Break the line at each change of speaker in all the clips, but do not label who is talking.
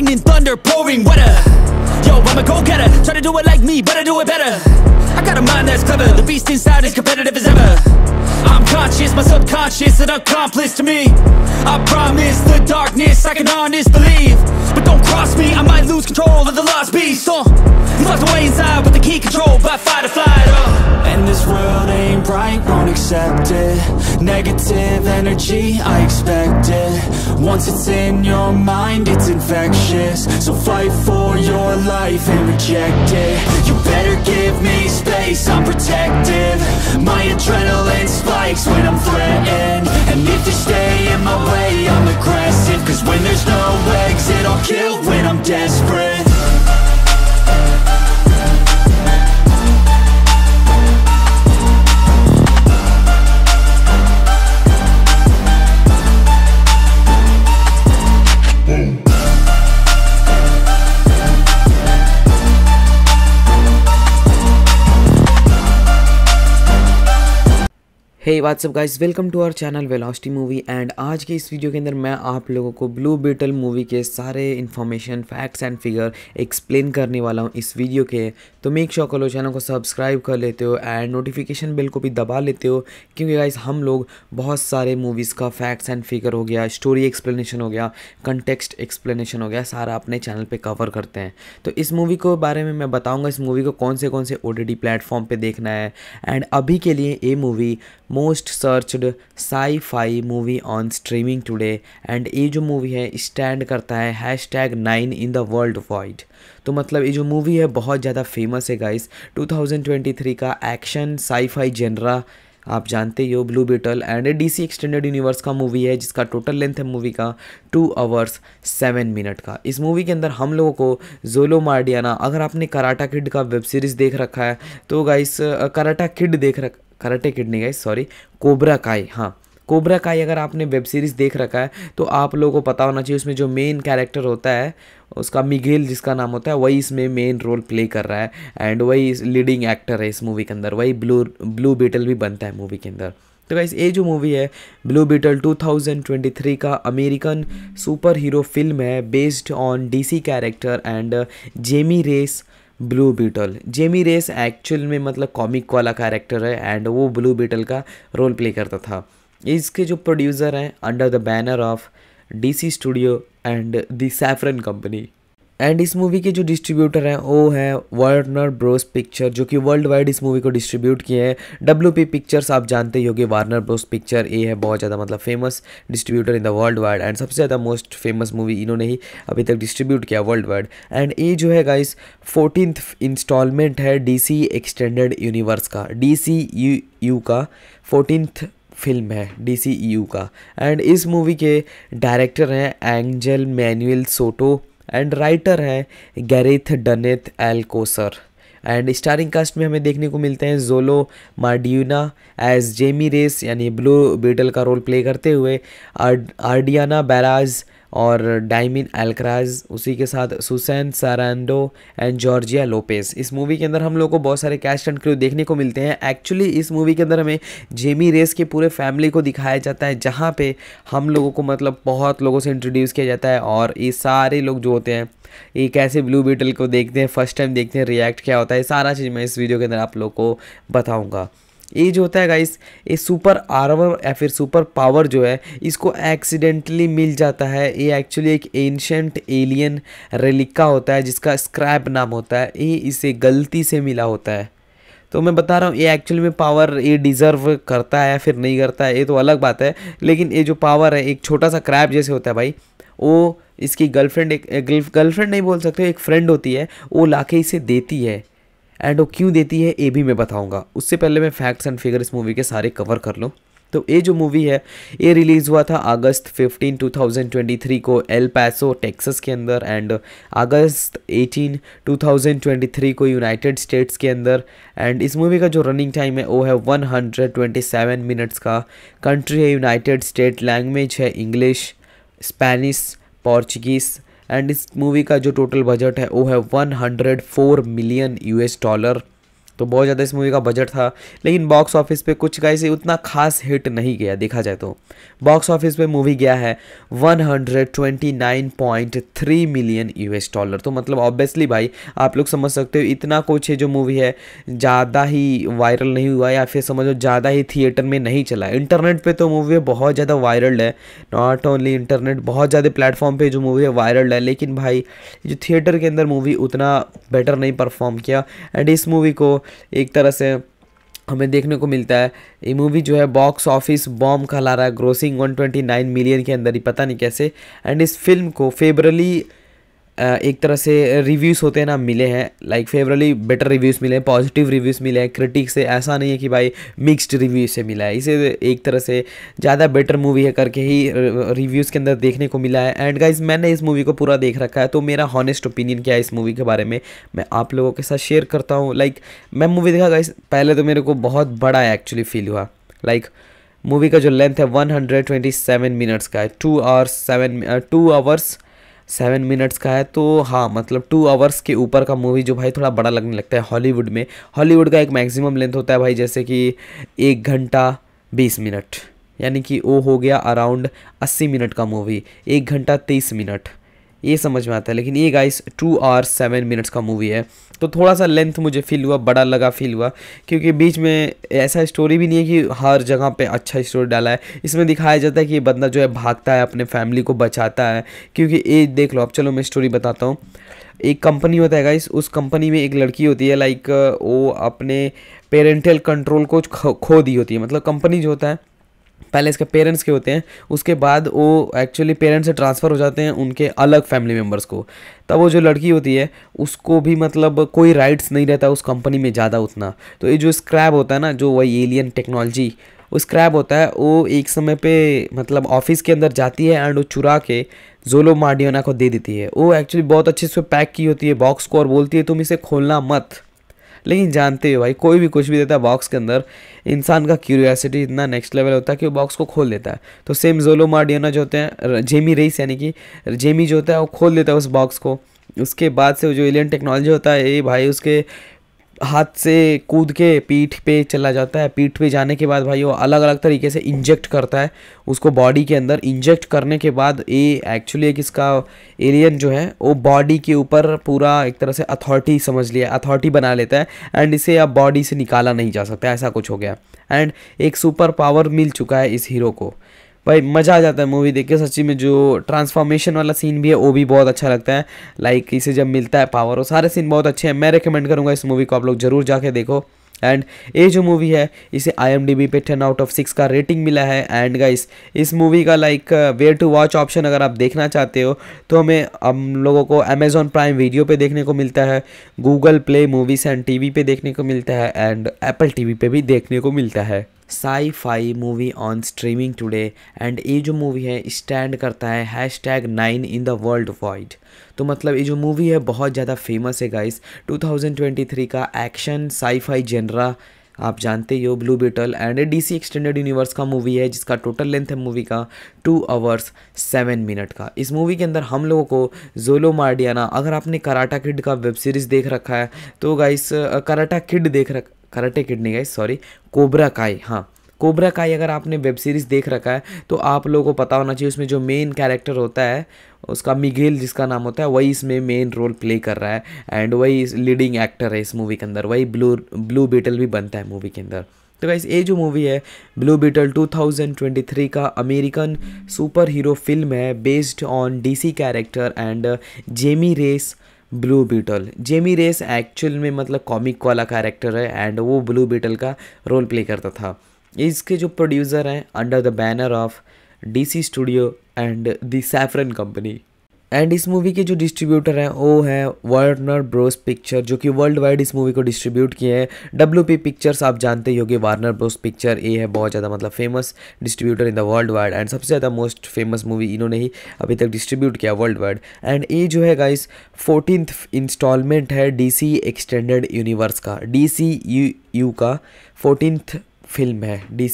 lightning, thunder, pouring weather Yo, I'm a go-getter, try to do it like me, but I do it better I got a mind that's clever, the beast inside is competitive as ever. I'm conscious, my subconscious, an accomplice to me. I promise the darkness, I can honest believe. But don't cross me, I might lose control of the lost beast. Uh, locked away inside with the key controlled by fight or flight uh.
And this world ain't right, won't accept it. Negative energy, I expect it. Once it's in your mind, it's infectious. So fight for your life and reject it. You better give me space, I'm protective My adrenaline spikes when I'm threatened. And if you stay in my way, I'm aggressive. Cause when there's no exit, I'll kill when I'm desperate
hey WhatsApp guys welcome to our channel velocity movie and आज के इस video के अंदर मैं आप लोगों को blue beetle movie के सारे information facts and figure explain करने वाला हूँ इस वीडियो के। तो मेक श्योर करो चैनल को सब्सक्राइब कर लेते हो एंड नोटिफिकेशन बिल को भी दबा लेते हो। क्योंकि गाइस हम लोग बहुत सारे मूवीज़ का फैक्ट्स एंड फिगर हो गया स्टोरी एक्सप्लेनेशन हो गया कंटेक्स्ट एक्सप्लेनेशन हो गया, सारा अपने चैनल पर कवर करते हैं। तो इस मूवी को बारे में मैं बताऊँगा, इस मूवी को कौन से कौन से ओ प्लेटफॉर्म पर देखना है। एंड अभी के लिए ये movie most searched sci fi movie on streaming today and ये जो मूवी है स्टैंड करता है hashtag nine in the worldwide तो मतलब ये जो मूवी है, बहुत ज़्यादा फ़ेमस है गाइस 2023 का एक्शन साई फाई जेनरा आप जानते ही हो Blue Beetle and A D C extended universe का मूवी है, जिसका टोटल लेंथ है मूवी का टू आवर्स सेवन मिनट का. इस मूवी के अंदर हम लोगों को जोलो मार्डियाना अगर आपने कराटा किड का वेब सीरीज़ देख रखा है तो गाइस कराटा किड देख रख karate kidney guys sorry Cobra Kai हाँ। कोबरा काई अगर आपने वेब सीरीज़ देख रखा है तो आप लोगों को पता होना चाहिए, उसमें जो मेन कैरेक्टर होता है, उसका मिगेल जिसका नाम होता है, वही इसमें मेन रोल प्ले कर रहा है एंड वही लीडिंग एक्टर है इस मूवी के अंदर, वही ब्लू ब्लू बीटल भी बनता है मूवी के अंदर। तो गाइस ये जो मूवी है ब्लू बीटल 2023 का अमेरिकन सुपर हीरो फ़िल्म है based on DC character and Jaime Reyes Blue Beetle Jaime Reyes actual में मतलब कॉमिक वाला कैरेक्टर है एंड वो ब्लू बीटल का रोल प्ले करता था। इसके जो प्रोड्यूसर हैं under the banner of DC studio and the Safran company and इस मूवी के जो डिस्ट्रीब्यूटर हैं, वो है वार्नर ब्रोस पिक्चर जो कि वर्ल्ड वाइड इस मूवी को डिस्ट्रीब्यूट किए हैं। डब्ल्यू पी पिक्चर्स आप जानते ही होगे वार्नर ब्रोस पिक्चर ये है, बहुत ज़्यादा मतलब famous distributor in the worldwide and सबसे ज़्यादा मोस्ट फ़ेमस मूवी इन्होंने ही अभी तक डिस्ट्रीब्यूट किया वर्ल्ड वाइड एंड ये जो है गाइस फोर्टीन इंस्टॉलमेंट है डी सी एक्सटेंडेड यूनिवर्स का। डी सी यू यू का फोर्टीनथ फ़िल्म है डी सी यू का। एंड इस मूवी के डायरेक्टर हैं Angel Manuel Soto and writer हैं Gareth Dunnet Alcocer and starring cast में हमें देखने को मिलते हैं Xolo Maridueña as Jaime Reyes यानी ब्लू बीटल का रोल प्ले करते हुए आर्डियाना बैराज और डायमिन एल्क्राज उसी के साथ Susan Sarandon and George Lopez इस मूवी के अंदर हम लोग को बहुत सारे कैस्ट एंड क्रू देखने को मिलते हैं। एक्चुअली इस मूवी के अंदर हमें जेमी रेस के पूरे फैमिली को दिखाया जाता है, जहाँ पे हम लोगों को मतलब बहुत लोगों से इंट्रोड्यूस किया जाता है और ये सारे लोग जो होते हैं, ये कैसे ब्लू बीटल को देखते हैं फ़र्स्ट टाइम देखते हैं रिएक्ट क्या होता है, सारा चीज़ मैं इस वीडियो के अंदर आप लोग को बताऊँगा। ये जो होता है गाइस ये सुपर आर्मर या फिर सुपर पावर जो है, इसको एक्सीडेंटली मिल जाता है। ये एक्चुअली एक एंशंट एलियन रेलिका होता है, जिसका स्क्रैप नाम होता है। ये इसे गलती से मिला होता है। तो मैं बता रहा हूँ, ये एक्चुअली में पावर ये डिज़र्व करता है या फिर नहीं करता है, ये तो अलग बात है। लेकिन ये जो पावर है, एक छोटा सा क्रैप जैसे होता है भाई, वो इसकी गर्लफ्रेंड एक गर्लफ्रेंड नहीं बोल सकते, एक फ्रेंड होती है, वो लाके इसे देती है। एंड वो क्यों देती है, ये भी मैं बताऊँगा। उससे पहले मैं फैक्ट्स एंड फिगर इस मूवी के सारे कवर कर लूँ। तो ये जो मूवी है, ये रिलीज़ हुआ था अगस्त 15 2023 को एल पैसो टेक्सस के अंदर एंड अगस्त 18 2023 को यूनाइटेड स्टेट्स के अंदर। एंड इस मूवी का जो रनिंग टाइम है, वो है 127 मिनट्स का। कंट्री है यूनाइटेड स्टेट लैंग्वेज है इंग्लिश स्पेनिश पोर्चुगीज़ एंड इस मूवी का जो टोटल बजट है, वो है 104 मिलियन यूएस डॉलर तो बहुत ज़्यादा इस मूवी का बजट था, लेकिन बॉक्स ऑफ़िस पे कुछ गाइस उतना खास हिट नहीं गया देखा जाए तो। बॉक्स ऑफ़िस पे मूवी गया है 129.3 मिलियन यूएस डॉलर तो मतलब ऑब्वियसली भाई, आप लोग समझ सकते हो, इतना कुछ है जो मूवी है, ज़्यादा ही वायरल नहीं हुआ या फिर समझो ज़्यादा ही थिएटर में नहीं चला इंटरनेट पर तो मूवी बहुत ज़्यादा वायरल है नॉट ओनली इंटरनेट बहुत ज़्यादा प्लेटफॉर्म पर जो मूवी है वायरल है, लेकिन भाई, जो थिएटर के अंदर मूवी उतना बेटर नहीं परफॉर्म किया। एंड इस मूवी को एक तरह से हमें देखने को मिलता है। ये मूवी जो है बॉक्स ऑफ़िस बॉम्ब कहला रहा है ग्रोसिंग 129 मिलियन के अंदर ही, पता नहीं कैसे। एंड इस फ़िल्म को फेबरली एक तरह से रिव्यूज़ होते हैं ना, मिले हैं। लाइक फेवरली बेटर रिव्यूज़ मिले हैं पॉजिटिव रिव्यूज़ मिले हैं क्रिटिक से ऐसा नहीं है कि भाई मिक्स्ड रिव्यू से मिला है। इसे एक तरह से ज़्यादा बेटर मूवी है करके ही रिव्यूज़ के अंदर देखने को मिला है। एंड गाइज़ मैंने इस मूवी को पूरा देख रखा है तो मेरा हॉनेस्ट ओपिनियन क्या है इस मूवी के बारे में, मैं आप लोगों के साथ शेयर करता हूँ। लाइक मैं मूवी देखा गाइज़ पहले तो मेरे को बहुत बड़ा एक्चुअली फील हुआ। लाइक मूवी का जो लेंथ है वन मिनट्स का है। Two hours seven two hours seven minutes का है तो हाँ मतलब टू आवर्स के ऊपर का मूवी जो भाई थोड़ा बड़ा लगने लगता है हॉलीवुड में। हॉलीवुड का एक मैक्सिमम लेंथ होता है भाई, जैसे कि एक घंटा बीस मिनट। यानी कि वो हो गया अराउंड अस्सी मिनट का मूवी एक घंटा तेईस मिनट। ये समझ में आता है, लेकिन ये guys two hours seven minutes का मूवी है। तो थोड़ा सा लेंथ मुझे फील हुआ, बड़ा लगा फील हुआ, क्योंकि बीच में ऐसा स्टोरी भी नहीं है कि हर जगह पे अच्छा स्टोरी डाला है। इसमें दिखाया जाता है कि ये बंदा जो है भागता है, अपने फैमिली को बचाता है, क्योंकि ये देख लो, अब चलो मैं स्टोरी बताता हूँ। एक कंपनी होता है गाइस उस कंपनी में एक लड़की होती है लाइक वो अपने पेरेंटल कंट्रोल को खो दी होती है। मतलब कंपनी जो होता है पहले इसके पेरेंट्स के होते हैं, उसके बाद वो एक्चुअली पेरेंट्स से ट्रांसफ़र हो जाते हैं उनके अलग फैमिली मेंबर्स को। तब वो जो लड़की होती है, उसको भी मतलब कोई राइट्स नहीं रहता उस कंपनी में ज़्यादा उतना। तो ये जो स्क्रैब होता है ना, जो वही एलियन टेक्नोलॉजी वो स्क्रैब होता है, वो एक समय पे मतलब ऑफ़िस के अंदर जाती है एंड वो चुरा के जोलो मार्डियोना को दे देती है। वो एक्चुअली बहुत अच्छे से पैक की होती है बॉक्स को और बोलती है, तुम इसे खोलना मत। लेकिन जानते हो भाई, कोई भी कुछ भी देता है बॉक्स के अंदर, इंसान का क्यूरियासिटी इतना नेक्स्ट लेवल होता है कि वो बॉक्स को खोल देता है। तो सेम जोलो मार्डियोना जो होते हैं जेमी रेस यानी कि जेमी जो होता है वो खोल देता है उस बॉक्स को। उसके बाद से जो एलियन टेक्नोलॉजी होता है ये भाई उसके हाथ से कूद के पीठ पे चला जाता है। पीठ पे जाने के बाद भाई वो अलग अलग तरीके से इंजेक्ट करता है। उसको बॉडी के अंदर इंजेक्ट करने के बाद ये एक्चुअली एक इसका एलियन जो है, वो बॉडी के ऊपर पूरा एक तरह से अथॉरिटी समझ लिया अथॉरिटी बना लेता है एंड इसे अब बॉडी से निकाला नहीं जा सकता, ऐसा कुछ हो गया। एंड एक सुपर पावर मिल चुका है इस हीरो को। भाई, मज़ा आ जाता है मूवी देख के। सच्ची में जो ट्रांसफॉर्मेशन वाला सीन भी है, वो भी बहुत अच्छा लगता है। लाइक इसे जब मिलता है पावर वो सारे सीन बहुत अच्छे हैं। मैं रिकमेंड करूँगा इस मूवी को, आप लोग ज़रूर जाके देखो। एंड ये जो मूवी है, इसे आई एम डी बी पे टेन आउट ऑफ़ सिक्स का रेटिंग मिला है। एंड गाइस इस मूवी का like where to watch option अगर आप देखना चाहते हो तो हमें हम लोगों को अमेजोन प्राइम वीडियो पे देखने को मिलता है Google play movies and TV पे देखने को मिलता है एंड एप्पल टीवी पे भी देखने को मिलता है। Sci fi movie on streaming today and ये जो मूवी है स्टैंड करता है hashtag nine in the worldwide तो मतलब ये जो मूवी है, बहुत ज़्यादा फ़ेमस है गाइस 2023 का एक्शन साई फाई जेनरा आप जानते ही हो Blue Beetle and D C extended universe का मूवी है, जिसका टोटल लेंथ है मूवी का टू आवर्स सेवन मिनट का. इस मूवी के अंदर हम लोगों को जोलो मार्डियाना अगर आपने कराटा किड का वेब सीरीज़ देख रखा है तो गाइस कराटा किड देख रख karate kidney guys sorry Cobra Kai हाँ। कोबरा काई अगर आपने वेब सीरीज़ देख रखा है तो आप लोगों को पता होना चाहिए, उसमें जो मेन कैरेक्टर होता है, उसका मिगेल जिसका नाम होता है, वही इसमें मेन रोल प्ले कर रहा है एंड वही लीडिंग एक्टर है इस मूवी के अंदर, वही ब्लू ब्लू बीटल भी बनता है मूवी के अंदर। तो गाइस ये जो मूवी है ब्लू बीटल 2023 का अमेरिकन सुपर हीरो फ़िल्म है based on DC character and Jaime Reyes Blue Beetle Jaime Reyes actual में मतलब कॉमिक वाला कैरेक्टर है एंड वो ब्लू बीटल का रोल प्ले करता था। इसके जो प्रोड्यूसर हैं under the banner of DC studio and the Safran Company and इस मूवी के जो डिस्ट्रीब्यूटर हैं, वो है वार्नर ब्रोस पिक्चर जो कि वर्ल्ड वाइड इस मूवी को डिस्ट्रीब्यूट किए हैं। डब्ल्यू पी पिक्चर्स आप जानते ही होगे वार्नर ब्रोस पिक्चर ये है बहुत ज़्यादा मतलब famous distributor in the world wide and सबसे ज़्यादा मोस्ट फ़ेमस मूवी इन्होंने ही अभी तक डिस्ट्रीब्यूट किया वर्ल्ड वाइड एंड ये जो है गाइस फोर्टीन इंस्टॉलमेंट है डी सी एक्सटेंडेड यूनिवर्स का। डी यू यू का फोर्टीन फ़िल्म है डी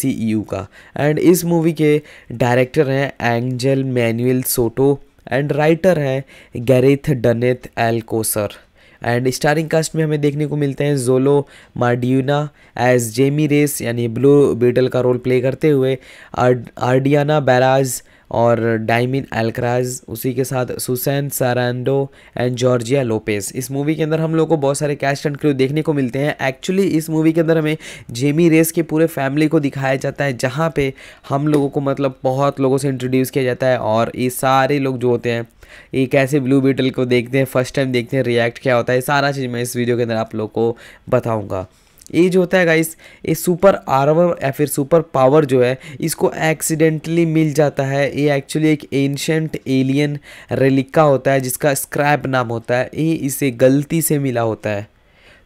का। एंड इस मूवी के डायरेक्टर हैं Angel Manuel Soto and writer हैं Gareth Dunnet Alcocer and starring cast में हमें देखने को मिलते हैं Xolo Maridueña as Jaime Reyes यानी ब्लू बीटल का रोल प्ले करते हुए आर्डियाना बैराज और डायमिन एल्क्राज उसी के साथ Susan Sarandon and George Lopez इस मूवी के अंदर हम लोग को बहुत सारे कैस्ट एंड क्रू देखने को मिलते हैं। एक्चुअली इस मूवी के अंदर हमें जेमी रेस के पूरे फैमिली को दिखाया जाता है, जहाँ पे हम लोगों को मतलब बहुत लोगों से इंट्रोड्यूस किया जाता है और ये सारे लोग जो होते हैं, ये कैसे ब्लू बीटल को देखते हैं फ़र्स्ट टाइम देखते हैं रिएक्ट क्या होता है, सारा चीज़ मैं इस वीडियो के अंदर आप लोग को बताऊँगा। ये जो होता है गाइस ये सुपर आर्मर या फिर सुपर पावर जो है, इसको एक्सीडेंटली मिल जाता है। ये एक्चुअली एक एंशंट एलियन रेलिका होता है, जिसका स्क्रैप नाम होता है। ये इसे गलती से मिला होता है।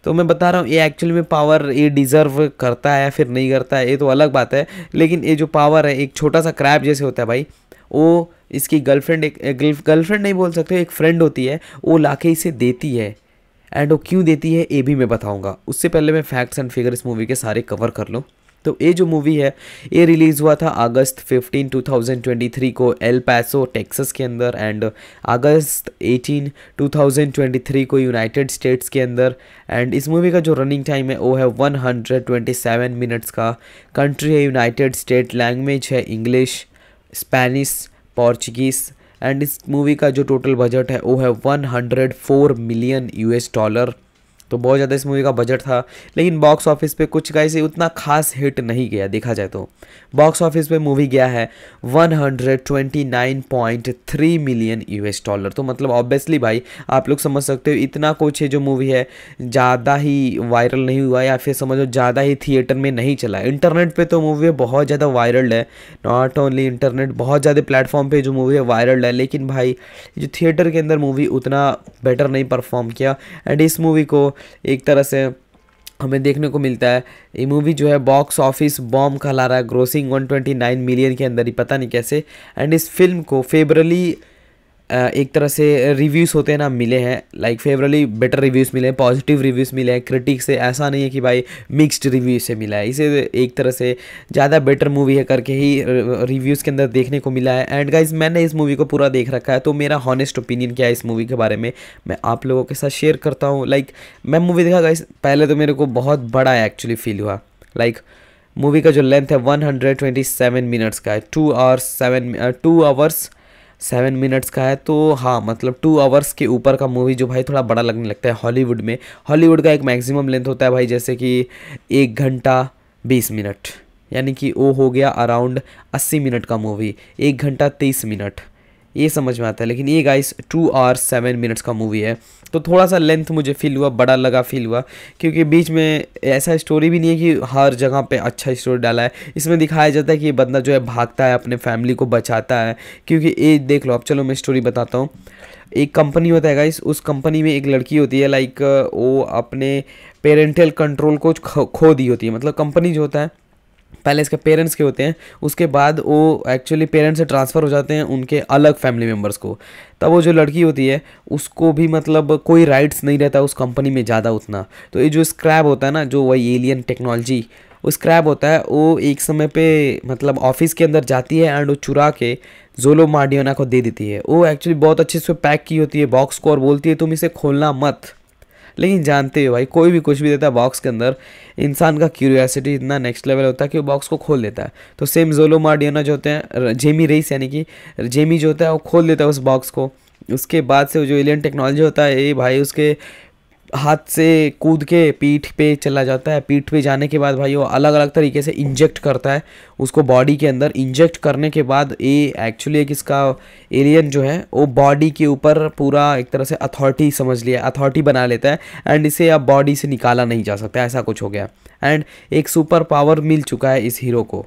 तो मैं बता रहा हूँ, ये एक्चुअली में पावर ये डिज़र्व करता है या फिर नहीं करता है, ये तो अलग बात है। लेकिन ये जो पावर है, एक छोटा सा क्रैप जैसे होता है भाई, वो इसकी गर्लफ्रेंड एक गर्लफ्रेंड नहीं बोल सकते, एक फ्रेंड होती है, वो लाके इसे देती है। एंड वो क्यों देती है, ये भी मैं बताऊँगा। उससे पहले मैं फैक्ट्स एंड फिगर इस मूवी के सारे कवर कर लूँ। तो ये जो मूवी है, ये रिलीज़ हुआ था अगस्त 15 2023 को एल पैसो टेक्सास के अंदर एंड अगस्त 18 2023 को यूनाइटेड स्टेट्स के अंदर। एंड इस मूवी का जो रनिंग टाइम है, वो है 127 मिनट्स का। कंट्री है यूनाइटेड स्टेट लैंग्वेज है इंग्लिश स्पेनिश पोर्चुगीज़ एंड इस मूवी का जो टोटल बजट है वो है 104 मिलियन यूएस डॉलर तो बहुत ज़्यादा इस मूवी का बजट था। लेकिन बॉक्स ऑफ़िस पे कुछ का गाइस उतना खास हिट नहीं गया देखा जाए तो। बॉक्स ऑफ़िस पे मूवी गया है 129.3 मिलियन यूएस डॉलर तो मतलब ऑब्वियसली भाई, आप लोग समझ सकते हो इतना कुछ है जो मूवी है, ज़्यादा ही वायरल नहीं हुआ या फिर समझो ज़्यादा ही थिएटर में नहीं चला। इंटरनेट पर तो मूवी बहुत ज़्यादा वायरल है। नॉट ओनली इंटरनेट बहुत ज़्यादा प्लेटफॉर्म पर जो मूवी है वायरल है। लेकिन भाई, जो थिएटर के अंदर मूवी उतना बेटर नहीं परफॉर्म किया। एंड इस मूवी को एक तरह से हमें देखने को मिलता है। ये मूवी जो है बॉक्स ऑफ़िस बॉम्ब कहला रहा है ग्रोसिंग 129 मिलियन के अंदर ही, पता नहीं कैसे। एंड इस फ़िल्म को फेबरली एक तरह से रिव्यूज़ होते हैं ना, मिले हैं। लाइक फेवरली बेटर रिव्यूज़ मिले हैं पॉजिटिव रिव्यूज़ मिले हैं क्रिटिक से ऐसा नहीं है कि भाई मिक्स्ड रिव्यू से मिला है। इसे एक तरह से ज़्यादा बेटर मूवी है करके ही रिव्यूज़ के अंदर देखने को मिला है। एंड गाइज़ मैंने इस मूवी को पूरा देख रखा है तो मेरा हॉनेस्ट ओपिनियन क्या है इस मूवी के बारे में, मैं आप लोगों के साथ शेयर करता हूँ। लाइक मैं मूवी देखा गाइज़ पहले तो मेरे को बहुत बड़ा एक्चुअली फील हुआ। लाइक मूवी का जो लेंथ है one hundred twenty seven minutes का है। Two hours seven two hours seven minutes का है तो हाँ मतलब टू आवर्स के ऊपर का मूवी जो भाई थोड़ा बड़ा लगने लगता है हॉलीवुड में। हॉलीवुड का एक मैक्सिमम लेंथ होता है भाई, जैसे कि एक घंटा बीस मिनट। यानी कि वो हो गया अराउंड अस्सी मिनट का मूवी एक घंटा तेईस मिनट। ये समझ में आता है, लेकिन ये guys two hours seven minutes का मूवी है। तो थोड़ा सा लेंथ मुझे फील हुआ, बड़ा लगा फील हुआ, क्योंकि बीच में ऐसा स्टोरी भी नहीं है कि हर जगह पे अच्छा स्टोरी डाला है। इसमें दिखाया जाता है कि ये बंदा जो है भागता है, अपने फैमिली को बचाता है, क्योंकि ये देख लो, अब चलो मैं स्टोरी बताता हूँ। एक कंपनी होता है गाइस उस कंपनी में एक लड़की होती है लाइक वो अपने पेरेंटल कंट्रोल को खो दी होती है। मतलब कंपनी जो होता है पहले इसके पेरेंट्स के होते हैं, उसके बाद वो एक्चुअली पेरेंट्स से ट्रांसफ़र हो जाते हैं उनके अलग फैमिली मेंबर्स को। तब वो जो लड़की होती है, उसको भी मतलब कोई राइट्स नहीं रहता उस कंपनी में ज़्यादा उतना। तो ये जो स्क्रैब होता है ना, जो वही एलियन टेक्नोलॉजी वो स्क्रैब होता है, वो एक समय पे मतलब ऑफ़िस के अंदर जाती है एंड वो चुरा के जोलो मार्डियोना को दे देती है। वो एक्चुअली बहुत अच्छे से पैक की होती है बॉक्स को और बोलती है, तुम इसे खोलना मत। लेकिन जानते हो भाई, कोई भी कुछ भी देता है बॉक्स के अंदर, इंसान का क्यूरियासिटी इतना नेक्स्ट लेवल होता है कि वो बॉक्स को खोल देता है। तो सेम जोलो मार्डियोना जो होते हैं जेमी रेस यानी कि जेमी जो होता है वो खोल देता है उस बॉक्स को। उसके बाद से जो एलियन टेक्नोलॉजी होता है ये भाई, उसके हाथ से कूद के पीठ पे चला जाता है। पीठ पे जाने के बाद भाई वो अलग अलग तरीके से इंजेक्ट करता है। उसको बॉडी के अंदर इंजेक्ट करने के बाद ये एक्चुअली एक इसका एलियन जो है, वो बॉडी के ऊपर पूरा एक तरह से अथॉरिटी समझ लिया अथॉरिटी बना लेता है एंड इसे अब बॉडी से निकाला नहीं जा सकता, ऐसा कुछ हो गया। एंड एक सुपर पावर मिल चुका है इस हीरो को।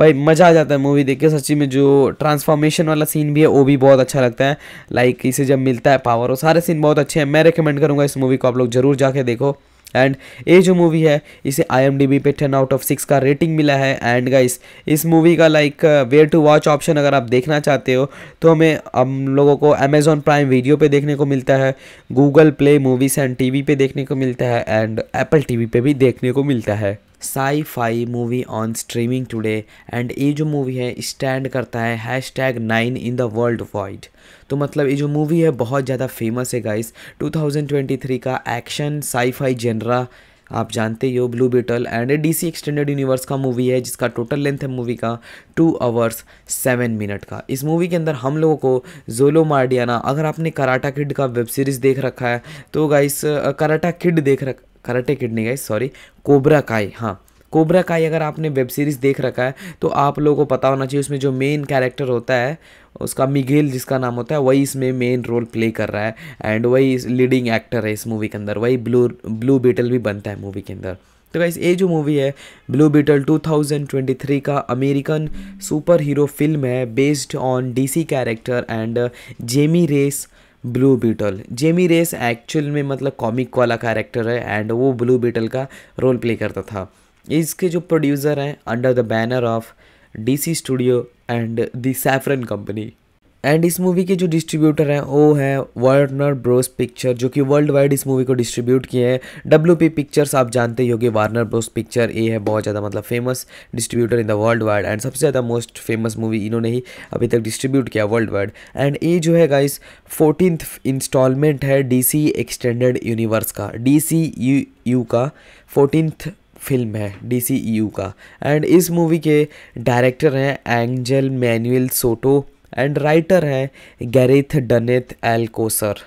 भाई, मज़ा आ जाता है मूवी देख के। सच्ची में जो ट्रांसफॉर्मेशन वाला सीन भी है, वो भी बहुत अच्छा लगता है। लाइक इसे जब मिलता है पावर वो सारे सीन बहुत अच्छे हैं। मैं रिकमेंड करूँगा इस मूवी को आप लोग ज़रूर जाके देखो। एंड ये जो मूवी है, इसे आई एम डी बी पे टेन आउट ऑफ़ सिक्स का रेटिंग मिला है। एंड गाइस इस मूवी का like where to watch option अगर आप देखना चाहते हो तो हमें हम लोगों को अमेजोन प्राइम वीडियो पे देखने को मिलता है Google Play Movies and TV पे देखने को मिलता है एंड एप्पल टीवी पे भी देखने को मिलता है। Sci fi movie on streaming today and ये जो मूवी है स्टैंड करता है hash tag nine in the world wide तो मतलब ये जो मूवी है, बहुत ज़्यादा फ़ेमस है गाइस 2023 का एक्शन साई फाई जनरा आप जानते ही हो Blue Beetle and D C extended universe का मूवी है, जिसका टोटल लेंथ है मूवी का टू आवर्स सेवन मिनट का. इस मूवी के अंदर हम लोगों को जोलो मार्डियाना अगर आपने कराटा किड का वेब सीरीज़ देख रखा है तो गाइस कराटा किड देख रख कराटे किड नहीं गाइस सॉरी कोबरा काई हाँ. कोबरा काई अगर आपने वेब सीरीज़ देख रखा है तो आप लोगों को पता होना चाहिए, उसमें जो मेन कैरेक्टर होता है, उसका मिगेल जिसका नाम होता है, वही इसमें मेन रोल प्ले कर रहा है एंड वही लीडिंग एक्टर है इस मूवी के अंदर, वही ब्लू ब्लू बीटल भी बनता है मूवी के अंदर। तो गाइस ये जो मूवी है ब्लू बीटल 2023 का अमेरिकन सुपर हीरो फ़िल्म है based on DC character and Jaime Reyes Blue Beetle Jaime Reyes actual में मतलब कॉमिक वाला कैरेक्टर है एंड वो ब्लू बीटल का रोल प्ले करता था। इसके जो प्रोड्यूसर हैं under the banner of DC studio and the Safran Company and इस मूवी के जो डिस्ट्रीब्यूटर हैं, वो है वार्नर ब्रोस पिक्चर जो कि वर्ल्ड वाइड इस मूवी को डिस्ट्रीब्यूट किए हैं। डब्ल्यू पी पिक्चर्स आप जानते ही होगे वार्नर ब्रोस पिक्चर ये है बहुत ज़्यादा मतलब famous distributor in the world wide and सबसे ज़्यादा मोस्ट फ़ेमस मूवी इन्होंने ही अभी तक डिस्ट्रीब्यूट किया वर्ल्ड वाइड एंड ये जो है गाइस फोर्टीन इंस्टॉलमेंट है डी सी एक्सटेंडेड यूनिवर्स का। डी यू यू का फोर्टीन फ़िल्म है डी सी यू का. एंड इस मूवी के डायरेक्टर हैं Angel Manuel Soto and writer हैं Gareth Dunnet Alcocer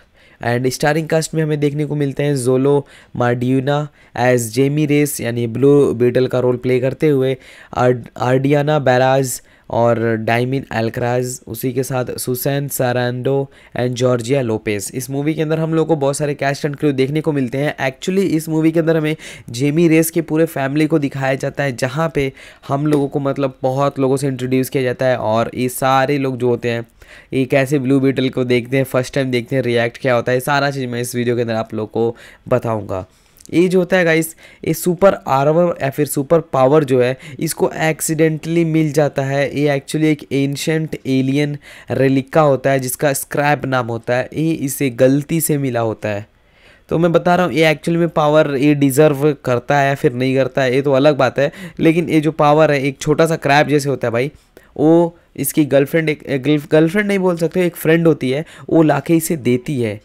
and starring cast में हमें देखने को मिलते हैं Xolo Maridueña as Jaime Reyes यानी ब्लू बीटल का रोल प्ले करते हुए आर्डियाना बैराज और डायमिन एल्क्राज उसी के साथ Susan Sarandon and Georgia Lopez इस मूवी के अंदर हम लोग को बहुत सारे कैस्ट एंड क्रू देखने को मिलते हैं। एक्चुअली इस मूवी के अंदर हमें जेमी रेस के पूरे फैमिली को दिखाया जाता है, जहाँ पे हम लोगों को मतलब बहुत लोगों से इंट्रोड्यूस किया जाता है और ये सारे लोग जो होते हैं, ये कैसे ब्लू बीटल को देखते हैं फ़र्स्ट टाइम देखते हैं रिएक्ट क्या होता है, सारा चीज़ मैं इस वीडियो के अंदर आप लोग को बताऊँगा। ये जो होता है गाइस ये सुपर आर्मर या फिर सुपर पावर जो है, इसको एक्सीडेंटली मिल जाता है। ये एक्चुअली एक एंशंट एलियन रेलिका होता है, जिसका स्क्रैप नाम होता है। ये इसे गलती से मिला होता है। तो मैं बता रहा हूँ, ये एक्चुअली में पावर ये डिज़र्व करता है या फिर नहीं करता है, ये तो अलग बात है। लेकिन ये जो पावर है, एक छोटा सा क्रैप जैसे होता है भाई, वो इसकी गर्लफ्रेंड एक गर्लफ्रेंड नहीं बोल सकते, एक फ्रेंड होती है, वो लाके इसे देती है।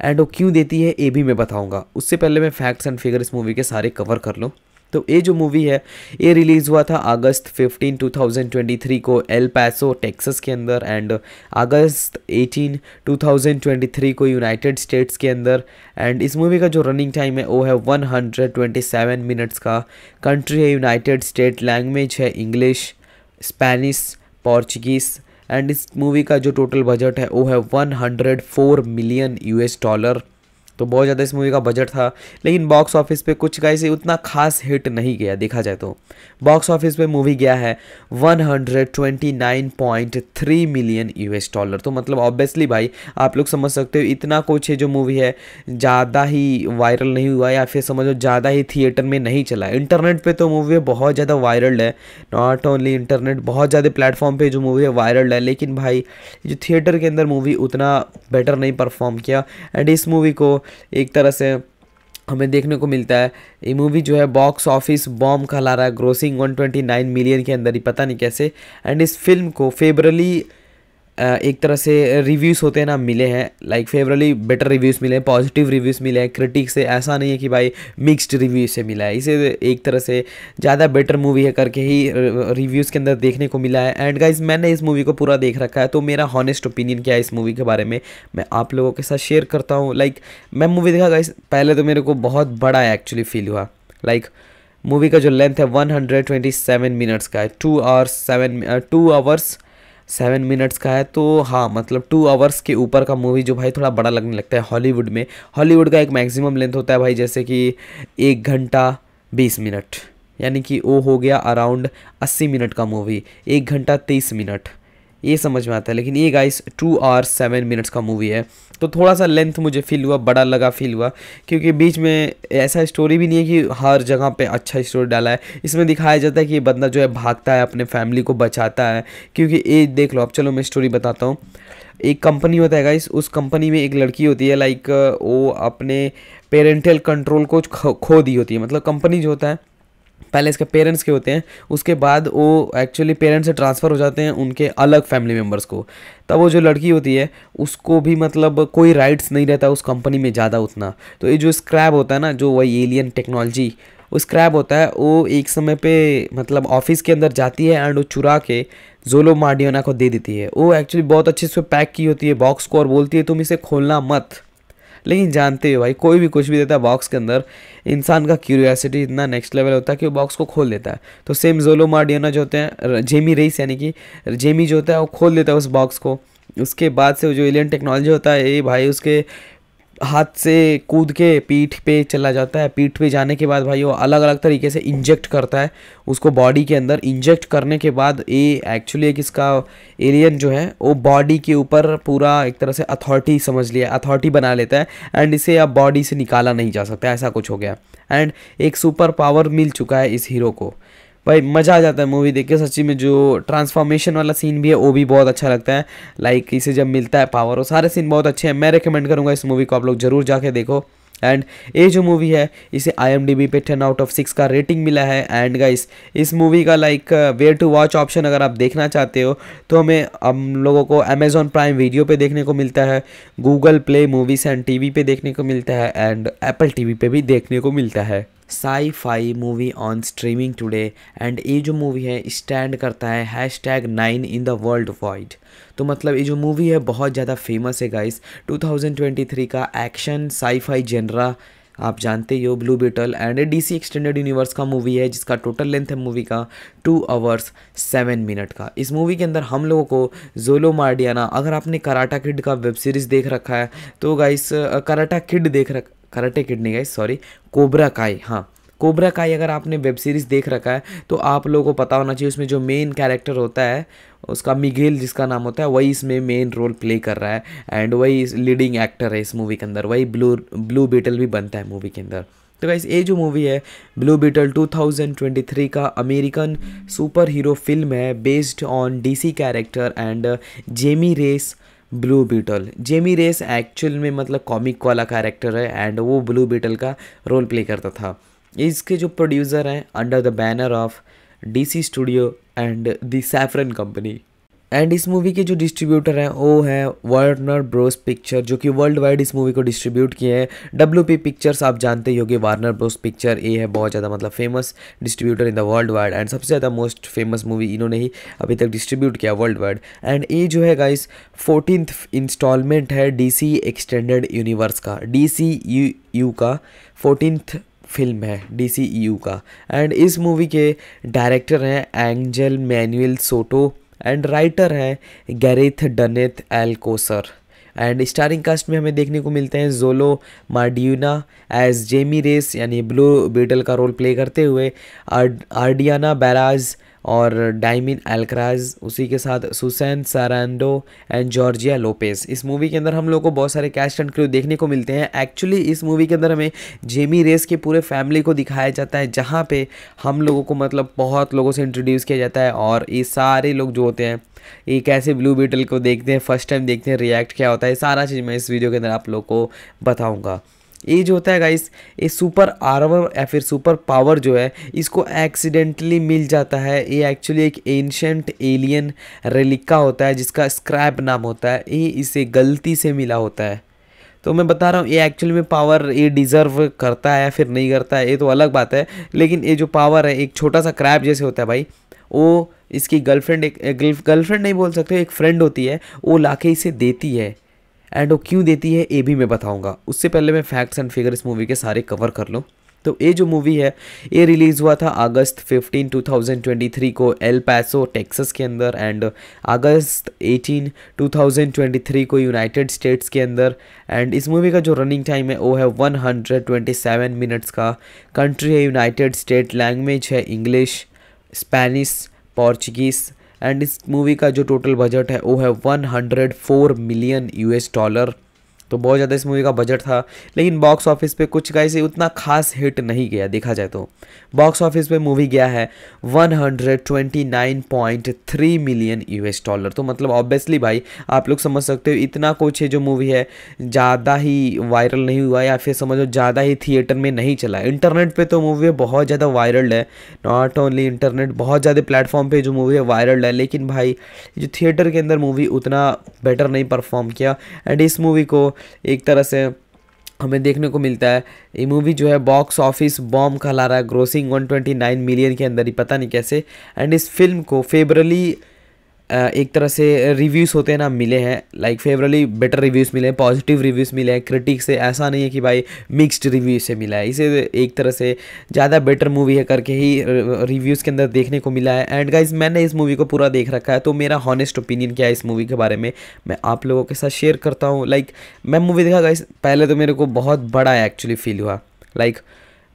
एंड वो क्यों देती है, ये भी मैं बताऊँगा। उससे पहले मैं फैक्ट्स एंड फिगर इस मूवी के सारे कवर कर लूँ। तो ये जो मूवी है, ये रिलीज़ हुआ था अगस्त 15 2023 को एल पैसो टेक्सास के अंदर एंड अगस्त 18 2023 को यूनाइटेड स्टेट्स के अंदर। एंड इस मूवी का जो रनिंग टाइम है, वो है 127 मिनट्स का। कंट्री है यूनाइटेड स्टेट लैंग्वेज है इंग्लिश स्पेनिश पोर्चुगीज़ एंड इस मूवी का जो टोटल बजट है, वो है 104 मिलियन यूएस डॉलर तो बहुत ज़्यादा इस मूवी का बजट था, लेकिन बॉक्स ऑफ़िस पे कुछ गाइस उतना खास हिट नहीं गया देखा जाए तो। बॉक्स ऑफ़िस पे मूवी गया है 129.3 मिलियन यूएस डॉलर तो मतलब ऑब्वियसली भाई, आप लोग समझ सकते हो, इतना कुछ है जो मूवी है, ज़्यादा ही वायरल नहीं हुआ या फिर समझो ज़्यादा ही थिएटर में नहीं चला इंटरनेट पे तो मूवी बहुत ज़्यादा वायरल है नॉट ओनली इंटरनेट बहुत ज़्यादा प्लेटफॉर्म पर जो मूवी है वायरल है, लेकिन भाई जो थिएटर के अंदर मूवी उतना बेटर नहीं परफॉर्म किया। एंड इस मूवी को एक तरह से हमें देखने को मिलता है। ये मूवी जो है बॉक्स ऑफ़िस बॉम्ब खला रहा है ग्रोसिंग 129 मिलियन के अंदर ही, पता नहीं कैसे। एंड इस फ़िल्म को फेबरली एक तरह से रिव्यूज़ होते हैं ना, मिले हैं। लाइक फेवरली बेटर रिव्यूज़ मिले हैं पॉजिटिव रिव्यूज़ मिले हैं क्रिटिक से ऐसा नहीं है कि भाई मिक्स्ड रिव्यूज़ से मिला है। इसे एक तरह से ज़्यादा बेटर मूवी है करके ही रिव्यूज़ के अंदर देखने को मिला है। एंड गाइज़ मैंने इस मूवी को पूरा देख रखा है तो मेरा हॉनेस्ट ओपिनियन क्या है इस मूवी के बारे में, मैं आप लोगों के साथ शेयर करता हूँ। लाइक मैं मूवी देखा गाइज़ पहले तो मेरे को बहुत बड़ा एक्चुअली फील हुआ। लाइक मूवी का जो लेंथ है वन मिनट्स का है। Two hours seven two hours seven minutes का है तो हाँ मतलब टू आवर्स के ऊपर का मूवी जो भाई थोड़ा बड़ा लगने लगता है हॉलीवुड में। हॉलीवुड का एक मैक्सिमम लेंथ होता है भाई, जैसे कि एक घंटा बीस मिनट। यानी कि वो हो गया अराउंड अस्सी मिनट का मूवी एक घंटा तेईस मिनट। ये समझ में आता है, लेकिन ये guys two hours seven minutes का मूवी है। तो थोड़ा सा लेंथ मुझे फील हुआ, बड़ा लगा फील हुआ, क्योंकि बीच में ऐसा स्टोरी भी नहीं है कि हर जगह पे अच्छा स्टोरी डाला है। इसमें दिखाया जाता है कि ये बंदा जो है भागता है, अपने फैमिली को बचाता है, क्योंकि ये देख लो, अब चलो मैं स्टोरी बताता हूँ। एक कंपनी होता है गाइस उस कंपनी में एक लड़की होती है लाइक वो अपने पेरेंटल कंट्रोल को खो दी होती है। मतलब कंपनी जो होता है पहले इसके पेरेंट्स के होते हैं, उसके बाद वो एक्चुअली पेरेंट्स से ट्रांसफ़र हो जाते हैं उनके अलग फैमिली मेंबर्स को। तब वो जो लड़की होती है, उसको भी मतलब कोई राइट्स नहीं रहता उस कंपनी में ज़्यादा उतना। तो ये जो स्क्रैब होता है ना, जो वही एलियन टेक्नोलॉजी वो स्क्रैब होता है, वो एक समय पे मतलब ऑफ़िस के अंदर जाती है एंड वो चुरा के जोलो मार्डियोना को दे देती है। वो एक्चुअली बहुत अच्छे से पैक की होती है बॉक्स को और बोलती है, तुम इसे खोलना मत। लेकिन जानते हो भाई, कोई भी कुछ भी देता है बॉक्स के अंदर, इंसान का क्यूरियासिटी इतना नेक्स्ट लेवल होता है कि वो बॉक्स को खोल देता है। तो सेम जोलो मार्डियोना जो होते हैं जेमी रेस यानी कि जेमी जो होता है वो खोल देता है उस बॉक्स को। उसके बाद से जो एलियन टेक्नोलॉजी होता है ये भाई, उसके हाथ से कूद के पीठ पे चला जाता है। पीठ पे जाने के बाद भाई वो अलग अलग तरीके से इंजेक्ट करता है। उसको बॉडी के अंदर इंजेक्ट करने के बाद ये एक्चुअली एक इसका एलियन जो है, वो बॉडी के ऊपर पूरा एक तरह से अथॉरिटी समझ लिया अथॉरिटी बना लेता है एंड इसे अब बॉडी से निकाला नहीं जा सकता, ऐसा कुछ हो गया। एंड एक सुपर पावर मिल चुका है इस हीरो को। भाई, मज़ा आ जाता है मूवी देख के। सच्ची में जो ट्रांसफॉर्मेशन वाला सीन भी है, वो भी बहुत अच्छा लगता है। लाइक इसे जब मिलता है पावर वो सारे सीन बहुत अच्छे हैं। मैं रिकमेंड करूँगा इस मूवी को आप लोग ज़रूर जाके देखो। एंड ये जो मूवी है, इसे आई एम डी बी पे टेन आउट ऑफ़ सिक्स का रेटिंग मिला है। एंड गाइस इस मूवी का like where to watch option अगर आप देखना चाहते हो तो हमें हम लोगों को अमेजोन प्राइम वीडियो पे देखने को मिलता है। Google Play Movies and TV पे देखने को मिलता है। एंड एप्पल टीवी पे भी देखने को मिलता है। Sci fi movie on streaming today and ये जो मूवी है स्टैंड करता है hash tag nine in the world wide तो मतलब ये जो मूवी है, बहुत ज़्यादा फ़ेमस है गाइस 2023 का एक्शन साई फाई जनरा आप जानते ही हो Blue Beetle and D C extended universe का मूवी है, जिसका टोटल लेंथ है मूवी का टू आवर्स सेवन मिनट का. इस मूवी के अंदर हम लोगों को जोलो मार्डियाना अगर आपने कराटा किड का वेब सीरीज़ देख रखा है तो गाइस कराटा किड देख रख karate kidney guys sorry Cobra Kai हाँ। कोबरा काई अगर आपने वेब सीरीज़ देख रखा है तो आप लोगों को पता होना चाहिए, उसमें जो मेन कैरेक्टर होता है, उसका मिगेल जिसका नाम होता है, वही इसमें मेन रोल प्ले कर रहा है एंड वही लीडिंग एक्टर है इस मूवी के अंदर, वही ब्लू ब्लू बीटल भी बनता है मूवी के अंदर। तो गाइस ये जो मूवी है ब्लू बीटल 2023 का अमेरिकन सुपर हीरो फ़िल्म है based on DC character and Jaime Reyes Blue Beetle Jaime Reyes actual में मतलब कॉमिक वाला कैरेक्टर है एंड वो ब्लू बीटल का रोल प्ले करता था। इसके जो प्रोड्यूसर हैं under the banner of DC studio and the Safran Company and इस मूवी के जो डिस्ट्रीब्यूटर हैं, वो है वार्नर ब्रोस पिक्चर जो कि वर्ल्ड वाइड इस मूवी को डिस्ट्रीब्यूट किए हैं। डब्ल्यू पी पिक्चर्स आप जानते ही होगे वार्नर ब्रोस पिक्चर ये है बहुत ज़्यादा मतलब famous distributor in the world wide and सबसे ज़्यादा मोस्ट फ़ेमस मूवी इन्होंने ही अभी तक डिस्ट्रीब्यूट किया वर्ल्ड वाइड एंड ये जो है गाइस फोर्टीन इंस्टॉलमेंट है डी सी एक्सटेंडेड यूनिवर्स का। डी सी यू यू का फोर्टीनथ फ़िल्म है डी सी यू का। एंड इस मूवी के डायरेक्टर हैं Angel Manuel Soto and writer है Gareth Dunnet Alcocer and starring cast में हमें देखने को मिलते हैं Xolo Maridueña as Jaime Reyes यानी ब्लू बीटल का रोल प्ले करते हुए आर्डियाना बैराज और डायमिन एल्क्राज उसी के साथ Susan Sarandon and Georgia Lopez इस मूवी के अंदर हम लोग को बहुत सारे कैस्ट एंड क्रू देखने को मिलते हैं। एक्चुअली इस मूवी के अंदर हमें जेमी रेस के पूरे फैमिली को दिखाया जाता है, जहाँ पे हम लोगों को मतलब बहुत लोगों से इंट्रोड्यूस किया जाता है और ये सारे लोग जो होते हैं, ये कैसे ब्लू बीटल को देखते हैं फ़र्स्ट टाइम देखते हैं रिएक्ट क्या होता है, सारा चीज़ मैं इस वीडियो के अंदर आप लोग को बताऊँगा। ये जो होता है गाइस ये सुपर आर्वर या फिर सुपर पावर जो है, इसको एक्सीडेंटली मिल जाता है। ये एक्चुअली एक एंशंट एलियन रेलिका होता है, जिसका स्क्रैप नाम होता है। ये इसे गलती से मिला होता है। तो मैं बता रहा हूँ, ये एक्चुअली में पावर ये डिज़र्व करता है या फिर नहीं करता है, ये तो अलग बात है। लेकिन ये जो पावर है, एक छोटा सा क्रैप जैसे होता है भाई, वो इसकी गर्लफ्रेंड एक गर्लफ्रेंड नहीं बोल सकते, एक फ्रेंड होती है, वो लाके इसे देती है। एंड वो क्यों देती है, ये भी मैं बताऊँगा। उससे पहले मैं फैक्ट्स एंड फिगर इस मूवी के सारे कवर कर लूँ। तो ये जो मूवी है, ये रिलीज़ हुआ था अगस्त 15 2023 को एल पैसो टेक्सास के अंदर एंड अगस्त 18 2023 को यूनाइटेड स्टेट्स के अंदर। एंड इस मूवी का जो रनिंग टाइम है, वो है 127 मिनट्स का। कंट्री है यूनाइटेड स्टेट लैंग्वेज है इंग्लिश स्पेनिश पोर्चुगीज़ एंड इस मूवी का जो टोटल बजट है वो है 104 मिलियन यूएस डॉलर तो बहुत ज़्यादा इस मूवी का बजट था, लेकिन बॉक्स ऑफ़िस पे कुछ गाइस उतना खास हिट नहीं गया देखा जाए तो। बॉक्स ऑफ़िस पे मूवी गया है 129.3 मिलियन यूएस डॉलर तो मतलब ऑब्वियसली भाई, आप लोग समझ सकते हो, इतना कुछ है जो मूवी है, ज़्यादा ही वायरल नहीं हुआ या फिर समझो ज़्यादा ही थिएटर में नहीं चला। इंटरनेट पर तो मूवी बहुत ज़्यादा वायरल है। नॉट ओनली इंटरनेट बहुत ज़्यादा प्लेटफॉर्म पर जो मूवी है वायरल है, लेकिन भाई, जो थिएटर के अंदर मूवी उतना बेटर नहीं परफॉर्म किया। एंड इस मूवी को एक तरह से हमें देखने को मिलता है। ये मूवी जो है बॉक्स ऑफ़िस बॉम्ब कहला रहा है। ग्रोसिंग 129 मिलियन के अंदर ही, पता नहीं कैसे। एंड इस फ़िल्म को फेबरली एक तरह से रिव्यूज़ होते हैं ना, मिले हैं। लाइक फेवरली बेटर रिव्यूज़ मिले हैं पॉजिटिव रिव्यूज़ मिले हैं क्रिटिक से ऐसा नहीं है कि भाई मिक्स्ड रिव्यू से मिला है। इसे एक तरह से ज़्यादा बेटर मूवी है करके ही रिव्यूज़ के अंदर देखने को मिला है। एंड गाइज़ मैंने इस मूवी को पूरा देख रखा है तो मेरा हॉनेस्ट ओपिनियन क्या है इस मूवी के बारे में, मैं आप लोगों के साथ शेयर करता हूँ। लाइक मैं मूवी देखा गाइज़ पहले तो मेरे को बहुत बड़ा एक्चुअली फील हुआ। लाइक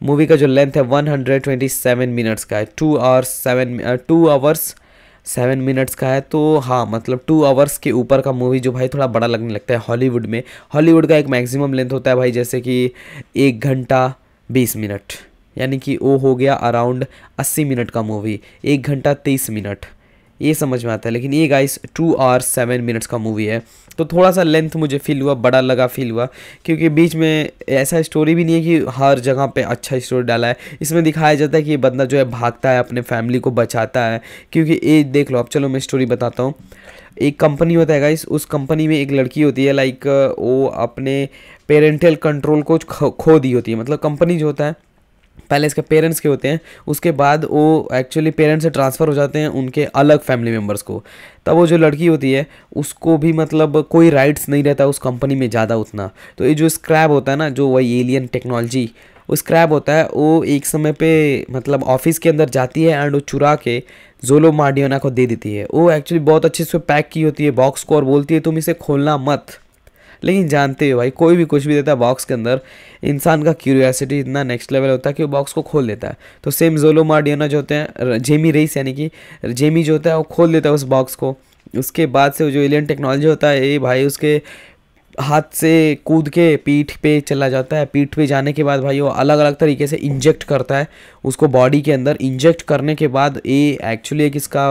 मूवी का जो लेंथ है वन मिनट्स का है। Two hours seven two hours seven minutes का है तो हाँ मतलब टू आवर्स के ऊपर का मूवी जो भाई थोड़ा बड़ा लगने लगता है हॉलीवुड में। हॉलीवुड का एक मैक्सिमम लेंथ होता है भाई, जैसे कि एक घंटा बीस मिनट। यानी कि वो हो गया अराउंड अस्सी मिनट का मूवी एक घंटा तेईस मिनट। ये समझ में आता है, लेकिन ये guys two hours seven minutes का मूवी है। तो थोड़ा सा लेंथ मुझे फील हुआ, बड़ा लगा फील हुआ, क्योंकि बीच में ऐसा स्टोरी भी नहीं है कि हर जगह पे अच्छा स्टोरी डाला है। इसमें दिखाया जाता है कि ये बंदा जो है भागता है, अपने फैमिली को बचाता है, क्योंकि ये देख लो, अब चलो मैं स्टोरी बताता हूँ। एक कंपनी होता है गाइस उस कंपनी में एक लड़की होती है लाइक वो अपने पेरेंटल कंट्रोल को खो दी होती है। मतलब कंपनी जो होता है पहले इसके पेरेंट्स के होते हैं, उसके बाद वो एक्चुअली पेरेंट्स से ट्रांसफ़र हो जाते हैं उनके अलग फैमिली मेंबर्स को। तब वो जो लड़की होती है, उसको भी मतलब कोई राइट्स नहीं रहता उस कंपनी में ज़्यादा उतना। तो ये जो स्क्रैब होता है ना, जो वही एलियन टेक्नोलॉजी वो स्क्रैब होता है, वो एक समय पे मतलब ऑफ़िस के अंदर जाती है एंड वो चुरा के जोलो मार्डियोना को दे देती है। वो एक्चुअली बहुत अच्छे से पैक की होती है बॉक्स को और बोलती है, तुम इसे खोलना मत। लेकिन जानते हो भाई, कोई भी कुछ भी देता है बॉक्स के अंदर, इंसान का क्यूरियासिटी इतना नेक्स्ट लेवल होता है कि वो बॉक्स को खोल देता है। तो सेम जोलो मार्डियोना जो होते हैं जेमी रेस यानी कि जेमी जो होता है वो खोल देता है उस बॉक्स को। उसके बाद से जो एलियन टेक्नोलॉजी होता है ये भाई, उसके हाथ से कूद के पीठ पे चला जाता है। पीठ पे जाने के बाद भाई वो अलग अलग तरीके से इंजेक्ट करता है। उसको बॉडी के अंदर इंजेक्ट करने के बाद ये एक्चुअली एक इसका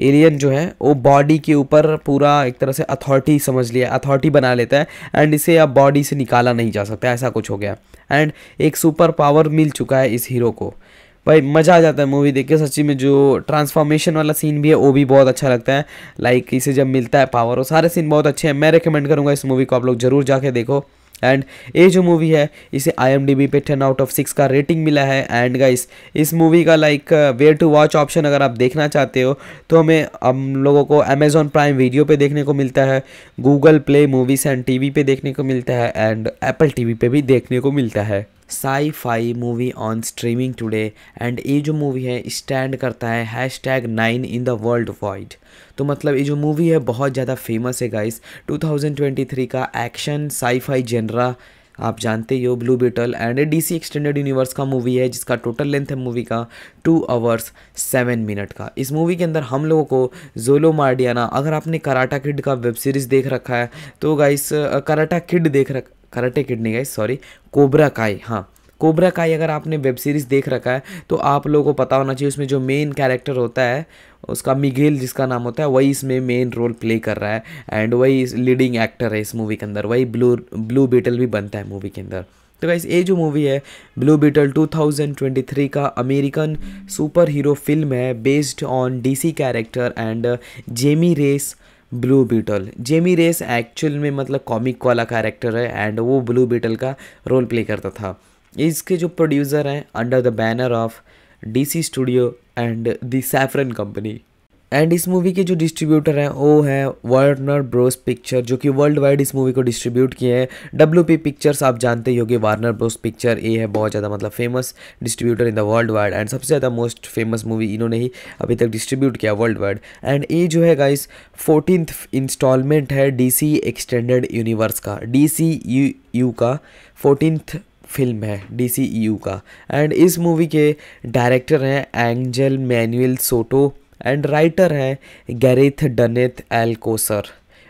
एलियन जो है, वो बॉडी के ऊपर पूरा एक तरह से अथॉरिटी समझ लिया अथॉरिटी बना लेता है एंड इसे अब बॉडी से निकाला नहीं जा सकता, ऐसा कुछ हो गया। एंड एक सुपर पावर मिल चुका है इस हीरो को। भाई, मज़ा आ जाता है मूवी देख के। सच्ची में जो ट्रांसफॉर्मेशन वाला सीन भी है, वो भी बहुत अच्छा लगता है। लाइक इसे जब मिलता है पावर वो सारे सीन बहुत अच्छे हैं। मैं रिकमेंड करूँगा इस मूवी को आप लोग ज़रूर जाके देखो। एंड ये जो मूवी है, इसे आई एम डी बी पे टेन आउट ऑफ़ सिक्स का रेटिंग मिला है। एंड गाइस इस मूवी का like where to watch option अगर आप देखना चाहते हो तो हमें हम लोगों को अमेजोन प्राइम वीडियो पे देखने को मिलता है Google Play Movies and TV पे देखने को मिलता है एंड एप्पल टीवी पे भी देखने को मिलता है। Sci fi movie on streaming today and ये जो मूवी है स्टैंड करता है hash tag nine in the world wide तो मतलब ये जो मूवी है, बहुत ज़्यादा फ़ेमस है गाइस 2023 का एक्शन साई फाई जेनरा आप जानते ही हो Blue Beetle and D C extended universe का मूवी है, जिसका टोटल लेंथ है मूवी का टू आवर्स सेवन मिनट का. इस मूवी के अंदर हम लोगों को जोलो मार्डियाना अगर आपने कराटा किड का वेब सीरीज़ देख रखा है तो गाइस कराटा किड देख रख कराटे किड नहीं गाइस सॉरी कोबरा काई हाँ. कोबरा काई अगर आपने वेब सीरीज़ देख रखा है तो आप लोगों को पता होना चाहिए, उसमें जो मेन कैरेक्टर होता है, उसका मिगेल जिसका नाम होता है, वही इसमें मेन रोल प्ले कर रहा है एंड वही लीडिंग एक्टर है इस मूवी के अंदर, वही ब्लू ब्लू बीटल भी बनता है मूवी के अंदर। तो गाइस ये जो मूवी है ब्लू बीटल 2023 का अमेरिकन सुपर हीरो फ़िल्म है based on DC character and Jaime Reyes Blue Beetle Jaime Reyes actual में मतलब कॉमिक वाला कैरेक्टर है एंड वो ब्लू बीटल का रोल प्ले करता था। इसके जो प्रोड्यूसर हैं under the banner of DC studio and the Safran Company and इस मूवी के जो डिस्ट्रीब्यूटर हैं, वो है वार्नर ब्रोस पिक्चर जो कि वर्ल्ड वाइड इस मूवी को डिस्ट्रीब्यूट किए हैं। डब्ल्यू पी पिक्चर्स आप जानते ही होगे वार्नर ब्रोस पिक्चर ये है, बहुत ज़्यादा मतलब famous distributor in the world wide and सबसे ज़्यादा मोस्ट फ़ेमस मूवी इन्होंने ही अभी तक डिस्ट्रीब्यूट किया वर्ल्ड वाइड एंड ये जो है गाइस फोर्टीन इंस्टॉलमेंट है डी सी एक्सटेंडेड यूनिवर्स का। डी सी यू यू का फोर्टीनथ फ़िल्म है डी यू का। एंड इस मूवी के डायरेक्टर हैं Angel Manuel Soto and writer हैं Gareth Dunnet Alcocer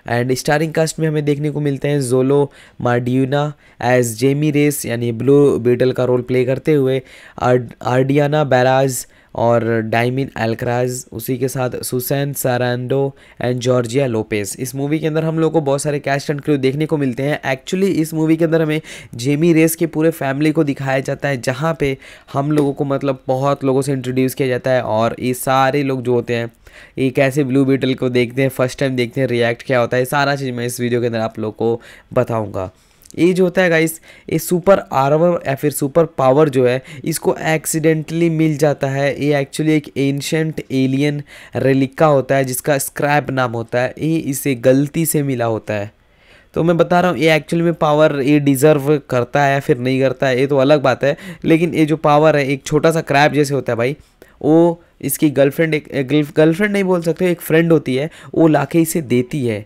and starring cast में हमें देखने को मिलते हैं Xolo Maridueña as Jaime Reyes यानी ब्लू बीटल का रोल प्ले करते हुए आर्डियाना बैराज और डायमिन एल्क्राज उसी के साथ Susan Sarandon and Georgia Lopez इस मूवी के अंदर हम लोग को बहुत सारे कैस्ट एंड क्रू देखने को मिलते हैं। एक्चुअली इस मूवी के अंदर हमें जेमी रेस के पूरे फैमिली को दिखाया जाता है, जहाँ पे हम लोगों को मतलब बहुत लोगों से इंट्रोड्यूस किया जाता है और ये सारे लोग जो होते हैं, ये कैसे ब्लू बीटल को देखते हैं फ़र्स्ट टाइम देखते हैं रिएक्ट क्या होता है सारा चीज़ मैं इस वीडियो के अंदर आप लोग को बताऊँगा। ये जो होता है गाइस ये सुपर आर्वर या फिर सुपर पावर जो है, इसको एक्सीडेंटली मिल जाता है। ये एक्चुअली एक एंशंट एलियन रेलिका होता है, जिसका स्क्रैप नाम होता है। ये इसे गलती से मिला होता है। तो मैं बता रहा हूँ, ये एक्चुअली में पावर ये डिज़र्व करता है या फिर नहीं करता है, ये तो अलग बात है। लेकिन ये जो पावर है, एक छोटा सा क्रैप जैसे होता है भाई, वो इसकी गर्लफ्रेंड एक गर्लफ्रेंड नहीं बोल सकते, एक फ्रेंड होती है, वो लाके इसे देती है।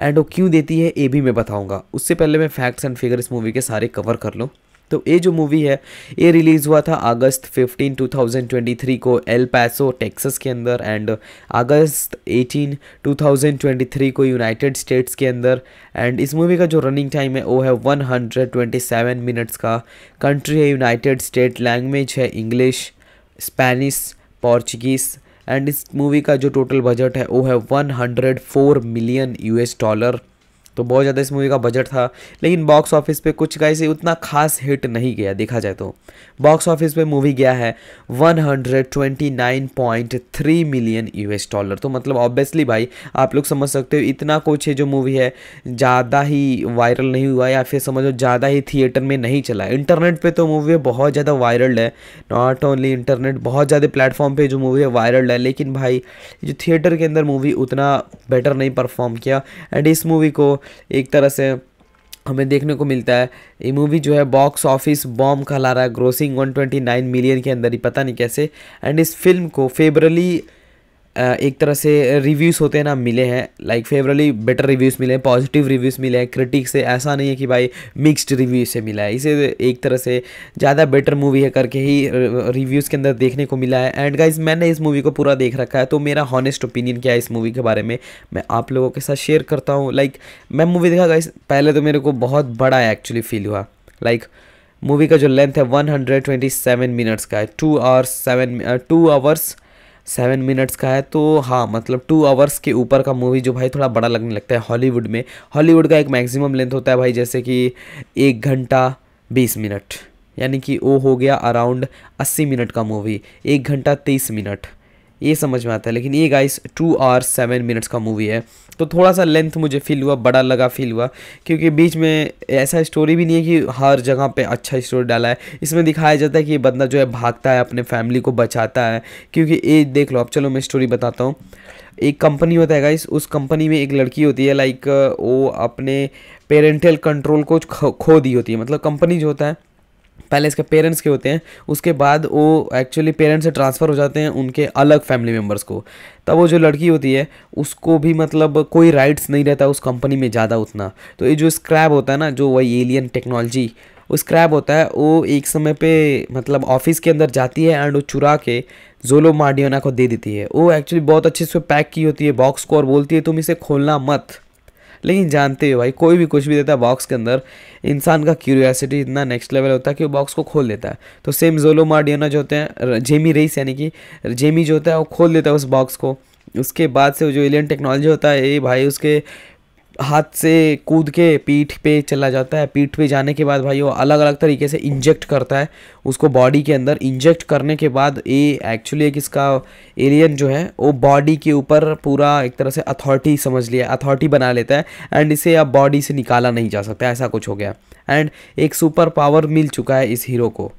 एंड वो क्यों देती है, ये भी मैं बताऊँगा। उससे पहले मैं फैक्ट्स एंड फिगर इस मूवी के सारे कवर कर लूँ। तो ये जो मूवी है, ये रिलीज़ हुआ था अगस्त 15 2023 को एल पैसो टेक्सास के अंदर एंड अगस्त 18 2023 को यूनाइटेड स्टेट्स के अंदर। एंड इस मूवी का जो रनिंग टाइम है, वो है 127 मिनट्स का। कंट्री है यूनाइटेड स्टेट लैंग्वेज है इंग्लिश स्पेनिश पोर्चुगीज़ एंड इस मूवी का जो टोटल बजट है, वो है 104 मिलियन यूएस डॉलर तो बहुत ज़्यादा इस मूवी का बजट था, लेकिन बॉक्स ऑफ़िस पे कुछ का इसे उतना खास हिट नहीं गया देखा जाए तो। बॉक्स ऑफ़िस पे मूवी गया है 129.3 मिलियन यूएस डॉलर तो मतलब ऑब्वियसली भाई, आप लोग समझ सकते हो, इतना कुछ है जो मूवी है, ज़्यादा ही वायरल नहीं हुआ या फिर समझो ज़्यादा ही थिएटर में नहीं चला इंटरनेट पर तो मूवी बहुत ज़्यादा वायरल है नॉट ओनली इंटरनेट बहुत ज़्यादा प्लेटफॉर्म पर जो मूवी है वायरल है, लेकिन भाई, जो थिएटर के अंदर मूवी उतना बेटर नहीं परफॉर्म किया। एंड इस मूवी को एक तरह से हमें देखने को मिलता है। ये मूवी जो है बॉक्स ऑफ़िस बॉम्ब कहला रहा है। ग्रोसिंग 129 मिलियन के अंदर ही, पता नहीं कैसे। एंड इस फ़िल्म को फेबरली एक तरह से रिव्यूज़ होते हैं ना, मिले हैं लाइक फेवरली बेटर रिव्यूज़ मिले हैं पॉजिटिव रिव्यूज़ मिले हैं क्रिटिक से ऐसा नहीं है कि भाई मिक्स्ड रिव्यू से मिला है। इसे एक तरह से ज़्यादा बेटर मूवी है करके ही रिव्यूज़ के अंदर देखने को मिला है। एंड गाइज़ मैंने इस मूवी को पूरा देख रखा है तो मेरा हॉनेस्ट ओपिनियन क्या है इस मूवी के बारे में, मैं आप लोगों के साथ शेयर करता हूँ। लाइक मैं मूवी देखा गाइज़ पहले तो मेरे को बहुत बड़ा एक्चुअली फील हुआ। लाइक मूवी का जो लेंथ है वन मिनट्स का है। Two hours seven two hours seven minutes का है तो हाँ मतलब टू आवर्स के ऊपर का मूवी जो भाई थोड़ा बड़ा लगने लगता है हॉलीवुड में। हॉलीवुड का एक मैक्सिमम लेंथ होता है भाई, जैसे कि एक घंटा बीस मिनट। यानी कि वो हो गया अराउंड अस्सी मिनट का मूवी एक घंटा तेईस मिनट। ये समझ में आता है, लेकिन ये guys two hours seven minutes का मूवी है। तो थोड़ा सा लेंथ मुझे फील हुआ, बड़ा लगा फील हुआ, क्योंकि बीच में ऐसा स्टोरी भी नहीं है कि हर जगह पे अच्छा स्टोरी डाला है। इसमें दिखाया जाता है कि ये बंदा जो है भागता है, अपने फैमिली को बचाता है, क्योंकि ये देख लो, अब चलो मैं स्टोरी बताता हूँ। एक कंपनी होता है गाइस उस कंपनी में एक लड़की होती है लाइक वो अपने पेरेंटल कंट्रोल को खो दी होती है। मतलब कंपनी जो होता है पहले इसके पेरेंट्स के होते हैं, उसके बाद वो एक्चुअली पेरेंट्स से ट्रांसफ़र हो जाते हैं उनके अलग फैमिली मेंबर्स को। तब वो जो लड़की होती है, उसको भी मतलब कोई राइट्स नहीं रहता उस कंपनी में ज़्यादा उतना। तो ये जो स्क्रैब होता है ना, जो वही एलियन टेक्नोलॉजी वो स्क्रैब होता है, वो एक समय पे मतलब ऑफ़िस के अंदर जाती है एंड वो चुरा के जोलो मार्डियोना को दे देती है। वो एक्चुअली बहुत अच्छे से पैक की होती है बॉक्स को और बोलती है, तुम इसे खोलना मत। लेकिन जानते हो भाई, कोई भी कुछ भी देता है बॉक्स के अंदर, इंसान का क्यूरियासिटी इतना नेक्स्ट लेवल होता है कि वो बॉक्स को खोल देता है। तो सेम जोलो मार्डियोना जो होते हैं जेमी रेस यानी कि जेमी जो होता है वो खोल देता है उस बॉक्स को। उसके बाद से वो जो एलियन टेक्नोलॉजी होता है ये भाई उसके हाथ से कूद के पीठ पे चला जाता है। पीठ पे जाने के बाद भाई वो अलग अलग तरीके से इंजेक्ट करता है। उसको बॉडी के अंदर इंजेक्ट करने के बाद ये एक्चुअली एक इसका एलियन जो है, वो बॉडी के ऊपर पूरा एक तरह से अथॉरिटी समझ लिया अथॉरिटी बना लेता है एंड इसे अब बॉडी से निकाला नहीं जा सकता, ऐसा कुछ हो गया। एंड एक सुपर पावर मिल चुका है इस हीरो को।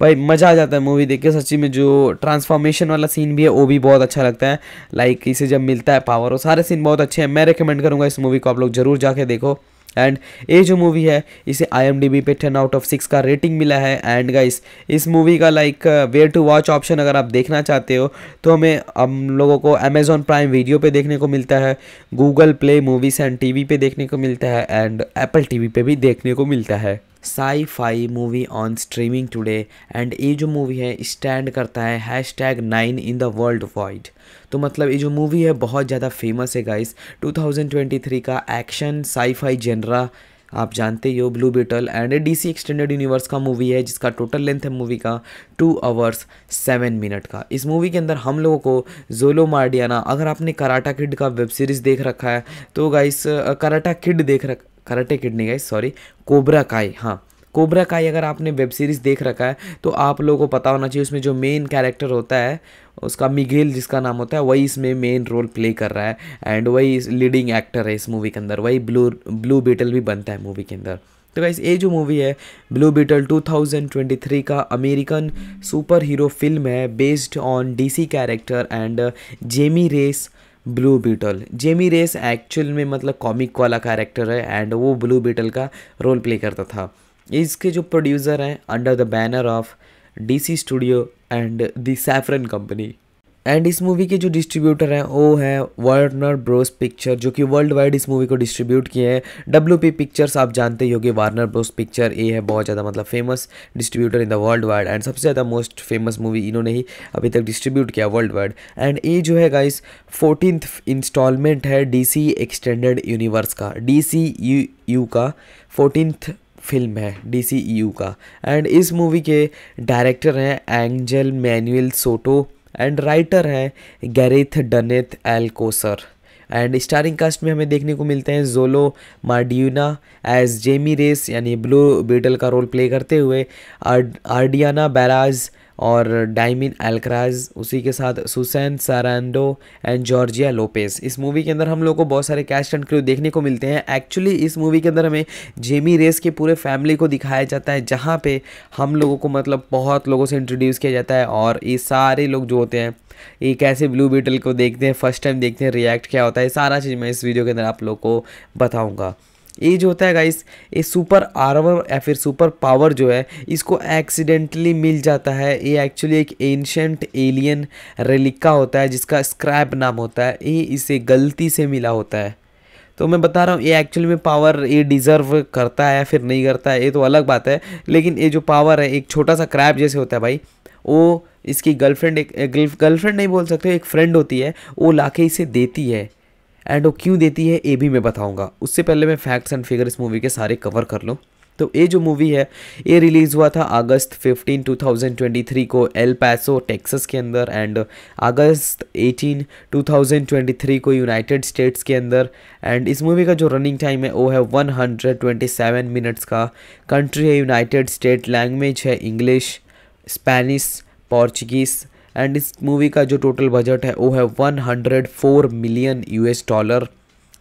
भाई, मज़ा आ जाता है मूवी देख के। सच्ची में जो ट्रांसफॉर्मेशन वाला सीन भी है, वो भी बहुत अच्छा लगता है। लाइक इसे जब मिलता है पावर वो सारे सीन बहुत अच्छे हैं। मैं रिकमेंड करूँगा इस मूवी को, आप लोग ज़रूर जाके देखो। एंड ये जो मूवी है, इसे आई एम डी बी पे टेन आउट ऑफ़ सिक्स का रेटिंग मिला है। एंड गाइस इस मूवी का like where to watch option अगर आप देखना चाहते हो तो हमें हम लोगों को अमेजोन प्राइम वीडियो पे देखने को मिलता है Google Play Movies and TV पे देखने को मिलता है एंड एप्पल टीवी पे भी देखने को मिलता है। Sci fi movie on streaming today and ये जो मूवी है स्टैंड करता है hashtag nine in the world wide तो मतलब ये जो मूवी है, बहुत ज़्यादा फ़ेमस है गाइस 2023 का एक्शन साई फाई जेनरा आप जानते ही हो Blue Beetle and DC extended universe का मूवी है, जिसका टोटल लेंथ है मूवी का टू आवर्स सेवन मिनट का. इस मूवी के अंदर हम लोगों को जोलो मार्डियाना अगर आपने कराटा किड का वेब सीरीज़ देख रखा है तो गाइस कराटा किड देख रख karate kidney guys sorry Cobra Kai हाँ। कोबरा काई अगर आपने वेब सीरीज़ देख रखा है तो आप लोगों को पता होना चाहिए, उसमें जो मेन कैरेक्टर होता है, उसका मिगेल जिसका नाम होता है, वही इसमें मेन रोल प्ले कर रहा है एंड वही लीडिंग एक्टर है इस मूवी के अंदर, वही ब्लू ब्लू बीटल भी बनता है मूवी के अंदर। तो गाइस ये जो मूवी है ब्लू बीटल 2023 का अमेरिकन सुपर हीरो फ़िल्म है based on DC character and Jaime Reyes Blue Beetle Jaime Reyes actual में मतलब कॉमिक वाला कैरेक्टर है एंड वो ब्लू बीटल का रोल प्ले करता था। इसके जो प्रोड्यूसर हैं under the banner of DC studio and the Safran company and इस मूवी के जो डिस्ट्रीब्यूटर हैं, वो है वार्नर ब्रोस पिक्चर जो कि वर्ल्ड वाइड इस मूवी को डिस्ट्रीब्यूट किए हैं। डब्ल्यू पी पिक्चर्स आप जानते ही होगे वार्नर ब्रोस पिक्चर ये है, बहुत ज़्यादा मतलब famous distributor in the world wide and सबसे ज़्यादा मोस्ट फ़ेमस मूवी इन्होंने ही अभी तक डिस्ट्रीब्यूट किया वर्ल्ड वाइड एंड ये जो है गाइस फोर्टीन इंस्टॉलमेंट है डी सी एक्सटेंडेड यूनिवर्स का। डी सी यू यू का फोर्टीनथ फ़िल्म है डी सी यू का। एंड इस मूवी के डायरेक्टर हैं Angel Manuel Soto and writer हैं Gareth Dunnet Alcocer and starring cast में हमें देखने को मिलते हैं Xolo Maridueña as Jaime Reyes यानी ब्लू बीटल का रोल प्ले करते हुए आर्डियाना बैराज और डायमिन एल्क्राज उसी के साथ Susan Sarandon and Georgia Lopez इस मूवी के अंदर हम लोग को बहुत सारे कैस्ट एंड क्रू देखने को मिलते हैं। एक्चुअली इस मूवी के अंदर हमें जेमी रेस के पूरे फैमिली को दिखाया जाता है, जहाँ पे हम लोगों को मतलब बहुत लोगों से इंट्रोड्यूस किया जाता है और ये सारे लोग जो होते हैं, ये कैसे ब्लू बीटल को देखते हैं फ़र्स्ट टाइम देखते हैं रिएक्ट क्या होता है सारा चीज़ मैं इस वीडियो के अंदर आप लोग को बताऊँगा। ये जो होता है गाइस ये सुपर आर्मर या फिर सुपर पावर जो है, इसको एक्सीडेंटली मिल जाता है। ये एक्चुअली एक एंशंट एलियन रेलिका होता है, जिसका स्क्रैप नाम होता है। ये इसे गलती से मिला होता है। तो मैं बता रहा हूँ, ये एक्चुअली में पावर ये डिज़र्व करता है या फिर नहीं करता है, ये तो अलग बात है। लेकिन ये जो पावर है, एक छोटा सा क्रैप जैसे होता है भाई, वो इसकी गर्लफ्रेंड एक गर्लफ्रेंड नहीं बोल सकते, एक फ्रेंड होती है, वो लाके इसे देती है। एंड वो क्यों देती है, ये भी मैं बताऊँगा। उससे पहले मैं फैक्ट्स एंड फिगर इस मूवी के सारे कवर कर लूँ। तो ये जो मूवी है, ये रिलीज़ हुआ था अगस्त 15 2023 को एल पैसो टेक्सस के अंदर एंड अगस्त 18 2023 को यूनाइटेड स्टेट्स के अंदर एंड इस मूवी का जो रनिंग टाइम है, वो है 127 मिनट्स का। कंट्री है यूनाइटेड स्टेट लैंग्वेज है इंग्लिश स्पेनिश पोर्चुगीज़ एंड इस मूवी का जो टोटल बजट है वो है 104 मिलियन यूएस डॉलर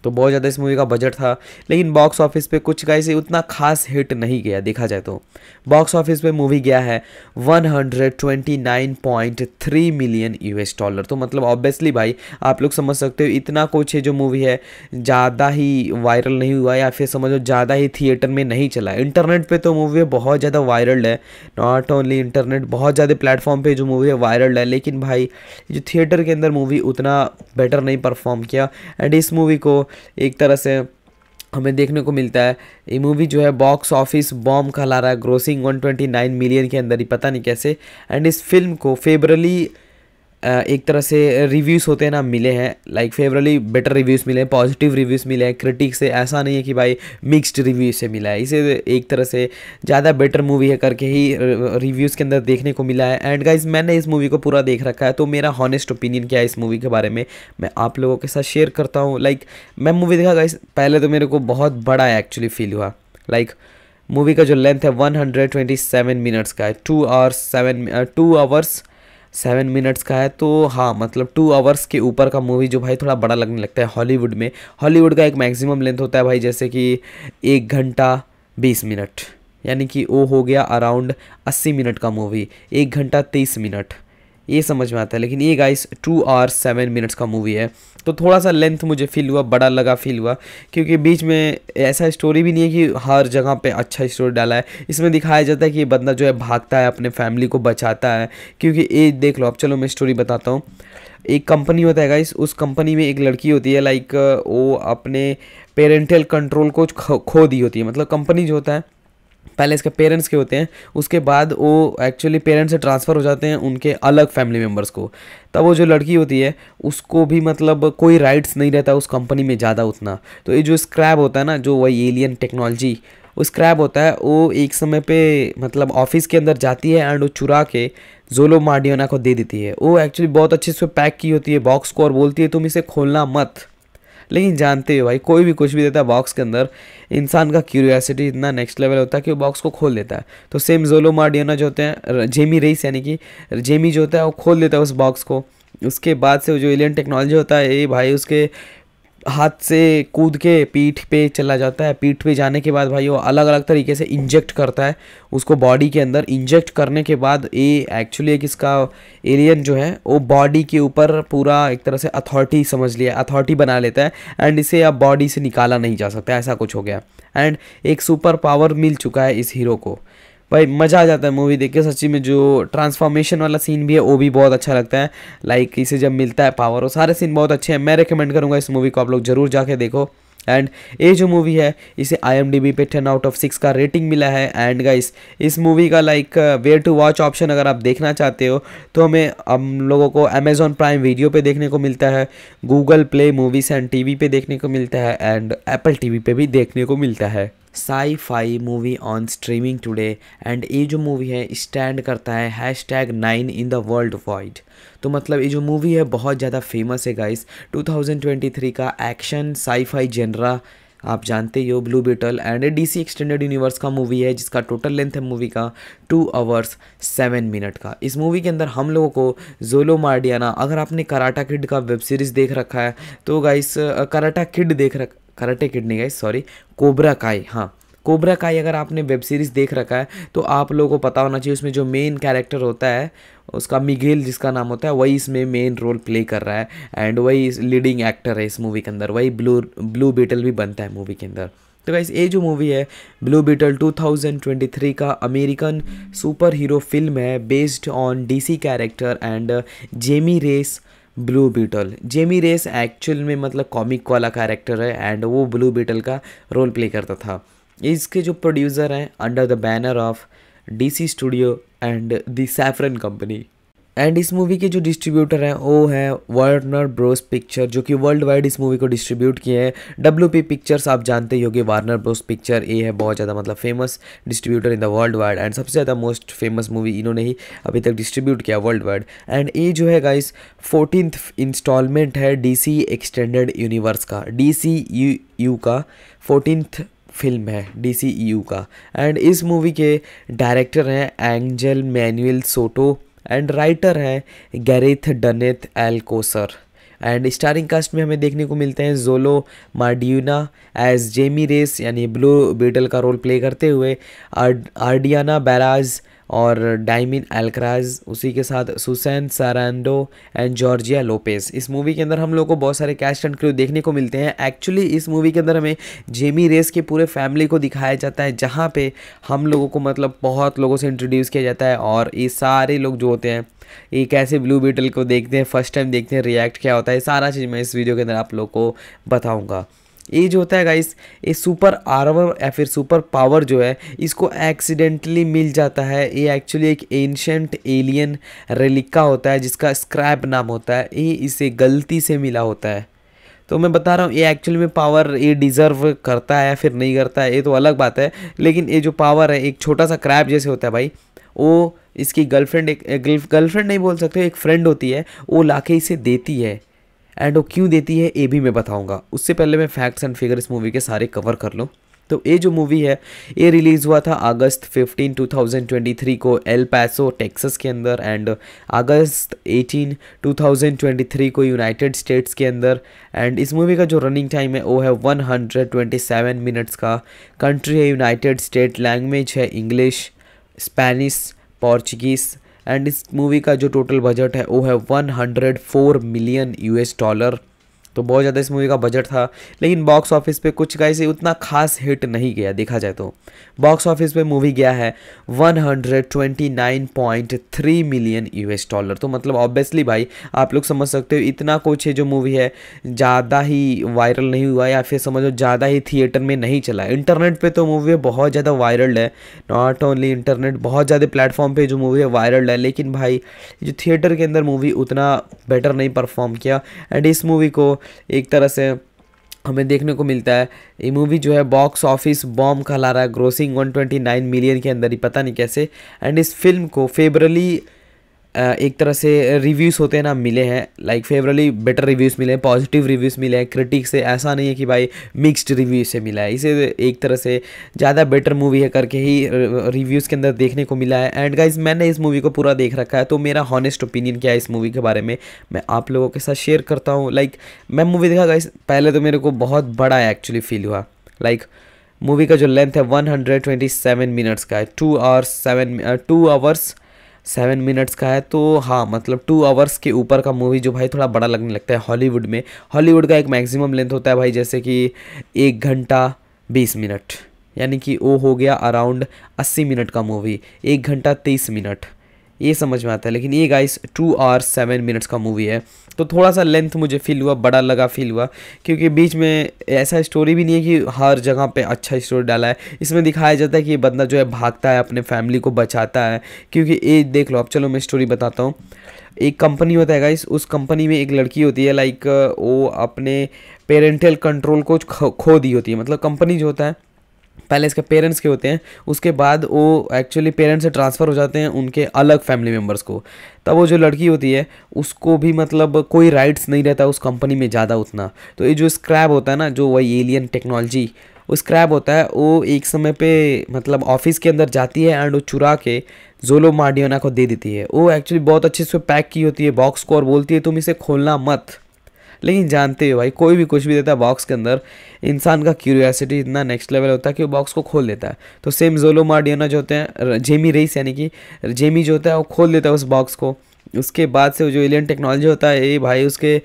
तो बहुत ज़्यादा इस मूवी का बजट था। लेकिन बॉक्स ऑफ़िस पे कुछ गाइस उतना खास हिट नहीं गया देखा जाए तो। बॉक्स ऑफ़िस पे मूवी गया है 129.3 मिलियन यूएस डॉलर तो मतलब ऑब्वियसली भाई, आप लोग समझ सकते हो, इतना कुछ है जो मूवी है, ज़्यादा ही वायरल नहीं हुआ या फिर समझो ज़्यादा ही थिएटर में नहीं चला। इंटरनेट पर तो मूवी बहुत ज़्यादा वायरल है। नॉट ओनली इंटरनेट बहुत ज़्यादा प्लेटफॉर्म पर जो मूवी है वायरल है। लेकिन भाई, जो थिएटर के अंदर मूवी उतना बेटर नहीं परफॉर्म किया। एंड इस मूवी को एक तरह से हमें देखने को मिलता है। ये मूवी जो है बॉक्स ऑफ़िस बॉम्ब कहला रहा है ग्रोसिंग 129 मिलियन के अंदर ही, पता नहीं कैसे। एंड इस फ़िल्म को फेबरली एक तरह से रिव्यूज़ होते हैं ना, मिले हैं। लाइक फेवरली बेटर रिव्यूज़ मिले हैं पॉजिटिव रिव्यूज़ मिले हैं क्रिटिक से ऐसा नहीं है कि भाई मिक्स्ड रिव्यू से मिला है। इसे एक तरह से ज़्यादा बेटर मूवी है करके ही रिव्यूज़ के अंदर देखने को मिला है। एंड गाइज़ मैंने इस मूवी को पूरा देख रखा है तो मेरा हॉनेस्ट ओपिनियन क्या है इस मूवी के बारे में, मैं आप लोगों के साथ शेयर करता हूँ। लाइक मैं मूवी देखा गाइज़ पहले तो मेरे को बहुत बड़ा एक्चुअली फील हुआ। लाइक मूवी का जो लेंथ है वन मिनट्स का है। Two hours seven two hours seven minutes का है तो हाँ मतलब टू आवर्स के ऊपर का मूवी जो भाई थोड़ा बड़ा लगने लगता है हॉलीवुड में। हॉलीवुड का एक मैक्सिमम लेंथ होता है भाई, जैसे कि एक घंटा बीस मिनट। यानी कि वो हो गया अराउंड अस्सी मिनट का मूवी एक घंटा तेईस मिनट। ये समझ में आता है, लेकिन ये guys two hours seven minutes का मूवी है। तो थोड़ा सा लेंथ मुझे फील हुआ, बड़ा लगा फील हुआ, क्योंकि बीच में ऐसा स्टोरी भी नहीं है कि हर जगह पे अच्छा स्टोरी डाला है। इसमें दिखाया जाता है कि ये बंदा जो है भागता है, अपने फैमिली को बचाता है, क्योंकि ये देख लो, अब चलो मैं स्टोरी बताता हूँ। एक कंपनी होता है गाइस उस कंपनी में एक लड़की होती है लाइक वो अपने पेरेंटल कंट्रोल को खो दी होती है। मतलब कंपनी जो होता है पहले इसके पेरेंट्स के होते हैं, उसके बाद वो एक्चुअली पेरेंट्स से ट्रांसफ़र हो जाते हैं उनके अलग फैमिली मेंबर्स को। तब वो जो लड़की होती है, उसको भी मतलब कोई राइट्स नहीं रहता उस कंपनी में ज़्यादा उतना। तो ये जो स्क्रैब होता है ना, जो वही एलियन टेक्नोलॉजी वो स्क्रैब होता है, वो एक समय पे मतलब ऑफ़िस के अंदर जाती है एंड वो चुरा के जोलो मार्डियोना को दे देती है। वो एक्चुअली बहुत अच्छे से पैक की होती है बॉक्स को और बोलती है, तुम इसे खोलना मत। लेकिन जानते हो भाई, कोई भी कुछ भी देता है बॉक्स के अंदर, इंसान का क्यूरियासिटी इतना नेक्स्ट लेवल होता है कि वो बॉक्स को खोल देता है। तो सेम जोलो मार्डियोना जो होते हैं जेमी रेस यानी कि जेमी जो होता है वो खोल देता है उस बॉक्स को। उसके बाद से जो एलियन टेक्नोलॉजी होता है ये भाई उसके हाथ से कूद के पीठ पे चला जाता है। पीठ पे जाने के बाद भाई वो अलग अलग तरीके से इंजेक्ट करता है। उसको बॉडी के अंदर इंजेक्ट करने के बाद ये एक्चुअली एक इसका एलियन जो है, वो बॉडी के ऊपर पूरा एक तरह से अथॉरिटी समझ लिया अथॉरिटी बना लेता है एंड इसे अब बॉडी से निकाला नहीं जा सकता, ऐसा कुछ हो गया। एंड एक सुपर पावर मिल चुका है इस हीरो को। भाई, मज़ा आ जाता है मूवी देख के। सच्ची में जो ट्रांसफॉर्मेशन वाला सीन भी है, वो भी बहुत अच्छा लगता है। लाइक इसे जब मिलता है पावर वो सारे सीन बहुत अच्छे हैं। मैं रिकमेंड करूँगा इस मूवी को आप लोग ज़रूर जाके देखो। एंड ये जो मूवी है, इसे आई एम डी बी पे टेन आउट ऑफ़ सिक्स का रेटिंग मिला है। एंड गाइस इस मूवी का like where to watch option अगर आप देखना चाहते हो तो हमें हम लोगों को अमेजोन प्राइम वीडियो पे देखने को मिलता है Google Play Movies and TV पे देखने को मिलता है एंड एप्पल टीवी पे भी देखने को मिलता है। Sci fi movie on streaming today and ये जो मूवी है स्टैंड करता है hashtag nine in the world wide तो मतलब ये जो मूवी है, बहुत ज़्यादा फ़ेमस है गाइस 2023 का एक्शन साईफाई जेनरा आप जानते ही हो Blue Beetle and D C extended universe का मूवी है, जिसका टोटल लेंथ है मूवी का टू आवर्स सेवन मिनट का. इस मूवी के अंदर हम लोगों को जोलो मार्डियाना अगर आपने कराटा किड का वेब सीरीज़ देख रखा है तो गाइस कराटा किड देख रख कराटे किड नहीं गाइस सॉरी कोबरा काई हाँ. कोबरा काई अगर आपने वेब सीरीज़ देख रखा है तो आप लोगों को पता होना चाहिए, उसमें जो मेन कैरेक्टर होता है, उसका मिगेल जिसका नाम होता है, वही इसमें मेन रोल प्ले कर रहा है एंड वही लीडिंग एक्टर है इस मूवी के अंदर, वही ब्लू ब्लू बीटल भी बनता है मूवी के अंदर। तो गाइस ये जो मूवी है ब्लू बीटल 2023 का अमेरिकन सुपर हीरो फ़िल्म है based on DC character and Jaime Reyes Blue Beetle Jaime Reyes actual में मतलब कॉमिक वाला कैरेक्टर है एंड वो ब्लू बीटल का रोल प्ले करता था। इसके जो प्रोड्यूसर हैं under the banner of DC studio and the Safran company and इस मूवी के जो डिस्ट्रीब्यूटर हैं, वो है वार्नर ब्रोस पिक्चर जो कि वर्ल्ड वाइड इस मूवी को डिस्ट्रीब्यूट किए हैं। डब्ल्यू पी पिक्चर्स आप जानते ही होगे वार्नर ब्रोस पिक्चर ये है बहुत ज़्यादा मतलब famous distributor in the world wide and सबसे ज़्यादा मोस्ट फ़ेमस मूवी इन्होंने ही अभी तक डिस्ट्रीब्यूट किया वर्ल्ड वाइड एंड ये जो है गाइस फोर्टीन इंस्टॉलमेंट है डी सी एक्सटेंडेड यूनिवर्स का। डी यू का फोर्टीन फ़िल्म है डी यू का. एंड इस मूवी के डायरेक्टर हैं Angel Manuel Soto and writer हैं Gareth Dunnet Alcocer and starring cast में हमें देखने को मिलते हैं Xolo Maridueña as Jaime Reyes यानी ब्लू बीटल का रोल प्ले करते हुए आर्डियाना बैराज और डायमिन एल्क्राज उसी के साथ Susan Sarandon and Georgia Lopez इस मूवी के अंदर हम लोग को बहुत सारे कैस्ट एंड क्रू देखने को मिलते हैं। एक्चुअली इस मूवी के अंदर हमें जेमी रेस के पूरे फैमिली को दिखाया जाता है, जहाँ पे हम लोगों को मतलब बहुत लोगों से इंट्रोड्यूस किया जाता है और ये सारे लोग जो होते हैं, ये कैसे ब्लू बीटल को देखते हैं फ़र्स्ट टाइम देखते हैं रिएक्ट क्या होता है, सारा चीज़ मैं इस वीडियो के अंदर आप लोग को बताऊँगा। ये जो होता है गाइस ये सुपर आर्मर या फिर सुपर पावर जो है, इसको एक्सीडेंटली मिल जाता है। ये एक्चुअली एक एंशंट एलियन रेलिका होता है, जिसका स्क्रैप नाम होता है। ये इसे गलती से मिला होता है। तो मैं बता रहा हूँ, ये एक्चुअली में पावर ये डिज़र्व करता है या फिर नहीं करता है, ये तो अलग बात है। लेकिन ये जो पावर है, एक छोटा सा क्रैप जैसे होता है भाई, वो इसकी गर्लफ्रेंड एक गर्लफ्रेंड नहीं बोल सकते, एक फ्रेंड होती है, वो लाके इसे देती है। एंड वो क्यों देती है, ये भी मैं बताऊँगा। उससे पहले मैं फैक्ट्स एंड फिगर इस मूवी के सारे कवर कर लूँ। तो ये जो मूवी है, ये रिलीज़ हुआ था अगस्त 15 2023 को एल पैसो टेक्सास के अंदर एंड अगस्त 18 2023 को यूनाइटेड स्टेट्स के अंदर। एंड इस मूवी का जो रनिंग टाइम है, वो है 127 मिनट्स का। कंट्री है यूनाइटेड स्टेट लैंग्वेज है इंग्लिश स्पेनिश पोर्चुगीज़ एंड इस मूवी का जो टोटल बजट है, वो है 104 मिलियन यूएस डॉलर तो बहुत ज़्यादा इस मूवी का बजट था, लेकिन बॉक्स ऑफ़िस पे कुछ गाइस उतना खास हिट नहीं गया देखा जाए तो। बॉक्स ऑफ़िस पे मूवी गया है 129.3 मिलियन यूएस डॉलर तो मतलब ऑब्वियसली भाई, आप लोग समझ सकते हो इतना कुछ है जो मूवी है, ज़्यादा ही वायरल नहीं हुआ या फिर समझो ज़्यादा ही थिएटर में नहीं चला इंटरनेट पर तो मूवी बहुत ज़्यादा वायरल है। नॉट ओनली इंटरनेट बहुत ज़्यादा प्लेटफॉर्म पर जो मूवी है वायरल है, लेकिन भाई, जो थिएटर के अंदर मूवी उतना बेटर नहीं परफॉर्म किया। एंड इस मूवी को एक तरह से हमें देखने को मिलता है। ये मूवी जो है बॉक्स ऑफ़िस बॉम्ब कहला रहा है। ग्रोसिंग 129 मिलियन के अंदर ही, पता नहीं कैसे। एंड इस फ़िल्म को फेबरली एक तरह से रिव्यूज़ होते हैं ना, मिले हैं। लाइक फेवरली बेटर रिव्यूज़ मिले हैं पॉजिटिव रिव्यूज़ मिले हैं क्रिटिक से ऐसा नहीं है कि भाई मिक्स्ड रिव्यू से मिला है। इसे एक तरह से ज़्यादा बेटर मूवी है करके ही रिव्यूज़ के अंदर देखने को मिला है। एंड गाइज़ मैंने इस मूवी को पूरा देख रखा है तो मेरा हॉनेस्ट ओपिनियन क्या है इस मूवी के बारे में, मैं आप लोगों के साथ शेयर करता हूँ। लाइक मैं मूवी देखा गाइज़ पहले तो मेरे को बहुत बड़ा एक्चुअली फील हुआ। लाइक मूवी का जो लेंथ है वन मिनट्स का है। Two hours seven two hours seven minutes का है तो हाँ मतलब टू आवर्स के ऊपर का मूवी जो भाई थोड़ा बड़ा लगने लगता है हॉलीवुड में। हॉलीवुड का एक मैक्सिमम लेंथ होता है भाई, जैसे कि एक घंटा बीस मिनट। यानी कि वो हो गया अराउंड अस्सी मिनट का मूवी एक घंटा तेईस मिनट। ये समझ में आता है, लेकिन ये guys two hours seven minutes का मूवी है। तो थोड़ा सा लेंथ मुझे फील हुआ, बड़ा लगा फील हुआ, क्योंकि बीच में ऐसा स्टोरी भी नहीं है कि हर जगह पे अच्छा स्टोरी डाला है। इसमें दिखाया जाता है कि ये बंदा जो है भागता है, अपने फैमिली को बचाता है, क्योंकि ये देख लो, अब चलो मैं स्टोरी बताता हूँ। एक कंपनी होता है गाइस उस कंपनी में एक लड़की होती है लाइक वो अपने पेरेंटल कंट्रोल को खो दी होती है। मतलब कंपनी जो होता है पहले इसके पेरेंट्स के होते हैं, उसके बाद वो एक्चुअली पेरेंट्स से ट्रांसफ़र हो जाते हैं उनके अलग फैमिली मेंबर्स को। तब वो जो लड़की होती है, उसको भी मतलब कोई राइट्स नहीं रहता उस कंपनी में ज़्यादा उतना। तो ये जो स्क्रैब होता है ना, जो वही एलियन टेक्नोलॉजी वो स्क्रैब होता है, वो एक समय पे मतलब ऑफ़िस के अंदर जाती है एंड वो चुरा के जोलो मार्डियोना को दे देती है। वो एक्चुअली बहुत अच्छे से पैक की होती है बॉक्स को और बोलती है, तुम इसे खोलना मत। लेकिन जानते हो भाई, कोई भी कुछ भी देता है बॉक्स के अंदर, इंसान का क्यूरियासिटी इतना नेक्स्ट लेवल होता है कि वो बॉक्स को खोल देता है। तो सेम जोलो मार्डियोना जो होते हैं जेमी रेस यानी कि जेमी जो होता है वो खोल देता है उस बॉक्स को। उसके बाद से जो एलियन टेक्नोलॉजी होता है ये भाई, उसके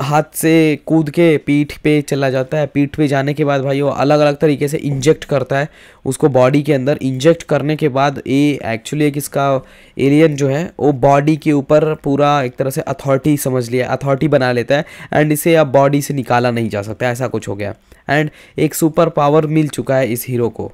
हाथ से कूद के पीठ पे चला जाता है। पीठ पे जाने के बाद भाई वो अलग अलग तरीके से इंजेक्ट करता है। उसको बॉडी के अंदर इंजेक्ट करने के बाद ये एक्चुअली एक इसका एलियन जो है, वो बॉडी के ऊपर पूरा एक तरह से अथॉरिटी समझ लिया अथॉरिटी बना लेता है एंड इसे अब बॉडी से निकाला नहीं जा सकता, ऐसा कुछ हो गया। एंड एक सुपर पावर मिल चुका है इस हीरो को।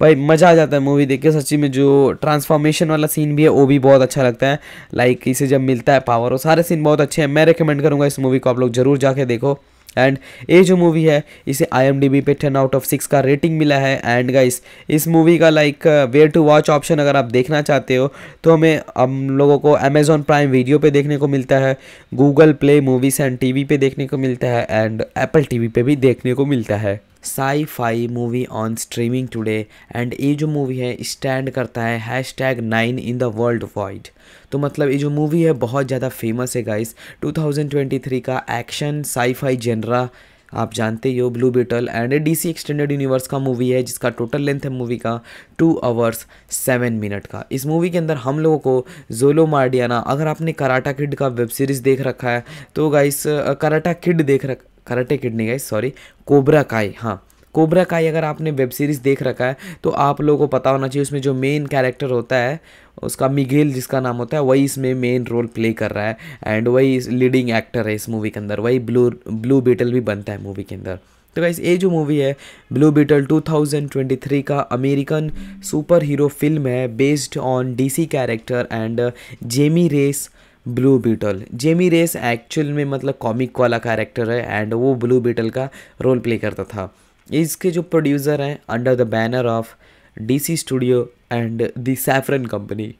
भाई, मज़ा आ जाता है मूवी देख के। सच्ची में जो ट्रांसफॉर्मेशन वाला सीन भी है, वो भी बहुत अच्छा लगता है। लाइक इसे जब मिलता है पावर वो सारे सीन बहुत अच्छे हैं। मैं रिकमेंड करूँगा इस मूवी को आप लोग ज़रूर जाके देखो। एंड ये जो मूवी है, इसे आई एम डी बी पे टेन आउट ऑफ़ सिक्स का रेटिंग मिला है। एंड गाइस इस मूवी का like where to watch option अगर आप देखना चाहते हो तो हमें हम लोगों को अमेजोन प्राइम वीडियो पे देखने को मिलता है Google Play Movies and TV पे देखने को मिलता है एंड एप्पल टीवी पे भी देखने को मिलता है। Sci fi movie on streaming today and ये जो मूवी है स्टैंड करता है hashtag nine in the world wide तो मतलब ये जो मूवी है, बहुत ज़्यादा फ़ेमस है गाइस 2023 का एक्शन साई फाई जनरा आप जानते ही हो Blue Beetle and D C extended universe का मूवी है, जिसका टोटल लेंथ है मूवी का टू आवर्स सेवन मिनट का. इस मूवी के अंदर हम लोगों को जोलो मार्डियाना अगर आपने कराटा किड का वेब सीरीज़ देख रखा है तो गाइस कराटा किड देख रख karate kidney guys sorry Cobra Kai हाँ। कोबरा काई अगर आपने वेब सीरीज़ देख रखा है तो आप लोगों को पता होना चाहिए, उसमें जो मेन कैरेक्टर होता है, उसका मिगेल जिसका नाम होता है, वही इसमें मेन रोल प्ले कर रहा है एंड वही लीडिंग एक्टर है इस मूवी के अंदर, वही ब्लू ब्लू बीटल भी बनता है मूवी के अंदर। तो गाइस ये जो मूवी है ब्लू बीटल 2023 का अमेरिकन सुपर हीरो फ़िल्म है based on DC character and Jaime Reyes Blue Beetle Jaime Reyes actual में मतलब कॉमिक वाला कैरेक्टर है एंड वो ब्लू बीटल का रोल प्ले करता था। इसके जो प्रोड्यूसर हैं under the banner of DC studio and the Safran company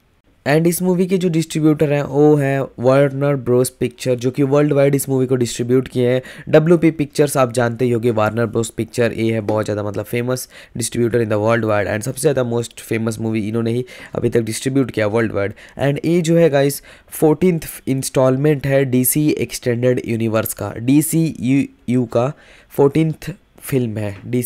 and इस मूवी के जो डिस्ट्रीब्यूटर हैं, वो है वार्नर ब्रोस पिक्चर जो कि वर्ल्ड वाइड इस मूवी को डिस्ट्रीब्यूट किए हैं। डब्ल्यू पी पिक्चर्स आप जानते ही होगे वार्नर ब्रोस पिक्चर ये है बहुत ज़्यादा मतलब famous distributor in the world wide and सबसे ज़्यादा मोस्ट फ़ेमस मूवी इन्होंने ही अभी तक डिस्ट्रीब्यूट किया वर्ल्ड वाइड एंड ये जो है गाइस फोर्टीन इंस्टॉलमेंट है डी सी एक्सटेंडेड यूनिवर्स का। डी यू यू का फोर्टीन फ़िल्म है डी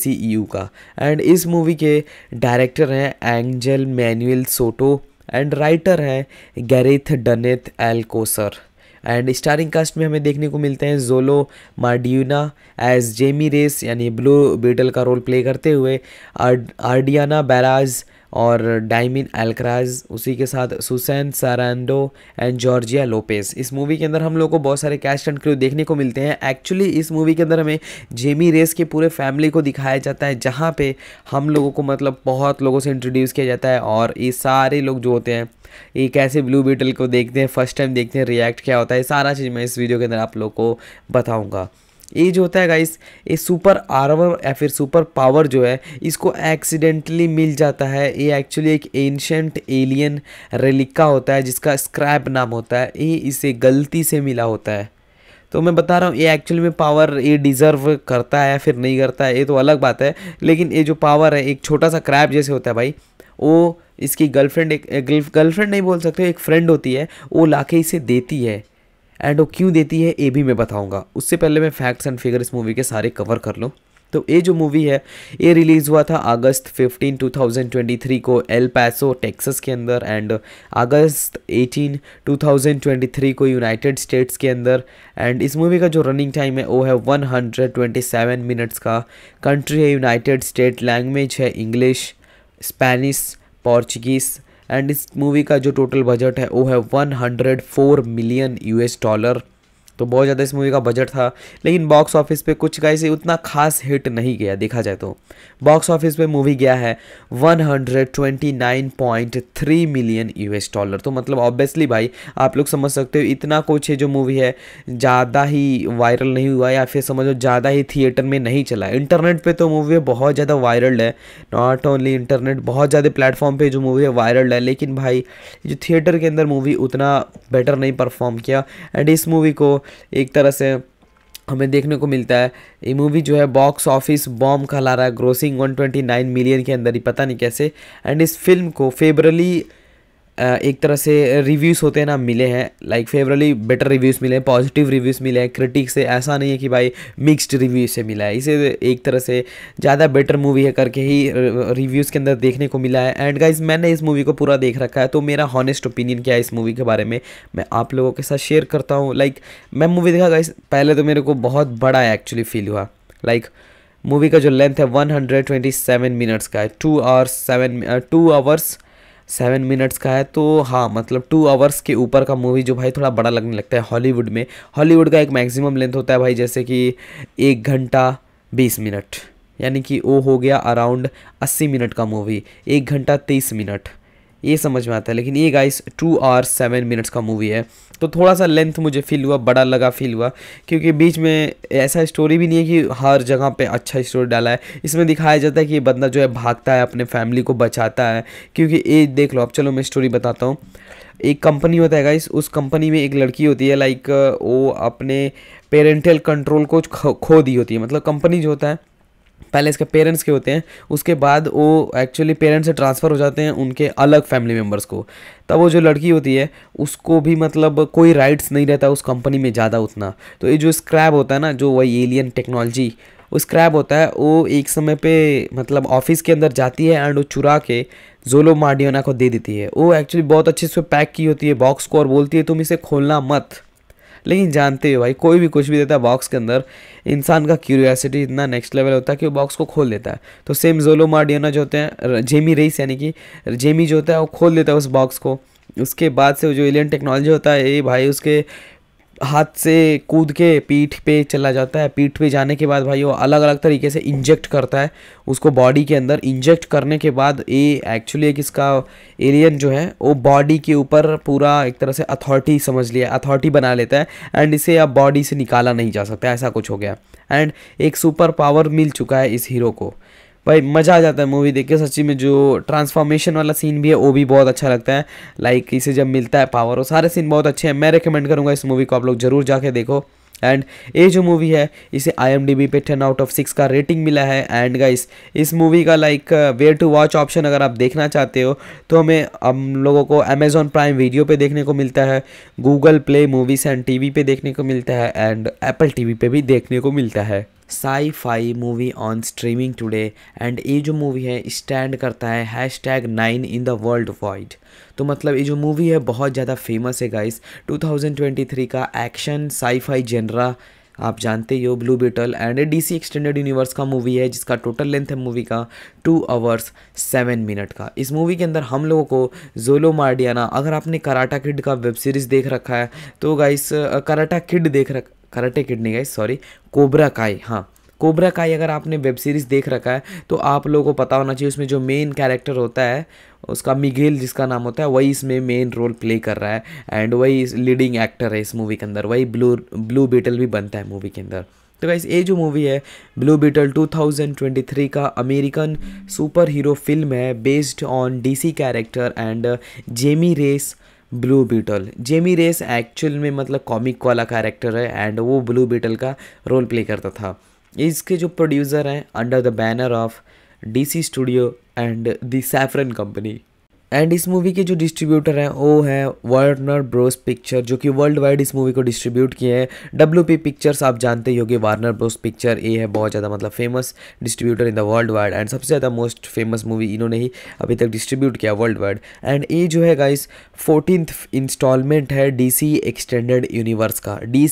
का। एंड इस मूवी के डायरेक्टर हैं Angel Manuel Soto and writer हैं Gareth Dunnet Alcocer and starring cast में हमें देखने को मिलते हैं Xolo Maridueña as Jaime Reyes यानी ब्लू बीटल का रोल प्ले करते हुए आर्डियाना बैराज और डायमिन एल्क्राज उसी के साथ Susan Sarandon and Georgia Lopez इस मूवी के अंदर हम लोग को बहुत सारे कैस्ट एंड क्रू देखने को मिलते हैं। एक्चुअली इस मूवी के अंदर हमें जेमी रेस के पूरे फैमिली को दिखाया जाता है, जहाँ पे हम लोगों को मतलब बहुत लोगों से इंट्रोड्यूस किया जाता है और ये सारे लोग जो होते हैं, ये कैसे ब्लू बीटल को देखते हैं फ़र्स्ट टाइम देखते हैं रिएक्ट क्या होता है, सारा चीज़ मैं इस वीडियो के अंदर आप लोग को बताऊँगा। ये जो होता है गाइस ये सुपर आर्मर या फिर सुपर पावर जो है, इसको एक्सीडेंटली मिल जाता है। ये एक्चुअली एक एंशंट एलियन रेलिका होता है, जिसका स्क्रैप नाम होता है। ये इसे गलती से मिला होता है। तो मैं बता रहा हूँ, ये एक्चुअली में पावर ये डिज़र्व करता है या फिर नहीं करता है, ये तो अलग बात है। लेकिन ये जो पावर है, एक छोटा सा क्रैप जैसे होता है भाई, वो इसकी गर्लफ्रेंड एक गर्लफ्रेंड नहीं बोल सकते, एक फ्रेंड होती है, वो लाके इसे देती है। एंड वो क्यों देती है, ये भी मैं बताऊँगा। उससे पहले मैं फैक्ट्स एंड फिगर इस मूवी के सारे कवर कर लूँ। तो ये जो मूवी है, ये रिलीज़ हुआ था अगस्त 15 2023 को एल पैसो टेक्सास के अंदर एंड अगस्त 18 2023 को यूनाइटेड स्टेट्स के अंदर। एंड इस मूवी का जो रनिंग टाइम है, वो है 127 मिनट्स का। कंट्री है यूनाइटेड स्टेट लैंग्वेज है इंग्लिश स्पेनिश पोर्चुगीज़ एंड इस मूवी का जो टोटल बजट है वो है 104 मिलियन यूएस डॉलर तो बहुत ज़्यादा इस मूवी का बजट था, लेकिन बॉक्स ऑफ़िस पे कुछ का इसे उतना खास हिट नहीं गया देखा जाए तो। बॉक्स ऑफ़िस पे मूवी गया है 129.3 मिलियन यूएस डॉलर तो मतलब ऑब्वियसली भाई, आप लोग समझ सकते हो इतना कुछ है जो मूवी है, ज़्यादा ही वायरल नहीं हुआ या फिर समझो ज़्यादा ही थिएटर में नहीं चला। इंटरनेट पर तो मूवी बहुत ज़्यादा वायरल है। नॉट ओनली इंटरनेट बहुत ज़्यादा प्लेटफॉर्म पर जो मूवी है वायरल है, लेकिन भाई, जो थिएटर के अंदर मूवी उतना बेटर नहीं परफॉर्म किया। एंड इस मूवी को एक तरह से हमें देखने को मिलता है। ये मूवी जो है बॉक्स ऑफ़िस बॉम्ब कहला रहा है ग्रोसिंग 129 मिलियन के अंदर ही, पता नहीं कैसे। एंड इस फ़िल्म को फेबरली एक तरह से रिव्यूज़ होते हैं ना, मिले हैं। लाइक फेवरली बेटर रिव्यूज़ मिले हैं पॉजिटिव रिव्यूज़ मिले हैं क्रिटिक से ऐसा नहीं है कि भाई मिक्स्ड रिव्यू से मिला है। इसे एक तरह से ज़्यादा बेटर मूवी है करके ही रिव्यूज़ के अंदर देखने को मिला है। एंड गाइज़ मैंने इस मूवी को पूरा देख रखा है तो मेरा हॉनेस्ट ओपिनियन क्या है इस मूवी के बारे में, मैं आप लोगों के साथ शेयर करता हूँ। लाइक मैं मूवी देखा गाइज़ पहले तो मेरे को बहुत बड़ा एक्चुअली फील हुआ। लाइक मूवी का जो लेंथ है वन मिनट्स का है। Two hours seven two hours seven minutes का है तो हाँ मतलब टू आवर्स के ऊपर का मूवी जो भाई थोड़ा बड़ा लगने लगता है हॉलीवुड में। हॉलीवुड का एक मैक्सिमम लेंथ होता है भाई, जैसे कि एक घंटा बीस मिनट। यानी कि वो हो गया अराउंड अस्सी मिनट का मूवी एक घंटा तेईस मिनट। ये समझ में आता है, लेकिन ये guys two hours seven minutes का मूवी है। तो थोड़ा सा लेंथ मुझे फील हुआ, बड़ा लगा फील हुआ, क्योंकि बीच में ऐसा स्टोरी भी नहीं है कि हर जगह पे अच्छा स्टोरी डाला है। इसमें दिखाया जाता है कि ये बंदा जो है भागता है, अपने फैमिली को बचाता है, क्योंकि ये देख लो, अब चलो मैं स्टोरी बताता हूँ। एक कंपनी होता है गाइस उस कंपनी में एक लड़की होती है लाइक वो अपने पेरेंटल कंट्रोल को खो दी होती है। मतलब कंपनी जो होता है पहले इसके पेरेंट्स के होते हैं, उसके बाद वो एक्चुअली पेरेंट्स से ट्रांसफ़र हो जाते हैं उनके अलग फैमिली मेंबर्स को। तब वो जो लड़की होती है, उसको भी मतलब कोई राइट्स नहीं रहता उस कंपनी में ज़्यादा उतना। तो ये जो स्क्रैब होता है ना, जो वही एलियन टेक्नोलॉजी वो स्क्रैब होता है, वो एक समय पे मतलब ऑफ़िस के अंदर जाती है एंड वो चुरा के जोलो मार्डियोना को दे देती है। वो एक्चुअली बहुत अच्छे से पैक की होती है बॉक्स को और बोलती है, तुम इसे खोलना मत। लेकिन जानते हो भाई, कोई भी कुछ भी देता है बॉक्स के अंदर, इंसान का क्यूरियासिटी इतना नेक्स्ट लेवल होता है कि वो बॉक्स को खोल देता है। तो सेम जोलो मार्डियोना जो होते हैं जेमी रेस यानी कि जेमी जो होता है वो खोल देता है उस बॉक्स को। उसके बाद से जो एलियन टेक्नोलॉजी होता है ये भाई, उसके हाथ से कूद के पीठ पे चला जाता है। पीठ पे जाने के बाद भाई वो अलग अलग तरीके से इंजेक्ट करता है। उसको बॉडी के अंदर इंजेक्ट करने के बाद ये एक्चुअली एक इसका एलियन जो है, वो बॉडी के ऊपर पूरा एक तरह से अथॉरिटी समझ लिया अथॉरिटी बना लेता है एंड इसे अब बॉडी से निकाला नहीं जा सकता, ऐसा कुछ हो गया। एंड एक सुपर पावर मिल चुका है इस हीरो को। भाई, मज़ा आ जाता है मूवी देख के। सच्ची में जो ट्रांसफॉर्मेशन वाला सीन भी है, वो भी बहुत अच्छा लगता है। लाइक इसे जब मिलता है पावर वो सारे सीन बहुत अच्छे हैं। मैं रिकमेंड करूँगा इस मूवी को आप लोग ज़रूर जाके देखो। एंड ये जो मूवी है, इसे आईएमडीबी पे टेन आउट ऑफ़ सिक्स का रेटिंग मिला है। एंड गाइस इस मूवी का like where to watch option अगर आप देखना चाहते हो तो हमें हम लोगों को अमेजोन प्राइम वीडियो पे देखने को मिलता है Google Play Movies and TV पे देखने को मिलता है एंड एप्पल टीवी पे भी देखने को मिलता है। Sci fi movie on streaming today and ये जो मूवी है स्टैंड करता है hashtag nine in the world wide तो मतलब ये जो मूवी है, बहुत ज़्यादा फ़ेमस है गाइस 2023 का एक्शन साई फाई जनरा आप जानते ही हो Blue Beetle and D C extended universe का मूवी है, जिसका टोटल लेंथ है मूवी का टू आवर्स सेवन मिनट का. इस मूवी के अंदर हम लोगों को जोलो मार्डियाना अगर आपने कराटा किड का वेब सीरीज़ देख रखा है तो गाइस कराटा किड देख रख कराटे किड नहीं गाइस सॉरी कोबरा काई हाँ. कोबरा काई अगर आपने वेब सीरीज़ देख रखा है तो आप लोगों को पता होना चाहिए, उसमें जो मेन कैरेक्टर होता है, उसका मिगेल जिसका नाम होता है, वही इसमें मेन रोल प्ले कर रहा है एंड वही लीडिंग एक्टर है इस मूवी के अंदर, वही ब्लू ब्लू बीटल भी बनता है मूवी के अंदर। तो गाइस ये जो मूवी है ब्लू बीटल 2023 का अमेरिकन सुपर हीरो फ़िल्म है based on DC character and Jaime Reyes Blue Beetle Jaime Reyes actual में मतलब कॉमिक वाला कैरेक्टर है एंड वो ब्लू बीटल का रोल प्ले करता था। इसके जो प्रोड्यूसर हैं under the banner of DC studio and the Safran Company and इस मूवी के जो डिस्ट्रीब्यूटर हैं, वो है वार्नर ब्रोस पिक्चर जो कि वर्ल्ड वाइड इस मूवी को डिस्ट्रीब्यूट किए हैं। डब्ल्यू पी पिक्चर्स आप जानते ही होगे वार्नर ब्रोस पिक्चर ये है बहुत ज़्यादा मतलब famous distributor in the world wide and सबसे ज़्यादा मोस्ट फ़ेमस मूवी इन्होंने ही अभी तक डिस्ट्रीब्यूट किया वर्ल्ड वाइड एंड ये जो है गाइस फोर्टीन इंस्टॉलमेंट है डी सी एक्सटेंडेड यूनिवर्स का। डी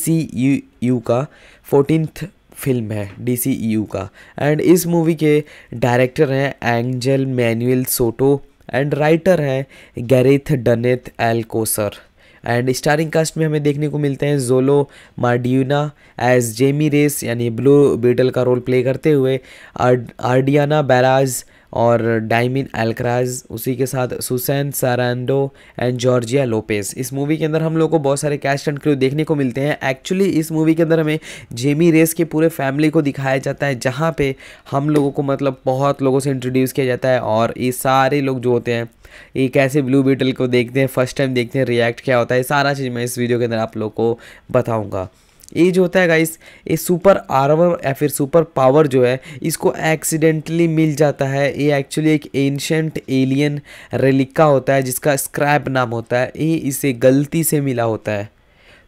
यू का फोर्टीनथ फ़िल्म है डी यू का. एंड इस मूवी के डायरेक्टर हैं Angel Manuel Soto and writer हैं Gareth Dunnet Alcocer and starring cast में हमें देखने को मिलते हैं Xolo Maridueña as Jaime Reyes यानी ब्लू बीटल का रोल प्ले करते हुए आर्डियाना बैराज और डायमिन एल्क्राज उसी के साथ Susan Sarandon and Georgia Lopez इस मूवी के अंदर हम लोग को बहुत सारे कैस्ट एंड क्रू देखने को मिलते हैं। एक्चुअली इस मूवी के अंदर हमें जेमी रेस के पूरे फैमिली को दिखाया जाता है, जहाँ पे हम लोगों को मतलब बहुत लोगों से इंट्रोड्यूस किया जाता है और ये सारे लोग जो होते हैं, ये कैसे ब्लू बीटल को देखते हैं फ़र्स्ट टाइम देखते हैं रिएक्ट क्या होता है, सारा चीज़ मैं इस वीडियो के अंदर आप लोग को बताऊँगा। ये जो होता है गाइस ये सुपर आर्मर या फिर सुपर पावर जो है, इसको एक्सीडेंटली मिल जाता है। ये एक्चुअली एक एंशंट एलियन रेलिका होता है, जिसका स्क्रैप नाम होता है। ये इसे गलती से मिला होता है।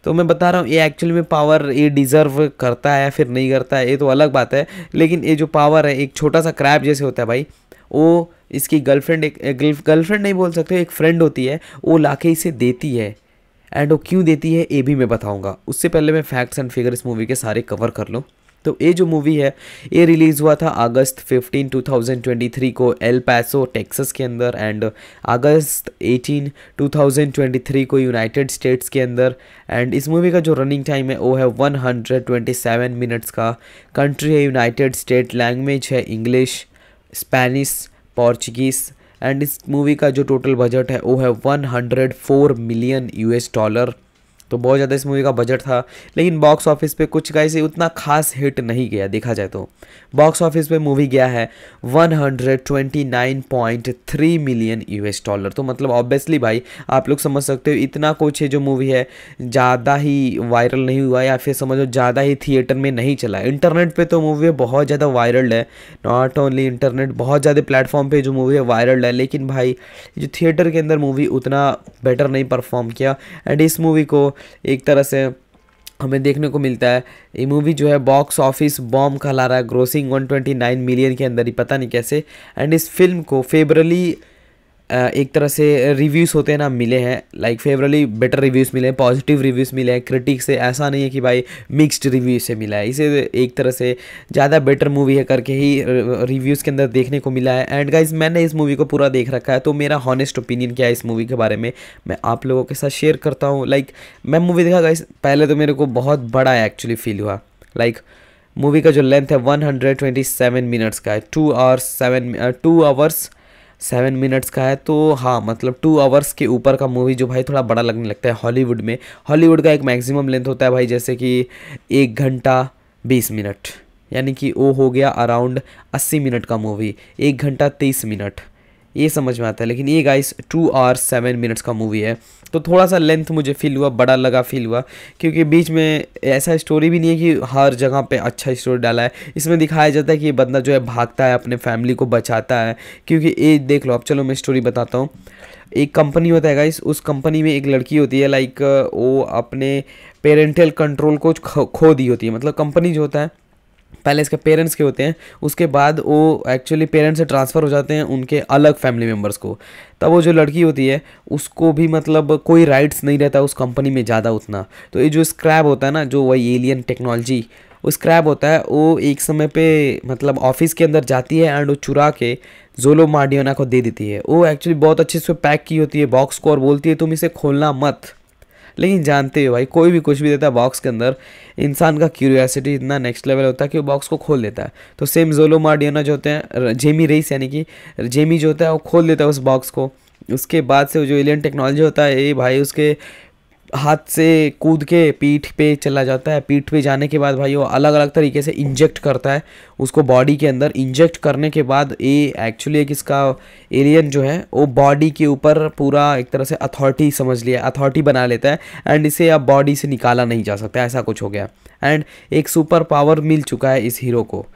तो मैं बता रहा हूँ, ये एक्चुअली में पावर ये डिज़र्व करता है या फिर नहीं करता है, ये तो अलग बात है। लेकिन ये जो पावर है, एक छोटा सा क्रैप जैसे होता है भाई, वो इसकी गर्लफ्रेंड एक गर्लफ्रेंड नहीं बोल सकते, एक फ्रेंड होती है, वो लाके इसे देती है। एंड वो क्यों देती है, ये भी मैं बताऊँगा। उससे पहले मैं फैक्ट्स एंड फिगर इस मूवी के सारे कवर कर लूँ। तो ये जो मूवी है, ये रिलीज़ हुआ था अगस्त 15 2023 को एल पैसो टेक्सास के अंदर एंड अगस्त 18 2023 को यूनाइटेड स्टेट्स के अंदर। एंड इस मूवी का जो रनिंग टाइम है, वो है 127 मिनट्स का। कंट्री है यूनाइटेड स्टेट लैंग्वेज है इंग्लिश स्पेनिश पोर्चुगीज़ एंड इस मूवी का जो टोटल बजट है, वो है 104 मिलियन यूएस डॉलर तो बहुत ज़्यादा इस मूवी का बजट था, लेकिन बॉक्स ऑफ़िस पे कुछ गाइस उतना खास हिट नहीं गया देखा जाए तो। बॉक्स ऑफ़िस पे मूवी गया है 129.3 मिलियन यूएस डॉलर तो मतलब ऑब्वियसली भाई, आप लोग समझ सकते हो, इतना कुछ है जो मूवी है, ज़्यादा ही वायरल नहीं हुआ या फिर समझो ज़्यादा ही थिएटर में नहीं चला इंटरनेट पे तो मूवी बहुत ज़्यादा वायरल है नॉट ओनली इंटरनेट बहुत ज़्यादा प्लेटफॉर्म पे जो मूवी है वायरल है, लेकिन भाई, जो थिएटर के अंदर मूवी उतना बेटर नहीं परफॉर्म किया। एंड इस मूवी को एक तरह से हमें देखने को मिलता है। ये मूवी जो है बॉक्स ऑफ़िस बॉम्ब कहला रहा है ग्रोसिंग 129 मिलियन के अंदर ही, पता नहीं कैसे। एंड इस फ़िल्म को फेबरली एक तरह से रिव्यूज़ होते हैं ना, मिले हैं। लाइक फेवरली बेटर रिव्यूज़ मिले हैं पॉजिटिव रिव्यूज़ मिले हैं। क्रिटिक से ऐसा नहीं है कि भाई मिक्स्ड रिव्यू से मिला है। इसे एक तरह से ज़्यादा बेटर मूवी है करके ही रिव्यूज़ के अंदर देखने को मिला है। एंड गाइज़ मैंने इस मूवी को पूरा देख रखा है तो मेरा हॉनेस्ट ओपिनियन क्या है इस मूवी के बारे में, मैं आप लोगों के साथ शेयर करता हूँ। लाइक मैं मूवी देखा गाइज़ पहले तो मेरे को बहुत बड़ा एक्चुअली फील हुआ। लाइक मूवी का जो लेंथ है वन मिनट्स का है। Two hours seven two hours seven minutes का है तो हाँ मतलब टू आवर्स के ऊपर का मूवी जो भाई थोड़ा बड़ा लगने लगता है हॉलीवुड में। हॉलीवुड का एक मैक्सिमम लेंथ होता है भाई, जैसे कि एक घंटा बीस मिनट। यानी कि वो हो गया अराउंड अस्सी मिनट का मूवी एक घंटा तेईस मिनट। ये समझ में आता है, लेकिन ये guys two hours seven minutes का मूवी है। तो थोड़ा सा लेंथ मुझे फील हुआ, बड़ा लगा फील हुआ, क्योंकि बीच में ऐसा स्टोरी भी नहीं है कि हर जगह पे अच्छा स्टोरी डाला है। इसमें दिखाया जाता है कि ये बंदा जो है भागता है, अपने फैमिली को बचाता है, क्योंकि ये देख लो, अब चलो मैं स्टोरी बताता हूँ। एक कंपनी होता है गाइस उस कंपनी में एक लड़की होती है लाइक वो अपने पेरेंटल कंट्रोल को खो दी होती है। मतलब कंपनी जो होता है पहले इसके पेरेंट्स के होते हैं, उसके बाद वो एक्चुअली पेरेंट्स से ट्रांसफ़र हो जाते हैं उनके अलग फैमिली मेंबर्स को। तब वो जो लड़की होती है, उसको भी मतलब कोई राइट्स नहीं रहता उस कंपनी में ज़्यादा उतना। तो ये जो स्क्रैब होता है ना, जो वही एलियन टेक्नोलॉजी वो स्क्रैब होता है, वो एक समय पे मतलब ऑफ़िस के अंदर जाती है एंड वो चुरा के जोलो मार्डियोना को दे देती है। वो एक्चुअली बहुत अच्छे से पैक की होती है बॉक्स को और बोलती है, तुम इसे खोलना मत। लेकिन जानते हो भाई, कोई भी कुछ भी देता है बॉक्स के अंदर, इंसान का क्यूरियासिटी इतना नेक्स्ट लेवल होता है कि वो बॉक्स को खोल देता है। तो सेम जोलो मार्डियोना जो होते हैं जेमी रेस यानी कि जेमी जो होता है वो खोल देता है उस बॉक्स को। उसके बाद से जो एलियन टेक्नोलॉजी होता है ये भाई, उसके हाथ से कूद के पीठ पे चला जाता है। पीठ पे जाने के बाद भाई वो अलग अलग तरीके से इंजेक्ट करता है। उसको बॉडी के अंदर इंजेक्ट करने के बाद ये एक्चुअली एक इसका एलियन जो है, वो बॉडी के ऊपर पूरा एक तरह से अथॉरिटी समझ लिया अथॉरिटी बना लेता है एंड इसे अब बॉडी से निकाला नहीं जा सकता, ऐसा कुछ हो गया। एंड एक सुपर पावर मिल चुका है इस हीरो को।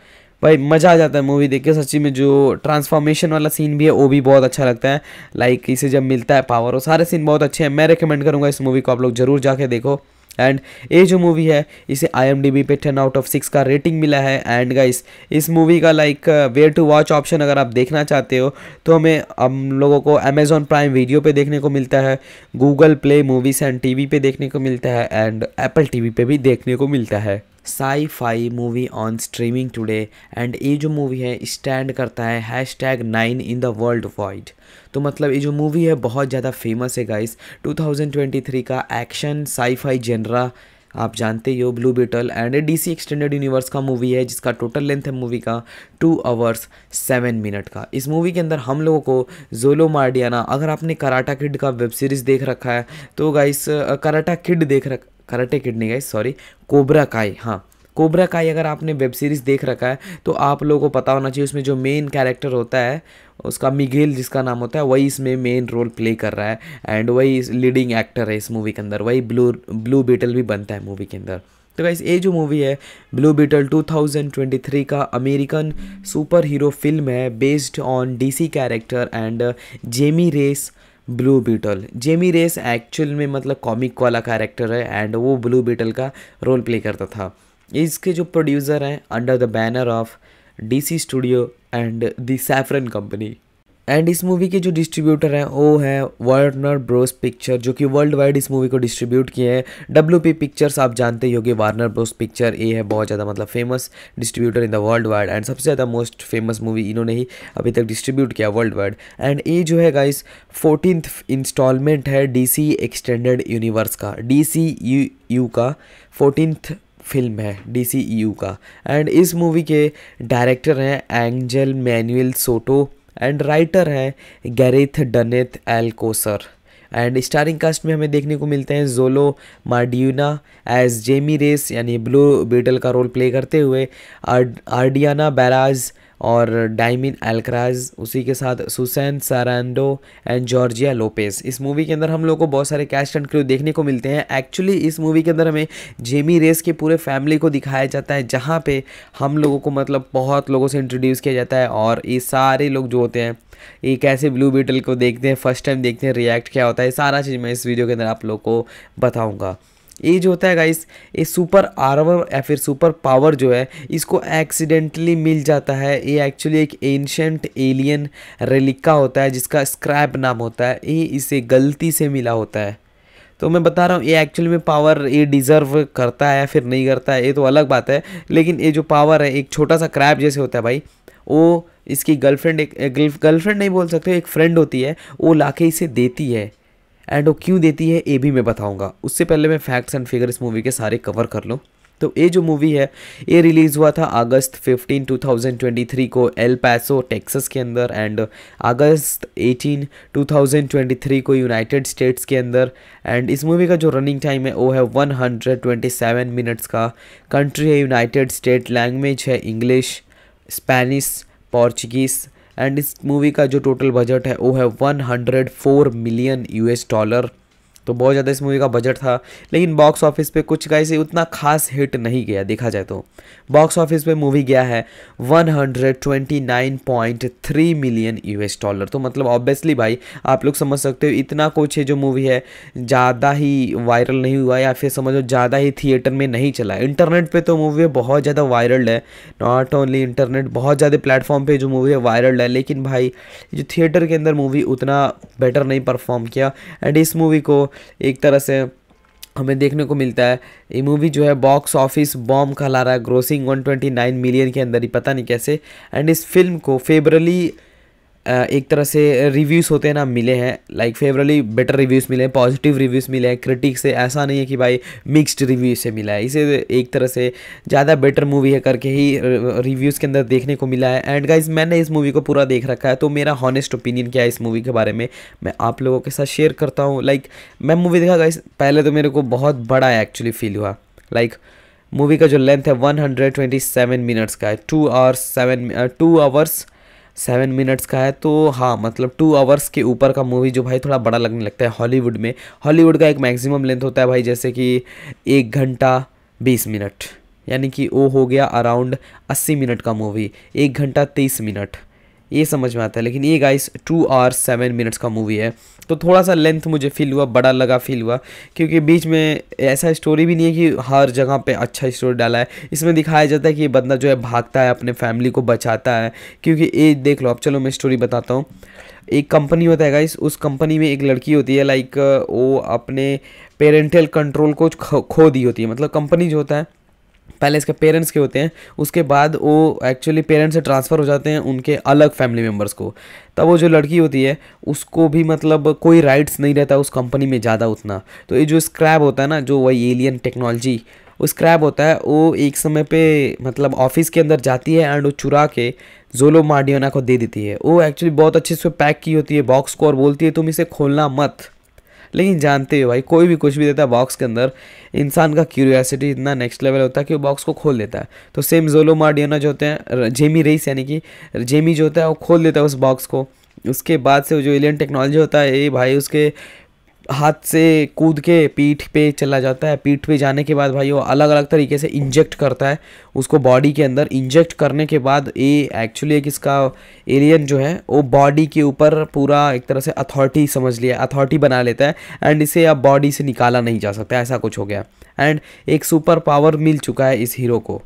भाई, मज़ा आ जाता है मूवी देख के। सच्ची में जो ट्रांसफॉर्मेशन वाला सीन भी है, वो भी बहुत अच्छा लगता है। लाइक इसे जब मिलता है पावर वो सारे सीन बहुत अच्छे हैं। मैं रिकमेंड करूँगा इस मूवी को आप लोग ज़रूर जाके देखो। एंड ये जो मूवी है, इसे आईएमडीबी पे टेन आउट ऑफ़ सिक्स का रेटिंग मिला है। एंड गाइस इस मूवी का like where to watch option अगर आप देखना चाहते हो तो हमें हम लोगों को अमेजोन प्राइम वीडियो पे देखने को मिलता है Google Play Movies and TV पे देखने को मिलता है एंड एप्पल टीवी पे भी देखने को मिलता है। Sci fi movie on streaming today and ये जो मूवी है स्टैंड करता है hashtag nine in the world wide तो मतलब ये जो मूवी है, बहुत ज़्यादा फ़ेमस है गाइस 2023 का एक्शन साई फाई जनरा आप जानते ही हो Blue Beetle and D C extended universe का मूवी है, जिसका टोटल लेंथ है मूवी का टू आवर्स सेवन मिनट का. इस मूवी के अंदर हम लोगों को जोलो मार्डियाना अगर आपने कराटा किड का वेब सीरीज़ देख रखा है तो गाइस कराटा किड देख रख karate kidney guys sorry Cobra Kai हाँ। कोबरा काई अगर आपने वेब सीरीज़ देख रखा है तो आप लोगों को पता होना चाहिए, उसमें जो मेन कैरेक्टर होता है, उसका मिगेल जिसका नाम होता है, वही इसमें मेन रोल प्ले कर रहा है एंड वही लीडिंग एक्टर है इस मूवी के अंदर, वही ब्लू ब्लू बीटल भी बनता है मूवी के अंदर। तो गाइस ये जो मूवी है ब्लू बीटल 2023 का अमेरिकन सुपर हीरो फ़िल्म है based on DC character and Jaime Reyes Blue Beetle Jaime Reyes actual में मतलब कॉमिक वाला कैरेक्टर है एंड वो ब्लू बीटल का रोल प्ले करता था। इसके जो प्रोड्यूसर हैं under the banner of DC studio and the Safran Company and इस मूवी के जो डिस्ट्रीब्यूटर हैं, वो है वार्नर ब्रोस पिक्चर जो कि वर्ल्ड वाइड इस मूवी को डिस्ट्रीब्यूट किए हैं। डब्ल्यू पी पिक्चर्स आप जानते ही होगे वार्नर ब्रोस पिक्चर ये है बहुत ज़्यादा मतलब famous distributor in the world wide and सबसे ज़्यादा मोस्ट फ़ेमस मूवी इन्होंने ही अभी तक डिस्ट्रीब्यूट किया वर्ल्ड वाइड एंड ये जो है गाइस फोर्टीन इंस्टॉलमेंट है डी सी एक्सटेंडेड यूनिवर्स का। डी यू का फोर्टीनथ फ़िल्म है डी का। एंड इस मूवी के डायरेक्टर हैं Angel Manuel Soto and writer हैं Gareth Dunnet Alcocer and starring cast में हमें देखने को मिलते हैं Xolo Maridueña as Jaime Reyes यानी ब्लू बीटल का रोल प्ले करते हुए आर्डियाना बैराज और डायमिन एल्क्राज उसी के साथ Susan Sarandon and Georgia Lopez इस मूवी के अंदर हम लोग को बहुत सारे कैस्ट एंड क्रू देखने को मिलते हैं। एक्चुअली इस मूवी के अंदर हमें जेमी रेस के पूरे फैमिली को दिखाया जाता है, जहाँ पे हम लोगों को मतलब बहुत लोगों से इंट्रोड्यूस किया जाता है और ये सारे लोग जो होते हैं, ये कैसे ब्लू बीटल को देखते हैं फ़र्स्ट टाइम देखते हैं रिएक्ट क्या होता है सारा चीज़ मैं इस वीडियो के अंदर आप लोग को बताऊँगा। ये जो होता है गाइस ये सुपर आर्वर या फिर सुपर पावर जो है, इसको एक्सीडेंटली मिल जाता है। ये एक्चुअली एक एंशंट एलियन रेलिका होता है, जिसका स्क्रैप नाम होता है। ये इसे गलती से मिला होता है। तो मैं बता रहा हूँ, ये एक्चुअली में पावर ये डिज़र्व करता है या फिर नहीं करता है, ये तो अलग बात है। लेकिन ये जो पावर है, एक छोटा सा क्रैप जैसे होता है भाई, वो इसकी गर्लफ्रेंड एक गर्लफ्रेंड नहीं बोल सकते, एक फ्रेंड होती है, वो लाके इसे देती है। एंड वो क्यों देती है, ये भी मैं बताऊँगा। उससे पहले मैं फैक्ट्स एंड फिगर इस मूवी के सारे कवर कर लूँ। तो ये जो मूवी है, ये रिलीज़ हुआ था अगस्त 15 2023 को एल पैसो टेक्सास के अंदर एंड अगस्त 18 2023 को यूनाइटेड स्टेट्स के अंदर। एंड इस मूवी का जो रनिंग टाइम है, वो है 127 मिनट्स का। कंट्री है यूनाइटेड स्टेट लैंग्वेज है इंग्लिश स्पेनिश पोर्चुगीज़ एंड इस मूवी का जो टोटल बजट है वो है 104 मिलियन यूएस डॉलर तो बहुत ज़्यादा इस मूवी का बजट था, लेकिन बॉक्स ऑफ़िस पे कुछ का इसे उतना खास हिट नहीं गया देखा जाए तो। बॉक्स ऑफ़िस पे मूवी गया है 129.3 मिलियन यूएस डॉलर तो मतलब ऑब्वियसली भाई, आप लोग समझ सकते हो, इतना कुछ है जो मूवी है, ज़्यादा ही वायरल नहीं हुआ या फिर समझो ज़्यादा ही थिएटर में नहीं चला। इंटरनेट पर तो मूवी बहुत ज़्यादा वायरल है। नॉट ओनली इंटरनेट बहुत ज़्यादा प्लेटफॉर्म पर जो मूवी है वायरल है, लेकिन भाई, जो थिएटर के अंदर मूवी उतना बेटर नहीं परफॉर्म किया। एंड इस मूवी को एक तरह से हमें देखने को मिलता है। ये मूवी जो है बॉक्स ऑफ़िस बॉम्ब कहला रहा है। ग्रोसिंग 129 मिलियन के अंदर ही, पता नहीं कैसे। एंड इस फ़िल्म को फेबरली एक तरह से रिव्यूज़ होते हैं ना मिले हैं। लाइक फेवरली बेटर रिव्यूज़ मिले हैं पॉजिटिव रिव्यूज़ मिले हैं क्रिटिक से ऐसा नहीं है कि भाई मिक्स्ड रिव्यू से मिला है। इसे एक तरह से ज़्यादा बेटर मूवी है करके ही रिव्यूज़ के अंदर देखने को मिला है। एंड गाइज़ मैंने इस मूवी को पूरा देख रखा है तो मेरा हॉनेस्ट ओपिनियन क्या है इस मूवी के बारे में मैं आप लोगों के साथ शेयर करता हूँ। लाइक मैं मूवी देखा गाइज़ पहले तो मेरे को बहुत बड़ा एक्चुअली फील हुआ। लाइक like, मूवी का जो लेंथ है वन मिनट्स का है। Two hours seven two hours seven minutes का है तो हाँ मतलब टू आवर्स के ऊपर का मूवी जो भाई थोड़ा बड़ा लगने लगता है हॉलीवुड में। हॉलीवुड का एक मैक्सिमम लेंथ होता है भाई, जैसे कि एक घंटा बीस मिनट। यानी कि वो हो गया अराउंड अस्सी मिनट का मूवी एक घंटा तेईस मिनट। ये समझ में आता है, लेकिन ये guys two hours seven minutes का मूवी है। तो थोड़ा सा लेंथ मुझे फील हुआ, बड़ा लगा फील हुआ, क्योंकि बीच में ऐसा स्टोरी भी नहीं है कि हर जगह पे अच्छा स्टोरी डाला है। इसमें दिखाया जाता है कि ये बंदा जो है भागता है, अपने फैमिली को बचाता है, क्योंकि ये देख लो, अब चलो मैं स्टोरी बताता हूँ। एक कंपनी होता है गाइस उस कंपनी में एक लड़की होती है लाइक वो अपने पेरेंटल कंट्रोल को खो दी होती है। मतलब कंपनी जो होता है पहले इसके पेरेंट्स के होते हैं, उसके बाद वो एक्चुअली पेरेंट्स से ट्रांसफ़र हो जाते हैं उनके अलग फैमिली मेंबर्स को। तब वो जो लड़की होती है, उसको भी मतलब कोई राइट्स नहीं रहता उस कंपनी में ज़्यादा उतना। तो ये जो स्क्रैब होता है ना, जो वही एलियन टेक्नोलॉजी वो स्क्रैब होता है, वो एक समय पे मतलब ऑफ़िस के अंदर जाती है एंड वो चुरा के जोलो मार्डियोना को दे देती है। वो एक्चुअली बहुत अच्छे से पैक की होती है बॉक्स को और बोलती है, तुम इसे खोलना मत। लेकिन जानते हो भाई, कोई भी कुछ भी देता है बॉक्स के अंदर, इंसान का क्यूरियासिटी इतना नेक्स्ट लेवल होता है कि वो बॉक्स को खोल देता है। तो सेम जोलो मार्डियाना जो होते हैं जेमी रेस यानी कि जेमी जो होता है वो खोल देता है उस बॉक्स को। उसके बाद से वो जो एलियन टेक्नोलॉजी होता है ये भाई उसके हाथ से कूद के पीठ पे चला जाता है। पीठ पे जाने के बाद भाई वो अलग अलग तरीके से इंजेक्ट करता है। उसको बॉडी के अंदर इंजेक्ट करने के बाद ये एक्चुअली एक इसका एलियन जो है, वो बॉडी के ऊपर पूरा एक तरह से अथॉरिटी समझ लिया अथॉरिटी बना लेता है एंड इसे अब बॉडी से निकाला नहीं जा सकता, ऐसा कुछ हो गया। एंड एक सुपर पावर मिल चुका है इस हीरो को।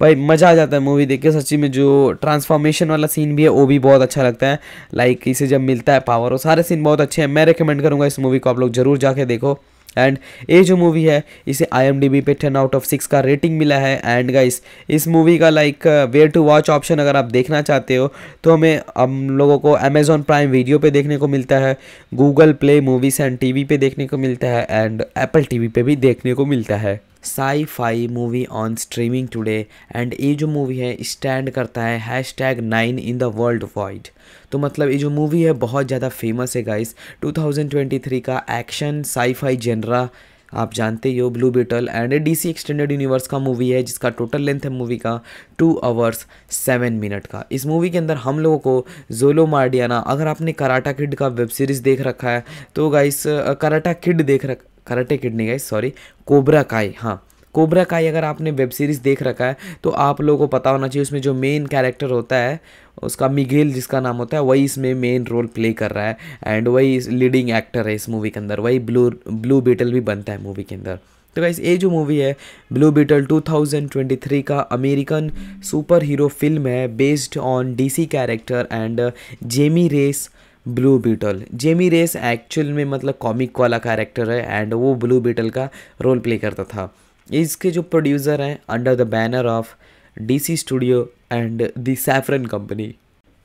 भाई, मज़ा आ जाता है मूवी देख के। सच्ची में जो ट्रांसफॉर्मेशन वाला सीन भी है, वो भी बहुत अच्छा लगता है। लाइक इसे जब मिलता है पावर वो सारे सीन बहुत अच्छे हैं। मैं रिकमेंड करूँगा इस मूवी को आप लोग ज़रूर जाके देखो। एंड ये जो मूवी है, इसे आई एम डी बी पे टेन आउट ऑफ़ सिक्स का रेटिंग मिला है। एंड गाइस इस मूवी का like where to watch option अगर आप देखना चाहते हो तो हमें हम लोगों को अमेजोन प्राइम वीडियो पे देखने को मिलता है Google Play Movies and T पे देखने को मिलता है एंड एप्पल टी पे भी देखने को मिलता है। Sci fi movie on streaming today and ये जो मूवी है स्टैंड करता है hashtag nine in the world wide तो मतलब ये जो मूवी है, बहुत ज़्यादा फ़ेमस है गाइस 2023 का एक्शन साईफाई जेनरा आप जानते ही हो Blue Beetle and a DC extended universe का मूवी है, जिसका टोटल लेंथ है मूवी का टू आवर्स सेवन मिनट का. इस मूवी के अंदर हम लोगों को जोलो मार्डियाना अगर आपने कराटा किड का वेब सीरीज़ देख रखा है तो गाइस कराटा किड देख रख कराटे किड नहीं गाइस सॉरी कोबरा काई हाँ. कोबरा काई अगर आपने वेब सीरीज़ देख रखा है तो आप लोगों को पता होना चाहिए उसमें जो मेन कैरेक्टर होता है, उसका मिगेल जिसका नाम होता है, वही इसमें मेन रोल प्ले कर रहा है एंड वही लीडिंग एक्टर है इस मूवी के अंदर, वही ब्लू ब्लू बीटल भी बनता है मूवी के अंदर। तो गाइस ये जो मूवी है ब्लू बीटल 2023 का अमेरिकन सुपर हीरो फ़िल्म है based on DC character and Jaime Reyes Blue Beetle Jaime Reyes actual में मतलब कॉमिक वाला कैरेक्टर है एंड वो ब्लू बीटल का रोल प्ले करता था। इसके जो प्रोड्यूसर हैं under the banner of DC studio and the Safran Company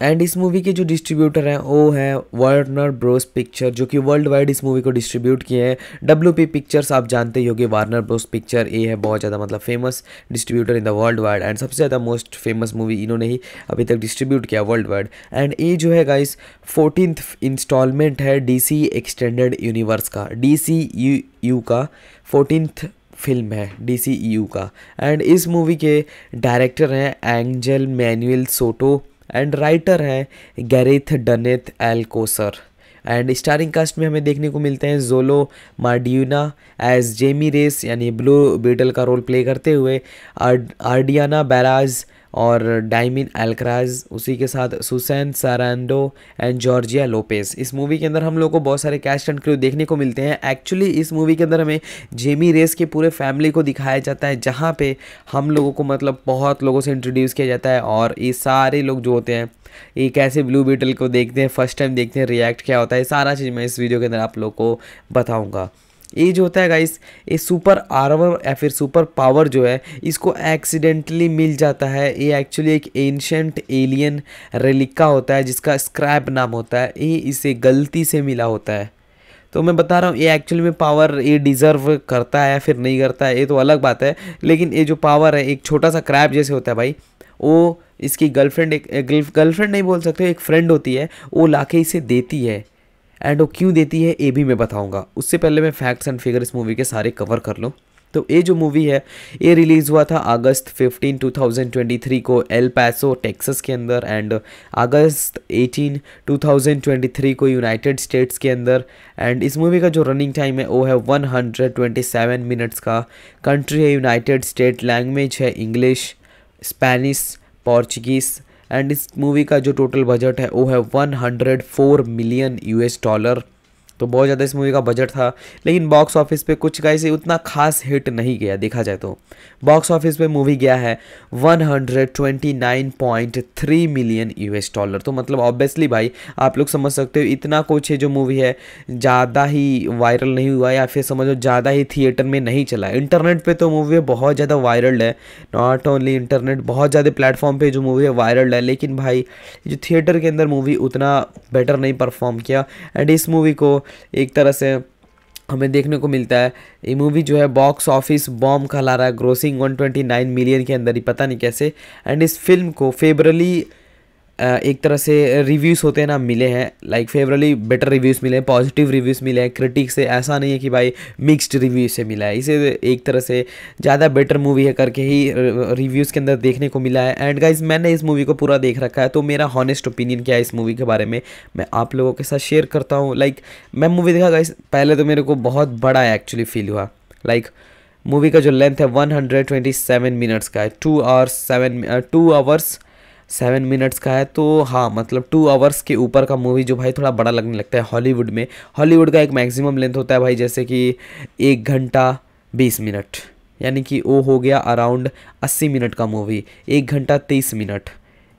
and इस मूवी के जो डिस्ट्रीब्यूटर हैं, वो है वार्नर ब्रोस पिक्चर जो कि वर्ल्ड वाइड इस मूवी को डिस्ट्रीब्यूट किए हैं। डब्ल्यू पी पिक्चर्स आप जानते ही होगे वार्नर ब्रोस पिक्चर ये है बहुत ज़्यादा मतलब famous distributor in the world wide and सबसे ज़्यादा मोस्ट फ़ेमस मूवी इन्होंने ही अभी तक डिस्ट्रीब्यूट किया वर्ल्ड वाइड एंड ये जो है गाइस फोर्टीन इंस्टॉलमेंट है डी सी एक्सटेंडेड यूनिवर्स का। डी सी यू यू का फोर्टीनथ फ़िल्म है डी यू का. एंड इस मूवी के डायरेक्टर हैं Angel Manuel Soto and writer हैं Gareth Dunnet Alcocer and starring cast में हमें देखने को मिलते हैं Xolo Maridueña as Jaime Reyes यानी ब्लू बीटल का रोल प्ले करते हुए आर्डियाना बैराज और डायमिन एल्क्राज उसी के साथ Susan Sarandon and Georgia Lopez इस मूवी के अंदर हम लोग को बहुत सारे कैस्ट एंड क्रू देखने को मिलते हैं। एक्चुअली इस मूवी के अंदर हमें जेमी रेस के पूरे फैमिली को दिखाया जाता है, जहाँ पे हम लोगों को मतलब बहुत लोगों से इंट्रोड्यूस किया जाता है और ये सारे लोग जो होते हैं, ये कैसे ब्लू बीटल को देखते हैं फ़र्स्ट टाइम देखते हैं रिएक्ट क्या होता है, सारा चीज़ मैं इस वीडियो के अंदर आप लोग को बताऊँगा। ये जो होता है गाइस ये सुपर आर्मर या फिर सुपर पावर जो है, इसको एक्सीडेंटली मिल जाता है। ये एक्चुअली एक एंशंट एलियन रेलिका होता है, जिसका स्क्रैप नाम होता है। ये इसे गलती से मिला होता है। तो मैं बता रहा हूँ, ये एक्चुअली में पावर ये डिज़र्व करता है या फिर नहीं करता है, ये तो अलग बात है। लेकिन ये जो पावर है, एक छोटा सा क्रैप जैसे होता है भाई, वो इसकी गर्लफ्रेंड एक गर्लफ्रेंड नहीं बोल सकते, एक फ्रेंड होती है, वो लाके इसे देती है। एंड वो क्यों देती है, ये भी मैं बताऊँगा। उससे पहले मैं फैक्ट्स एंड फिगर इस मूवी के सारे कवर कर लूँ। तो ये जो मूवी है, ये रिलीज़ हुआ था अगस्त 15 2023 को एल पैसो टेक्सस के अंदर एंड अगस्त 18 2023 को यूनाइटेड स्टेट्स के अंदर। एंड इस मूवी का जो रनिंग टाइम है, वो है 127 मिनट्स का। कंट्री है यूनाइटेड स्टेट लैंग्वेज है इंग्लिश स्पेनिश पोर्चुगीज़ एंड इस मूवी का जो टोटल बजट है, वो है 104 मिलियन यूएस डॉलर तो बहुत ज़्यादा इस मूवी का बजट था, लेकिन बॉक्स ऑफ़िस पे कुछ गाइस उतना खास हिट नहीं गया देखा जाए तो। बॉक्स ऑफ़िस पे मूवी गया है 129.3 मिलियन यूएस डॉलर तो मतलब ऑब्वियसली भाई, आप लोग समझ सकते हो, इतना कुछ है जो मूवी है, ज़्यादा ही वायरल नहीं हुआ या फिर समझो ज़्यादा ही थिएटर में नहीं चला इंटरनेट पर तो मूवी बहुत ज़्यादा वायरल है नॉट ओनली इंटरनेट बहुत ज़्यादा प्लेटफॉर्म पर जो मूवी है वायरल है, लेकिन भाई, जो थिएटर के अंदर मूवी उतना बेटर नहीं परफॉर्म किया। एंड इस मूवी को एक तरह से हमें देखने को मिलता है। ये मूवी जो है बॉक्स ऑफ़िस बॉम्ब कहला रहा है ग्रोसिंग 129 मिलियन के अंदर ही, पता नहीं कैसे। एंड इस फ़िल्म को फेबरली एक तरह से रिव्यूज़ होते हैं ना, मिले हैं। लाइक फेवरली बेटर रिव्यूज़ मिले हैं पॉजिटिव रिव्यूज़ मिले हैं क्रिटिक से ऐसा नहीं है कि भाई मिक्स्ड रिव्यू से मिला है। इसे एक तरह से ज़्यादा बेटर मूवी है करके ही रिव्यूज़ के अंदर देखने को मिला है। एंड गाइज़ मैंने इस मूवी को पूरा देख रखा है तो मेरा हॉनेस्ट ओपिनियन क्या है इस मूवी के बारे में, मैं आप लोगों के साथ शेयर करता हूँ। लाइक मैं मूवी देखा गाइज़ पहले तो मेरे को बहुत बड़ा एक्चुअली फील हुआ। लाइक मूवी का जो लेंथ है वन मिनट्स का है। Two hours seven two hours seven minutes का है तो हाँ मतलब टू आवर्स के ऊपर का मूवी जो भाई थोड़ा बड़ा लगने लगता है हॉलीवुड में। हॉलीवुड का एक मैक्सिमम लेंथ होता है भाई, जैसे कि एक घंटा बीस मिनट। यानी कि वो हो गया अराउंड अस्सी मिनट का मूवी एक घंटा तेईस मिनट।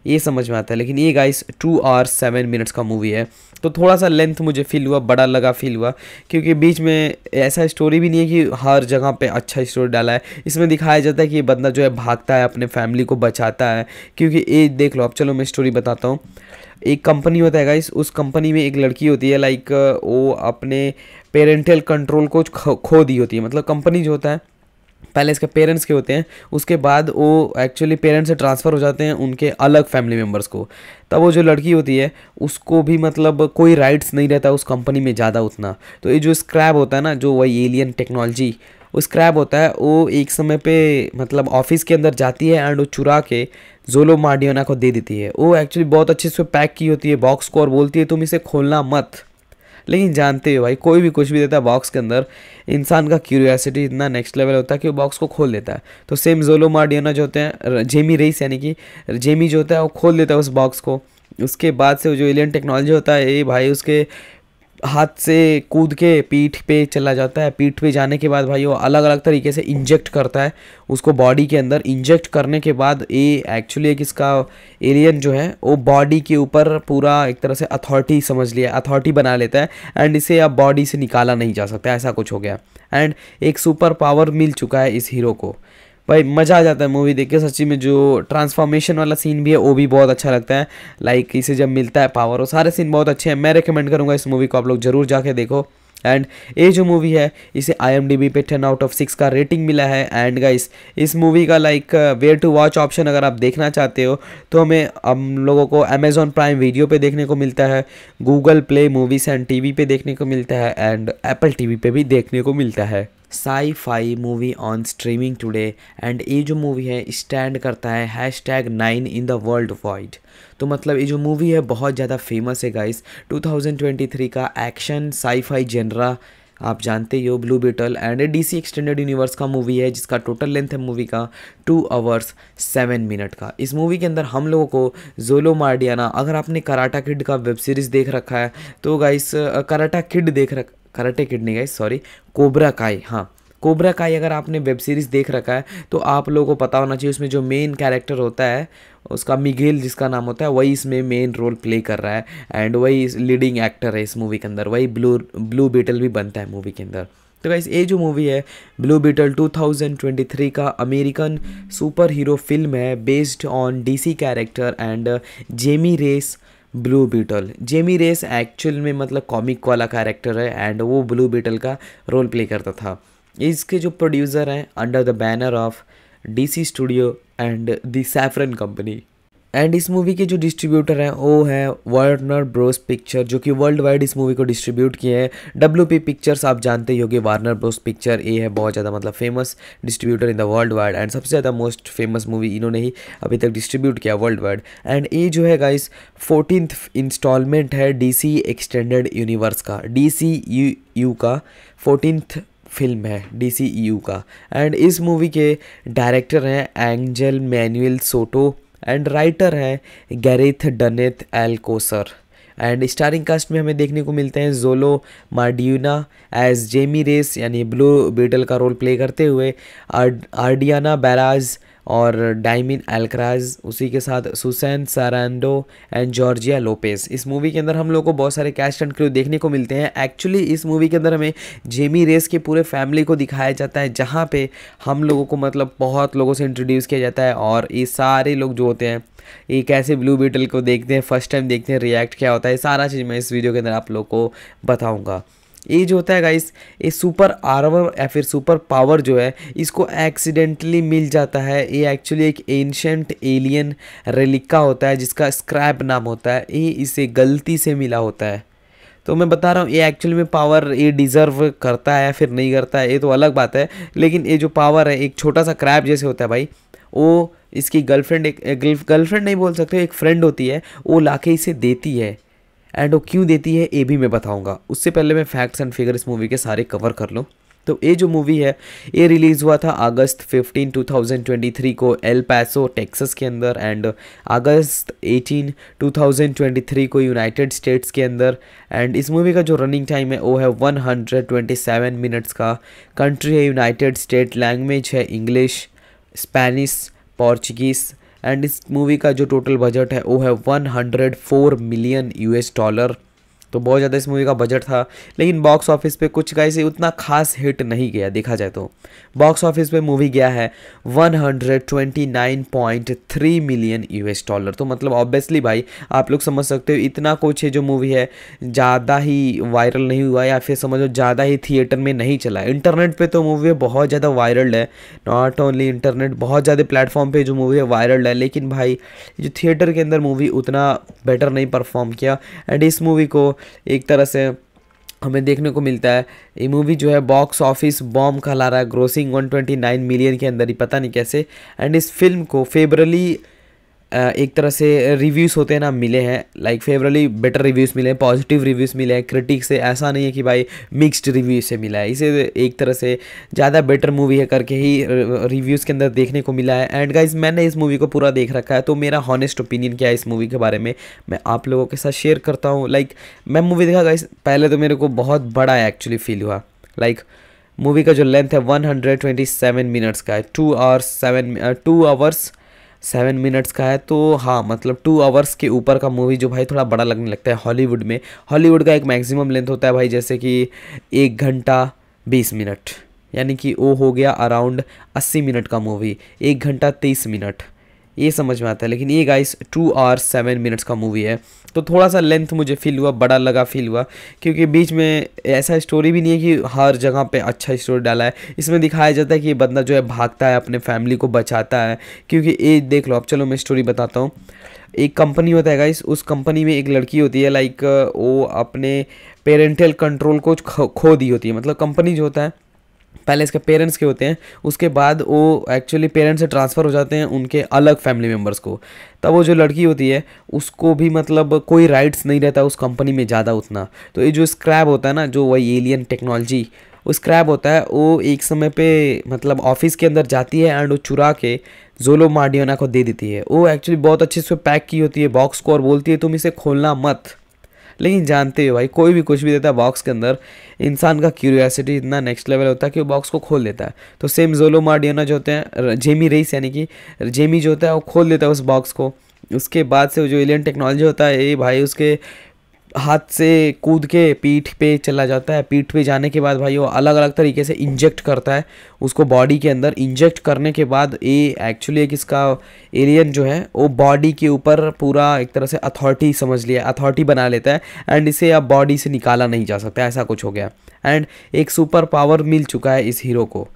ये समझ में आता है, लेकिन ये guys two hours seven minutes का मूवी है। तो थोड़ा सा लेंथ मुझे फील हुआ, बड़ा लगा फील हुआ, क्योंकि बीच में ऐसा स्टोरी भी नहीं है कि हर जगह पे अच्छा स्टोरी डाला है। इसमें दिखाया जाता है कि ये बंदा जो है भागता है, अपने फैमिली को बचाता है, क्योंकि ये देख लो, अब चलो मैं स्टोरी बताता हूँ। एक कंपनी होता है गाइस उस कंपनी में एक लड़की होती है लाइक वो अपने पेरेंटल कंट्रोल को खो दी होती है। मतलब कंपनी जो होता है पहले इसके पेरेंट्स के होते हैं, उसके बाद वो एक्चुअली पेरेंट्स से ट्रांसफ़र हो जाते हैं उनके अलग फैमिली मेंबर्स को। तब वो जो लड़की होती है, उसको भी मतलब कोई राइट्स नहीं रहता उस कंपनी में ज़्यादा उतना। तो ये जो स्क्रैब होता है ना, जो वही एलियन टेक्नोलॉजी वो स्क्रैब होता है, वो एक समय पे मतलब ऑफ़िस के अंदर जाती है एंड वो चुरा के जोलो मार्डियोना को दे देती है। वो एक्चुअली बहुत अच्छे से पैक की होती है बॉक्स को और बोलती है, तुम इसे खोलना मत। लेकिन जानते हो भाई, कोई भी कुछ भी देता है बॉक्स के अंदर, इंसान का क्यूरियासिटी इतना नेक्स्ट लेवल होता है कि वो बॉक्स को खोल देता है। तो सेम जोलो मार्डियोना जो होते हैं जेमी रेस यानी कि जेमी जो होता है वो खोल देता है उस बॉक्स को। उसके बाद से जो एलियन टेक्नोलॉजी होता है ये भाई उसके हाथ से कूद के पीठ पे चला जाता है। पीठ पे जाने के बाद भाई वो अलग अलग तरीके से इंजेक्ट करता है। उसको बॉडी के अंदर इंजेक्ट करने के बाद ये एक्चुअली एक इसका एलियन जो है, वो बॉडी के ऊपर पूरा एक तरह से अथॉरिटी समझ लिया अथॉरिटी बना लेता है एंड इसे अब बॉडी से निकाला नहीं जा सकता, ऐसा कुछ हो गया। एंड एक सुपर पावर मिल चुका है इस हीरो को। भाई, मज़ा आ जाता है मूवी देख के। सच्ची में जो ट्रांसफॉर्मेशन वाला सीन भी है, वो भी बहुत अच्छा लगता है। लाइक इसे जब मिलता है पावर वो सारे सीन बहुत अच्छे हैं। मैं रिकमेंड करूँगा इस मूवी को, आप लोग ज़रूर जाके देखो। एंड ये जो मूवी है, इसे आई एम डी बी पे टेन आउट ऑफ़ सिक्स का रेटिंग मिला है। एंड गाइस इस मूवी का like where to watch option अगर आप देखना चाहते हो तो हमें हम लोगों को अमेजोन प्राइम वीडियो पे देखने को मिलता है Google Play Movies and TV पे देखने को मिलता है एंड एप्पल टीवी पे भी देखने को मिलता है। Sci fi movie on streaming today and ये जो मूवी है स्टैंड करता है hashtag nine in the world wide तो मतलब ये जो मूवी है, बहुत ज़्यादा फ़ेमस है गाइस 2023 का एक्शन साई फाई जेनरा आप जानते ही हो Blue Beetle and D C extended universe का मूवी है, जिसका टोटल लेंथ है मूवी का टू आवर्स सेवन मिनट का. इस मूवी के अंदर हम लोगों को जोलो मार्डियाना अगर आपने कराटा किड का वेब सीरीज़ देख रखा है तो गाइस कराटा किड देख रख karate kidney guys sorry Cobra Kai हाँ। कोबरा काई अगर आपने वेब सीरीज़ देख रखा है तो आप लोगों को पता होना चाहिए, उसमें जो मेन कैरेक्टर होता है, उसका मिगेल जिसका नाम होता है, वही इसमें मेन रोल प्ले कर रहा है एंड वही लीडिंग एक्टर है इस मूवी के अंदर, वही ब्लू ब्लू बीटल भी बनता है मूवी के अंदर। तो गाइस ये जो मूवी है ब्लू बीटल 2023 का अमेरिकन सुपर हीरो फ़िल्म है based on DC character and Jaime Reyes Blue Beetle Jaime Reyes actual में मतलब कॉमिक वाला कैरेक्टर है एंड वो ब्लू बीटल का रोल प्ले करता था। इसके जो प्रोड्यूसर हैं under the banner of DC studio and the Safran Company and इस मूवी के जो डिस्ट्रीब्यूटर हैं, वो है वार्नर ब्रोस पिक्चर जो कि वर्ल्ड वाइड इस मूवी को डिस्ट्रीब्यूट किए हैं। डब्ल्यू पी पिक्चर्स आप जानते ही होगे वार्नर ब्रोस पिक्चर ये है बहुत ज़्यादा मतलब famous distributor in the world wide and सबसे ज़्यादा मोस्ट फ़ेमस मूवी इन्होंने ही अभी तक डिस्ट्रीब्यूट किया वर्ल्ड वाइड एंड ये जो है गाइस फोर्टीन इंस्टॉलमेंट है डी सी एक्सटेंडेड यूनिवर्स का। डी सी यू यू का फोर्टीन फ़िल्म है डी सी यू का। एंड इस मूवी के डायरेक्टर हैं Angel Manuel Soto and writer हैं Gareth Dunnet Alcocer and starring cast में हमें देखने को मिलते हैं Xolo Maridueña as Jaime Reyes यानी ब्लू बीटल का रोल प्ले करते हुए आर्डियाना बैराज और डायमिन एल्क्राज उसी के साथ Susan Sarandon and Georgia Lopez इस मूवी के अंदर हम लोग को बहुत सारे कैस्ट एंड क्रू देखने को मिलते हैं। एक्चुअली इस मूवी के अंदर हमें जेमी रेस के पूरे फैमिली को दिखाया जाता है, जहाँ पे हम लोगों को मतलब बहुत लोगों से इंट्रोड्यूस किया जाता है और ये सारे लोग जो होते हैं, ये कैसे ब्लू बीटल को देखते हैं फ़र्स्ट टाइम देखते हैं रिएक्ट क्या होता है, सारा चीज़ मैं इस वीडियो के अंदर आप लोग को बताऊँगा। ये जो होता है गाइस ये सुपर आर्मर या फिर सुपर पावर जो है, इसको एक्सीडेंटली मिल जाता है। ये एक्चुअली एक एंशंट एलियन रेलिका होता है, जिसका स्क्रैप नाम होता है। ये इसे गलती से मिला होता है। तो मैं बता रहा हूँ, ये एक्चुअली में पावर ये डिज़र्व करता है या फिर नहीं करता है, ये तो अलग बात है। लेकिन ये जो पावर है, एक छोटा सा क्रैप जैसे होता है भाई, वो इसकी गर्लफ्रेंड एक गर्लफ्रेंड नहीं बोल सकते, एक फ्रेंड होती है, वो लाके इसे देती है। एंड वो क्यों देती है, ये भी मैं बताऊँगा। उससे पहले मैं फैक्ट्स एंड फिगर इस मूवी के सारे कवर कर लूँ। तो ये जो मूवी है, ये रिलीज़ हुआ था अगस्त 15 2023 को एल पैसो टेक्सास के अंदर एंड अगस्त 18 2023 को यूनाइटेड स्टेट्स के अंदर। एंड इस मूवी का जो रनिंग टाइम है, वो है 127 मिनट्स का। कंट्री है यूनाइटेड स्टेट लैंग्वेज है इंग्लिश स्पेनिश पोर्चुगीज़ एंड इस मूवी का जो टोटल बजट है वो है 104 मिलियन यूएस डॉलर तो बहुत ज़्यादा इस मूवी का बजट था। लेकिन बॉक्स ऑफ़िस पे कुछ का गाइस उतना खास हिट नहीं गया देखा जाए तो। बॉक्स ऑफ़िस पे मूवी गया है 129.3 मिलियन यूएस डॉलर तो मतलब ऑब्वियसली भाई, आप लोग समझ सकते हो इतना कुछ है जो मूवी है, ज़्यादा ही वायरल नहीं हुआ या फिर समझो ज़्यादा ही थिएटर में नहीं चला। इंटरनेट पर तो मूवी बहुत ज़्यादा वायरल है। नॉट ओनली इंटरनेट बहुत ज़्यादा प्लेटफॉर्म पर जो मूवी है वायरल है। लेकिन भाई, जो थिएटर के अंदर मूवी उतना बेटर नहीं परफॉर्म किया। एंड इस मूवी को एक तरह से हमें देखने को मिलता है। ये मूवी जो है बॉक्स ऑफ़िस बॉम्ब कहला रहा है ग्रोसिंग 129 मिलियन के अंदर ही, पता नहीं कैसे। एंड इस फ़िल्म को फेबरली एक तरह से रिव्यूज़ होते हैं ना, मिले हैं। लाइक फेवरली बेटर रिव्यूज़ मिले हैं पॉजिटिव रिव्यूज़ मिले हैं क्रिटिक से ऐसा नहीं है कि भाई मिक्स्ड रिव्यू से मिला है। इसे एक तरह से ज़्यादा बेटर मूवी है करके ही रिव्यूज़ के अंदर देखने को मिला है। एंड गाइज़ मैंने इस मूवी को पूरा देख रखा है तो मेरा हॉनेस्ट ओपिनियन क्या है इस मूवी के बारे में, मैं आप लोगों के साथ शेयर करता हूँ। लाइक मैं मूवी देखा गाइज़ पहले तो मेरे को बहुत बड़ा एक्चुअली फील हुआ। लाइक मूवी का जो लेंथ है one hundred twenty seven minutes का है। Two hours seven two hours seven minutes का है तो हाँ मतलब टू आवर्स के ऊपर का मूवी जो भाई थोड़ा बड़ा लगने लगता है हॉलीवुड में। हॉलीवुड का एक मैक्सिमम लेंथ होता है भाई, जैसे कि एक घंटा बीस मिनट। यानी कि वो हो गया अराउंड अस्सी मिनट का मूवी एक घंटा तेईस मिनट। ये समझ में आता है, लेकिन ये guys two hours seven minutes का मूवी है। तो थोड़ा सा लेंथ मुझे फील हुआ, बड़ा लगा फील हुआ, क्योंकि बीच में ऐसा स्टोरी भी नहीं है कि हर जगह पे अच्छा स्टोरी डाला है। इसमें दिखाया जाता है कि ये बंदा जो है भागता है, अपने फैमिली को बचाता है, क्योंकि ये देख लो, अब चलो मैं स्टोरी बताता हूँ। एक कंपनी होता है गाइस उस कंपनी में एक लड़की होती है लाइक वो अपने पेरेंटल कंट्रोल को खो दी होती है। मतलब कंपनी जो होता है पहले इसके पेरेंट्स के होते हैं, उसके बाद वो एक्चुअली पेरेंट्स से ट्रांसफ़र हो जाते हैं उनके अलग फैमिली मेंबर्स को। तब वो जो लड़की होती है, उसको भी मतलब कोई राइट्स नहीं रहता उस कंपनी में ज़्यादा उतना। तो ये जो स्क्रैब होता है ना, जो वही एलियन टेक्नोलॉजी वो स्क्रैब होता है, वो एक समय पे मतलब ऑफ़िस के अंदर जाती है एंड वो चुरा के जोलो मार्डियोना को दे देती है। वो एक्चुअली बहुत अच्छे से पैक की होती है बॉक्स को और बोलती है, तुम इसे खोलना मत। लेकिन जानते हो भाई, कोई भी कुछ भी देता है बॉक्स के अंदर, इंसान का क्यूरियासिटी इतना नेक्स्ट लेवल होता है कि वो बॉक्स को खोल देता है। तो सेम जोलो मार्डियोना जो होते हैं जेमी रेस यानी कि जेमी जो होता है वो खोल देता है उस बॉक्स को। उसके बाद से जो एलियन टेक्नोलॉजी होता है ये भाई, उसके हाथ से कूद के पीठ पे चला जाता है। पीठ पे जाने के बाद भाई वो अलग अलग तरीके से इंजेक्ट करता है। उसको बॉडी के अंदर इंजेक्ट करने के बाद ये एक्चुअली एक इसका एलियन जो है, वो बॉडी के ऊपर पूरा एक तरह से अथॉरिटी समझ लिया अथॉरिटी बना लेता है एंड इसे अब बॉडी से निकाला नहीं जा सकता, ऐसा कुछ हो गया। एंड एक सुपर पावर मिल चुका है इस हीरो को।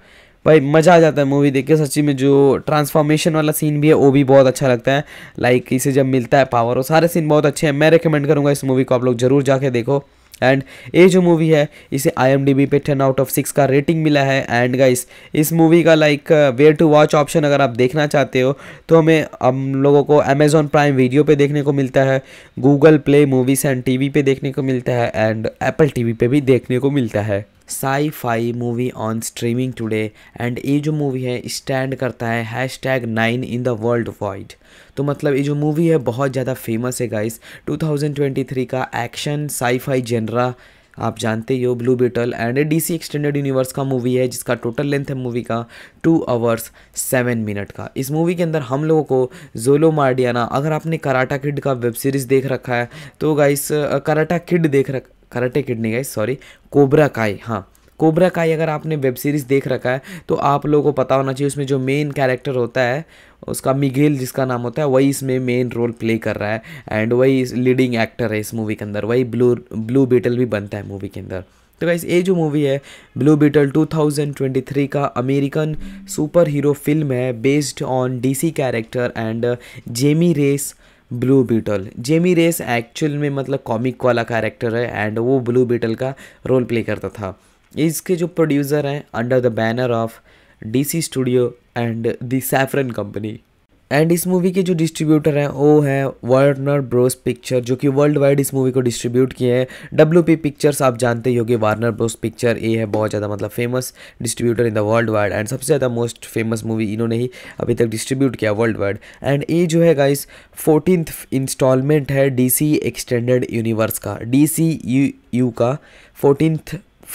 भाई, मज़ा आ जाता है मूवी देख के। सच्ची में जो ट्रांसफॉर्मेशन वाला सीन भी है, वो भी बहुत अच्छा लगता है। लाइक इसे जब मिलता है पावर वो सारे सीन बहुत अच्छे हैं। मैं रिकमेंड करूँगा इस मूवी को आप लोग ज़रूर जाके देखो। एंड ये जो मूवी है, इसे आई एम डी बी पे टेन आउट ऑफ़ सिक्स का रेटिंग मिला है। एंड गाइस इस मूवी का like where to watch option अगर आप देखना चाहते हो तो हमें हम लोगों को अमेजोन प्राइम वीडियो पे देखने को मिलता है Google Play Movies and TV पे देखने को मिलता है एंड एप्पल टीवी पे भी देखने को मिलता है। Sci fi movie on streaming today and ये जो मूवी है स्टैंड करता है hashtag nine in the worldwide तो मतलब ये जो मूवी है, बहुत ज़्यादा फ़ेमस है गाइस 2023 का एक्शन साई फाई जनरा आप जानते ही हो Blue Beetle and D C extended universe का मूवी है, जिसका टोटल लेंथ है मूवी का टू आवर्स सेवन मिनट का. इस मूवी के अंदर हम लोगों को जोलो मार्डियाना अगर आपने कराटा किड का वेब सीरीज़ देख रखा है तो गाइस कराटा किड देख रख कराटे किड नहीं गाइस सॉरी कोबरा काई हाँ. कोबरा काई अगर आपने वेब सीरीज़ देख रखा है तो आप लोगों को पता होना चाहिए, उसमें जो मेन कैरेक्टर होता है, उसका मिगेल जिसका नाम होता है, वही इसमें मेन रोल प्ले कर रहा है एंड वही लीडिंग एक्टर है इस मूवी के अंदर, वही ब्लू ब्लू बीटल भी बनता है मूवी के अंदर। तो गाइस ये जो मूवी है ब्लू बीटल 2023 का अमेरिकन सुपर हीरो फ़िल्म है based on DC character and Jaime Reyes Blue Beetle Jaime Reyes actual में मतलब कॉमिक वाला कैरेक्टर है एंड वो ब्लू बीटल का रोल प्ले करता था। इसके जो प्रोड्यूसर हैं under the banner of DC studio and the Saffron company and इस मूवी के जो डिस्ट्रीब्यूटर हैं, वो है वार्नर ब्रोस पिक्चर जो कि वर्ल्ड वाइड इस मूवी को डिस्ट्रीब्यूट किए हैं। डब्ल्यू पी पिक्चर्स आप जानते ही होगे वार्नर ब्रोस पिक्चर ये है बहुत ज़्यादा मतलब famous distributor in the worldwide and सबसे ज़्यादा मोस्ट फ़ेमस मूवी इन्होंने ही अभी तक डिस्ट्रीब्यूट किया वर्ल्ड वाइड एंड ये जो है गाइस फोर्टीन इंस्टॉलमेंट है डी सी एक्सटेंडेड यूनिवर्स का। डी यू यू का फोर्टीन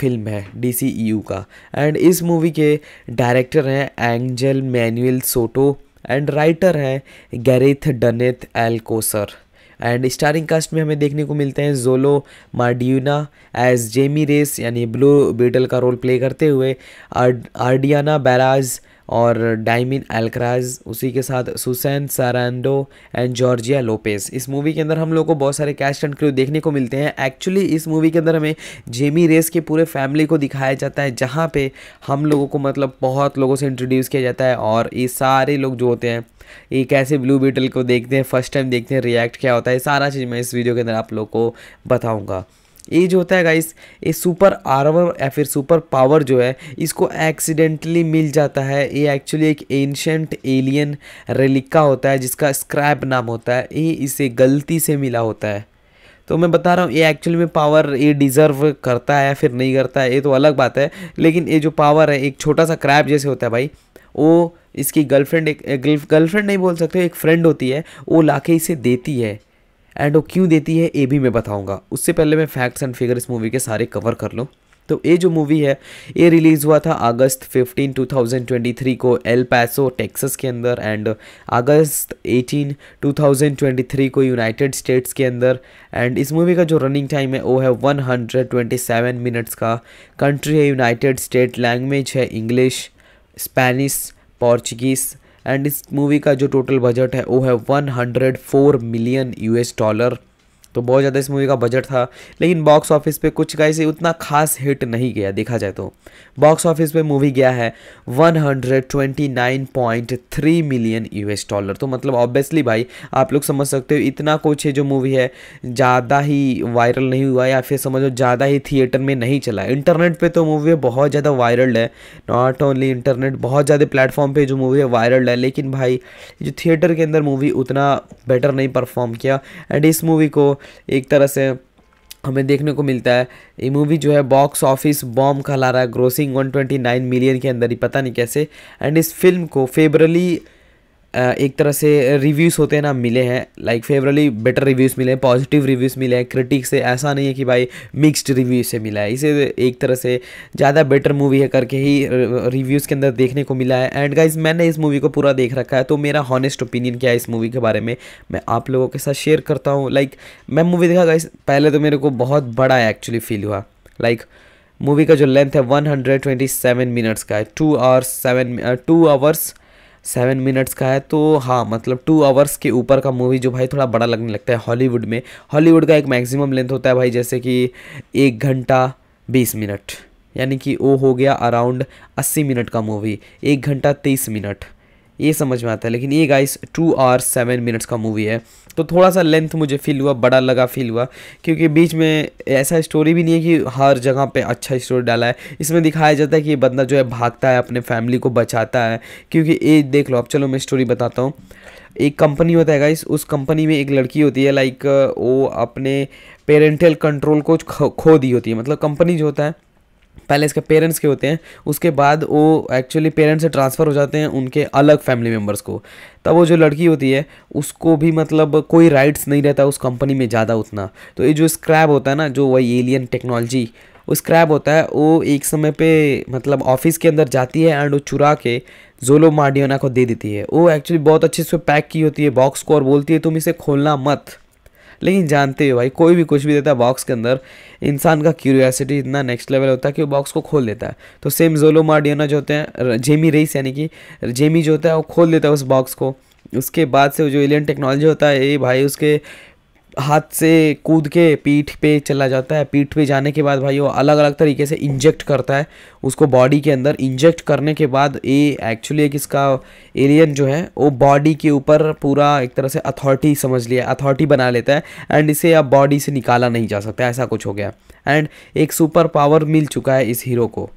फ़िल्म है डी सी यू का. एंड इस मूवी के डायरेक्टर हैं Angel Manuel Soto and writer हैं Gareth Dunnet Alcocer and starring cast में हमें देखने को मिलते हैं Xolo Maridueña as Jaime Reyes यानी ब्लू बीटल का रोल प्ले करते हुए आर्डियाना बैराज और डायमिन एल्क्राज उसी के साथ Susan Sarandon and Georgia Lopez इस मूवी के अंदर हम लोग को बहुत सारे कैस्ट एंड क्रू देखने को मिलते हैं। एक्चुअली इस मूवी के अंदर हमें जेमी रेस के पूरे फैमिली को दिखाया जाता है, जहाँ पे हम लोगों को मतलब बहुत लोगों से इंट्रोड्यूस किया जाता है और ये सारे लोग जो होते हैं, ये कैसे ब्लू बीटल को देखते हैं फ़र्स्ट टाइम देखते हैं रिएक्ट क्या होता है, सारा चीज़ मैं इस वीडियो के अंदर आप लोग को बताऊँगा। ये जो होता है गाइस ये सुपर आर्मर या फिर सुपर पावर जो है, इसको एक्सीडेंटली मिल जाता है। ये एक्चुअली एक एंशंट एलियन रेलिका होता है, जिसका स्क्रैप नाम होता है। ये इसे गलती से मिला होता है। तो मैं बता रहा हूँ, ये एक्चुअली में पावर ये डिज़र्व करता है या फिर नहीं करता है, ये तो अलग बात है। लेकिन ये जो पावर है, एक छोटा सा क्रैप जैसे होता है भाई, वो इसकी गर्लफ्रेंड एक गर्लफ्रेंड नहीं बोल सकते, एक फ्रेंड होती है, वो लाके इसे देती है। एंड वो क्यों देती है, ये भी मैं बताऊँगा। उससे पहले मैं फैक्ट्स एंड फिगर इस मूवी के सारे कवर कर लूँ। तो ये जो मूवी है, ये रिलीज़ हुआ था अगस्त 15 2023 को एल पैसो टेक्सास के अंदर एंड अगस्त 18 2023 को यूनाइटेड स्टेट्स के अंदर। एंड इस मूवी का जो रनिंग टाइम है, वो है 127 मिनट्स का। कंट्री है यूनाइटेड स्टेट लैंग्वेज है इंग्लिश स्पेनिश पोर्चुगीज़ एंड इस मूवी का जो टोटल बजट है, वो है 104 मिलियन यूएस डॉलर तो बहुत ज़्यादा इस मूवी का बजट था, लेकिन बॉक्स ऑफ़िस पे कुछ कैसे उतना खास हिट नहीं गया देखा जाए तो। बॉक्स ऑफ़िस पे मूवी गया है 129.3 मिलियन यूएस डॉलर तो मतलब ऑब्वियसली भाई, आप लोग समझ सकते हो, इतना कुछ है जो मूवी है, ज़्यादा ही वायरल नहीं हुआ या फिर समझो ज़्यादा ही थिएटर में नहीं चला इंटरनेट पर तो मूवी बहुत ज़्यादा वायरल है नॉट ओनली इंटरनेट बहुत ज़्यादा प्लेटफॉर्म पर जो मूवी है वायरल है, लेकिन भाई जो थिएटर के अंदर मूवी उतना बेटर नहीं परफॉर्म किया। एंड इस मूवी को एक तरह से हमें देखने को मिलता है। ये मूवी जो है बॉक्स ऑफ़िस बॉम्ब खा रहा है ग्रोसिंग 129 मिलियन के अंदर ही, पता नहीं कैसे। एंड इस फ़िल्म को फेबरली एक तरह से रिव्यूज़ होते हैं ना, मिले हैं। लाइक फेवरली बेटर रिव्यूज़ मिले हैं पॉजिटिव रिव्यूज़ मिले हैं क्रिटिक से ऐसा नहीं है कि भाई मिक्स्ड रिव्यूज़ से मिला है। इसे एक तरह से ज़्यादा बेटर मूवी है करके ही रिव्यूज़ के अंदर देखने को मिला है। एंड गाइज़ मैंने इस मूवी को पूरा देख रखा है तो मेरा हॉनेस्ट ओपिनियन क्या है इस मूवी के बारे में, मैं आप लोगों के साथ शेयर करता हूँ। लाइक मैं मूवी देखा गाइज़ पहले तो मेरे को बहुत बड़ा एक्चुअली फील हुआ। लाइक मूवी का जो लेंथ है वन मिनट्स का है। Two hours seven two hours seven minutes का है तो हाँ मतलब टू आवर्स के ऊपर का मूवी जो भाई थोड़ा बड़ा लगने लगता है हॉलीवुड में। हॉलीवुड का एक मैक्सिमम लेंथ होता है भाई, जैसे कि एक घंटा बीस मिनट। यानी कि वो हो गया अराउंड अस्सी मिनट का मूवी एक घंटा तेईस मिनट। ये समझ में आता है, लेकिन ये guys two hours seven minutes का मूवी है। तो थोड़ा सा लेंथ मुझे फील हुआ, बड़ा लगा फील हुआ, क्योंकि बीच में ऐसा स्टोरी भी नहीं है कि हर जगह पे अच्छा स्टोरी डाला है। इसमें दिखाया जाता है कि ये बंदा जो है भागता है, अपने फैमिली को बचाता है, क्योंकि ये देख लो, अब चलो मैं स्टोरी बताता हूँ। एक कंपनी होता है गाइस उस कंपनी में एक लड़की होती है लाइक वो अपने पेरेंटल कंट्रोल को खो दी होती है। मतलब कंपनी जो होता है पहले इसके पेरेंट्स के होते हैं, उसके बाद वो एक्चुअली पेरेंट्स से ट्रांसफ़र हो जाते हैं उनके अलग फैमिली मेंबर्स को। तब वो जो लड़की होती है, उसको भी मतलब कोई राइट्स नहीं रहता उस कंपनी में ज़्यादा उतना। तो ये जो स्क्रैब होता है ना, जो वही एलियन टेक्नोलॉजी वो स्क्रैब होता है, वो एक समय पे मतलब ऑफ़िस के अंदर जाती है एंड वो चुरा के जोलो मार्डियोना को दे देती है। वो एक्चुअली बहुत अच्छे से पैक की होती है बॉक्स को और बोलती है, तुम इसे खोलना मत। लेकिन जानते हो भाई, कोई भी कुछ भी देता है बॉक्स के अंदर, इंसान का क्यूरियासिटी इतना नेक्स्ट लेवल होता है कि वो बॉक्स को खोल देता है। तो सेम जोलो मार्डियोना जो होते हैं जेमी रेस यानी कि जेमी जो होता है वो खोल देता है उस बॉक्स को। उसके बाद से जो एलियन टेक्नोलॉजी होता है ये भाई, उसके हाथ से कूद के पीठ पे चला जाता है। पीठ पे जाने के बाद भाई वो अलग अलग तरीके से इंजेक्ट करता है। उसको बॉडी के अंदर इंजेक्ट करने के बाद ये एक्चुअली एक इसका एलियन जो है, वो बॉडी के ऊपर पूरा एक तरह से अथॉरिटी समझ लिया अथॉरिटी बना लेता है एंड इसे अब बॉडी से निकाला नहीं जा सकता, ऐसा कुछ हो गया। एंड एक सुपर पावर मिल चुका है इस हीरो को।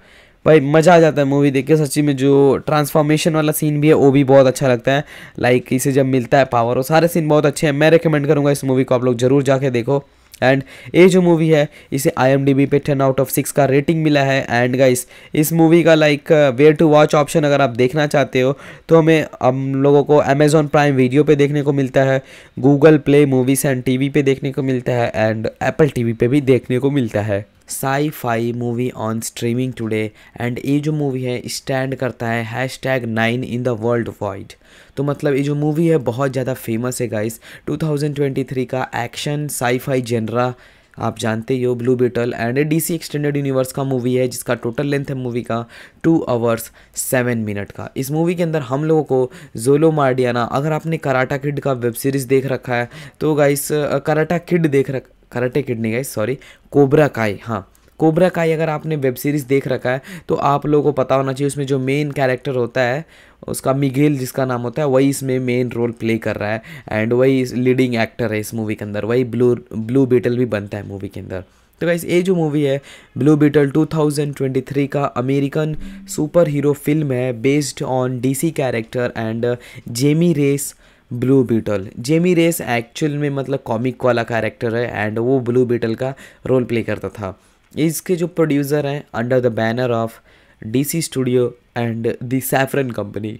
भाई, मज़ा आ जाता है मूवी देख के। सच्ची में जो ट्रांसफॉर्मेशन वाला सीन भी है, वो भी बहुत अच्छा लगता है। लाइक इसे जब मिलता है पावर वो सारे सीन बहुत अच्छे हैं। मैं रिकमेंड करूँगा इस मूवी को आप लोग ज़रूर जाके देखो। एंड ये जो मूवी है, इसे आई एम डी बी पे टेन आउट ऑफ़ सिक्स का रेटिंग मिला है। एंड गाइस इस मूवी का like where to watch option अगर आप देखना चाहते हो तो हमें हम लोगों को अमेजोन प्राइम वीडियो पे देखने को मिलता है। Google Play Movies and TV पे देखने को मिलता है। एंड एप्पल टीवी पे भी देखने को मिलता है। Sci fi movie on streaming today and ये जो मूवी है स्टैंड करता है hashtag nine in the worldwide तो मतलब ये जो मूवी है, बहुत ज़्यादा फ़ेमस है गाइस 2023 का एक्शन साई फाई जनरा आप जानते ही हो Blue Beetle and D C extended universe का मूवी है, जिसका टोटल लेंथ है मूवी का टू आवर्स सेवन मिनट का. इस मूवी के अंदर हम लोगों को जोलो मार्डियाना अगर आपने कराटा किड का वेब सीरीज़ देख रखा है तो गाइस कराटा किड देख रख Karate Kid guys sorry Cobra Kai हाँ। कोबरा काई अगर आपने वेब सीरीज़ देख रखा है तो आप लोगों को पता होना चाहिए, उसमें जो मेन कैरेक्टर होता है, उसका मिगेल जिसका नाम होता है, वही इसमें मेन रोल प्ले कर रहा है एंड वही लीडिंग एक्टर है इस मूवी के अंदर, वही ब्लू ब्लू बीटल भी बनता है मूवी के अंदर। तो गाइस ये जो मूवी है ब्लू बीटल 2023 का अमेरिकन सुपर हीरो फ़िल्म है based on DC character and Jaime Reyes Blue Beetle Jaime Reyes actual में मतलब कॉमिक वाला कैरेक्टर है एंड वो ब्लू बीटल का रोल प्ले करता था। इसके जो प्रोड्यूसर हैं under the banner of DC studio and the Saffron company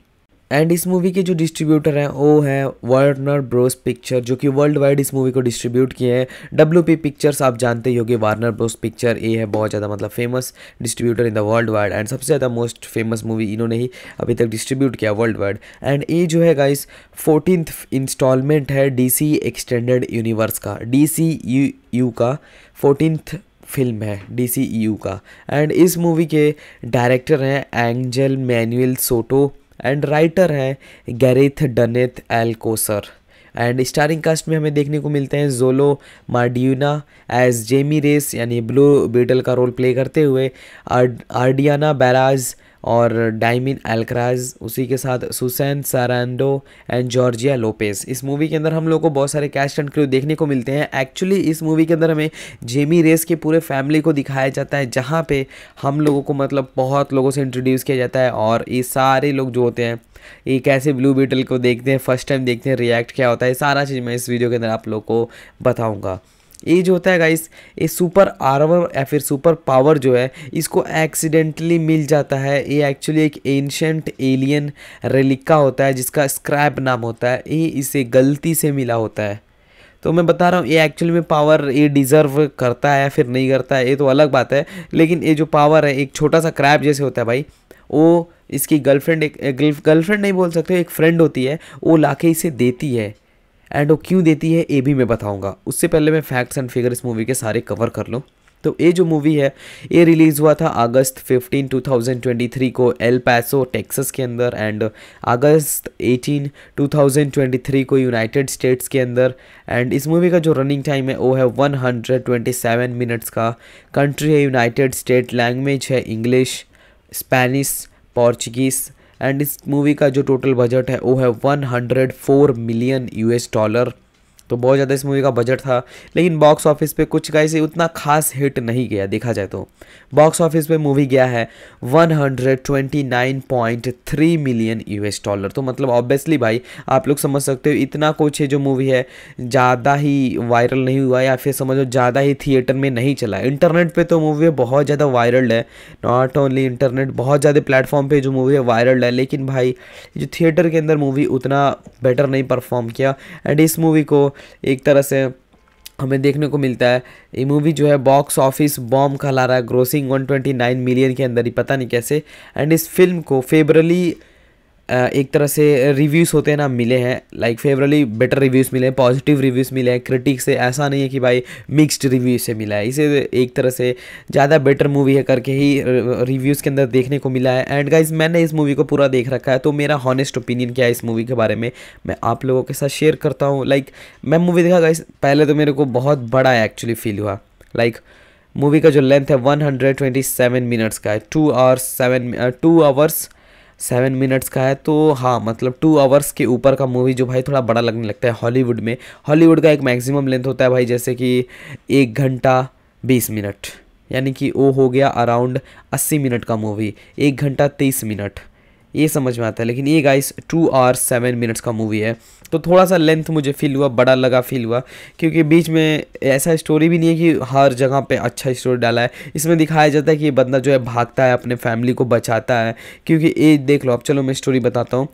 and इस मूवी के जो डिस्ट्रीब्यूटर हैं, वो है वार्नर ब्रोस पिक्चर जो कि वर्ल्ड वाइड इस मूवी को डिस्ट्रीब्यूट किए हैं। डब्ल्यू पी पिक्चर्स आप जानते ही होगे वार्नर ब्रोस पिक्चर ये है बहुत ज़्यादा मतलब famous distributor in the worldwide and सबसे ज़्यादा मोस्ट फ़ेमस मूवी इन्होंने ही अभी तक डिस्ट्रीब्यूट किया वर्ल्ड वाइड एंड ये जो है गाइस फोर्टीन इंस्टॉलमेंट है डी सी एक्सटेंडेड यूनिवर्स का। डी सी यू यू का फोर्टीनथ फ़िल्म है डी सी यू का। एंड इस मूवी के डायरेक्टर हैं Angel Manuel Soto and writer है Gareth Dunnet Alcocer and starring cast में हमें देखने को मिलते हैं Xolo Maridueña as Jaime Reyes यानी ब्लू बीटल का रोल प्ले करते हुए आर्डियाना बैराज और डायमिन एल्क्राज उसी के साथ Susan Sarandon and Georgia Lopez इस मूवी के अंदर हम लोग को बहुत सारे कैस्ट एंड क्रू देखने को मिलते हैं। एक्चुअली इस मूवी के अंदर हमें जेमी रेस के पूरे फैमिली को दिखाया जाता है, जहाँ पे हम लोगों को मतलब बहुत लोगों से इंट्रोड्यूस किया जाता है और ये सारे लोग जो होते हैं, ये कैसे ब्लू बीटल को देखते हैं फ़र्स्ट टाइम देखते हैं रिएक्ट क्या होता है, सारा चीज़ मैं इस वीडियो के अंदर आप लोग को बताऊँगा। ये जो होता है गाइस ये सुपर आर्वर या फिर सुपर पावर जो है, इसको एक्सीडेंटली मिल जाता है। ये एक्चुअली एक एंशंट एलियन रेलिका होता है, जिसका स्क्रैप नाम होता है। ये इसे गलती से मिला होता है। तो मैं बता रहा हूँ, ये एक्चुअली में पावर ये डिज़र्व करता है या फिर नहीं करता है, ये तो अलग बात है। लेकिन ये जो पावर है, एक छोटा सा क्रैप जैसे होता है भाई, वो इसकी गर्लफ्रेंड एक गर्लफ्रेंड नहीं बोल सकते, एक फ्रेंड होती है, वो लाके इसे देती है। एंड वो क्यों देती है, ये भी मैं बताऊँगा। उससे पहले मैं फैक्ट्स एंड फिगर इस मूवी के सारे कवर कर लूँ। तो ये जो मूवी है, ये रिलीज़ हुआ था अगस्त 15 2023 को एल पैसो टेक्सास के अंदर एंड अगस्त 18 2023 को यूनाइटेड स्टेट्स के अंदर। एंड इस मूवी का जो रनिंग टाइम है, वो है 127 मिनट्स का। कंट्री है यूनाइटेड स्टेट लैंग्वेज है इंग्लिश स्पेनिश पोर्चुगीज़ एंड इस मूवी का जो टोटल बजट है वो है 104 मिलियन यूएस डॉलर तो बहुत ज़्यादा इस मूवी का बजट था, लेकिन बॉक्स ऑफ़िस पे कुछ का इसे उतना खास हिट नहीं गया देखा जाए तो। बॉक्स ऑफ़िस पे मूवी गया है 129.3 मिलियन यूएस डॉलर तो मतलब ऑब्वियसली भाई, आप लोग समझ सकते हो, इतना कुछ है जो मूवी है, ज़्यादा ही वायरल नहीं हुआ या फिर समझो ज़्यादा ही थिएटर में नहीं चला। इंटरनेट पर तो मूवी बहुत ज़्यादा वायरल है। नॉट ओनली इंटरनेट बहुत ज़्यादा प्लेटफॉर्म पर जो मूवी है वायरल है, लेकिन भाई, जो थिएटर के अंदर मूवी उतना बेटर नहीं परफॉर्म किया। एंड इस मूवी को एक तरह से हमें देखने को मिलता है। ये मूवी जो है बॉक्स ऑफ़िस बॉम्ब कहला रहा है। ग्रोसिंग 129 मिलियन के अंदर ही, पता नहीं कैसे। एंड इस फ़िल्म को फेबरली एक तरह से रिव्यूज़ होते हैं ना, मिले हैं। लाइक फेवरली बेटर रिव्यूज़ मिले हैं पॉजिटिव रिव्यूज़ मिले हैं। क्रिटिक से ऐसा नहीं है कि भाई मिक्स्ड रिव्यू से मिला है। इसे एक तरह से ज़्यादा बेटर मूवी है करके ही रिव्यूज़ के अंदर देखने को मिला है। एंड गाइज़ मैंने इस मूवी को पूरा देख रखा है तो मेरा हॉनेस्ट ओपिनियन क्या है इस मूवी के बारे में, मैं आप लोगों के साथ शेयर करता हूँ। लाइक मैं मूवी देखा गाइज़ पहले तो मेरे को बहुत बड़ा एक्चुअली फील हुआ। लाइक मूवी का जो लेंथ है वन मिनट्स का है। Two hours seven two hours seven minutes का है तो हाँ मतलब टू आवर्स के ऊपर का मूवी जो भाई थोड़ा बड़ा लगने लगता है हॉलीवुड में। हॉलीवुड का एक मैक्सिमम लेंथ होता है भाई, जैसे कि एक घंटा बीस मिनट। यानी कि वो हो गया अराउंड अस्सी मिनट का मूवी एक घंटा तेईस मिनट। ये समझ में आता है, लेकिन ये guys two hours seven minutes का मूवी है। तो थोड़ा सा लेंथ मुझे फील हुआ, बड़ा लगा फील हुआ, क्योंकि बीच में ऐसा स्टोरी भी नहीं है कि हर जगह पे अच्छा स्टोरी डाला है। इसमें दिखाया जाता है कि ये बंदा जो है भागता है, अपने फैमिली को बचाता है, क्योंकि ये देख लो, अब चलो मैं स्टोरी बताता हूँ।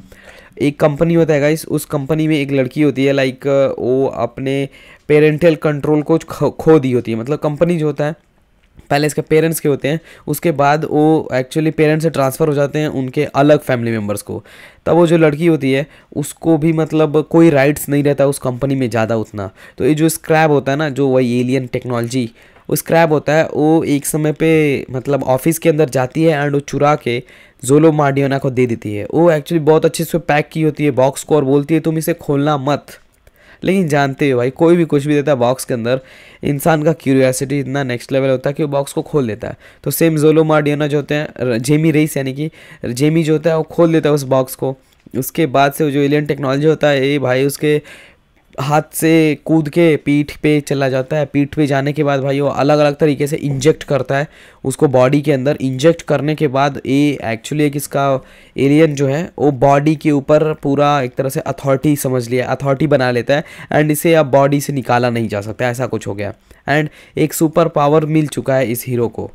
एक कंपनी होता है गाइस उस कंपनी में एक लड़की होती है लाइक वो अपने पेरेंटल कंट्रोल को खो दी होती है। मतलब कंपनी जो होता है पहले इसके पेरेंट्स के होते हैं, उसके बाद वो एक्चुअली पेरेंट्स से ट्रांसफ़र हो जाते हैं उनके अलग फैमिली मेंबर्स को। तब वो जो लड़की होती है, उसको भी मतलब कोई राइट्स नहीं रहता उस कंपनी में ज़्यादा उतना। तो ये जो स्क्रैब होता है ना, जो वही एलियन टेक्नोलॉजी वो स्क्रैब होता है, वो एक समय पे मतलब ऑफ़िस के अंदर जाती है एंड वो चुरा के जोलो मार्डियोना को दे देती है। वो एक्चुअली बहुत अच्छे से पैक की होती है बॉक्स को और बोलती है, तुम इसे खोलना मत। लेकिन जानते हो भाई, कोई भी कुछ भी देता है बॉक्स के अंदर, इंसान का क्यूरियासिटी इतना नेक्स्ट लेवल होता है कि वो बॉक्स को खोल देता है। तो सेम जोलो मार्डियोना जो होते हैं जेमी रेस यानी कि जेमी जो होता है वो खोल देता है उस बॉक्स को। उसके बाद से जो एलियन टेक्नोलॉजी होता है ये भाई, उसके हाथ से कूद के पीठ पे चला जाता है। पीठ पे जाने के बाद भाई वो अलग अलग तरीके से इंजेक्ट करता है। उसको बॉडी के अंदर इंजेक्ट करने के बाद ये एक्चुअली एक इसका एलियन जो है, वो बॉडी के ऊपर पूरा एक तरह से अथॉरिटी समझ लिया अथॉरिटी बना लेता है एंड इसे अब बॉडी से निकाला नहीं जा सकता, ऐसा कुछ हो गया। एंड एक सुपर पावर मिल चुका है इस हीरो को।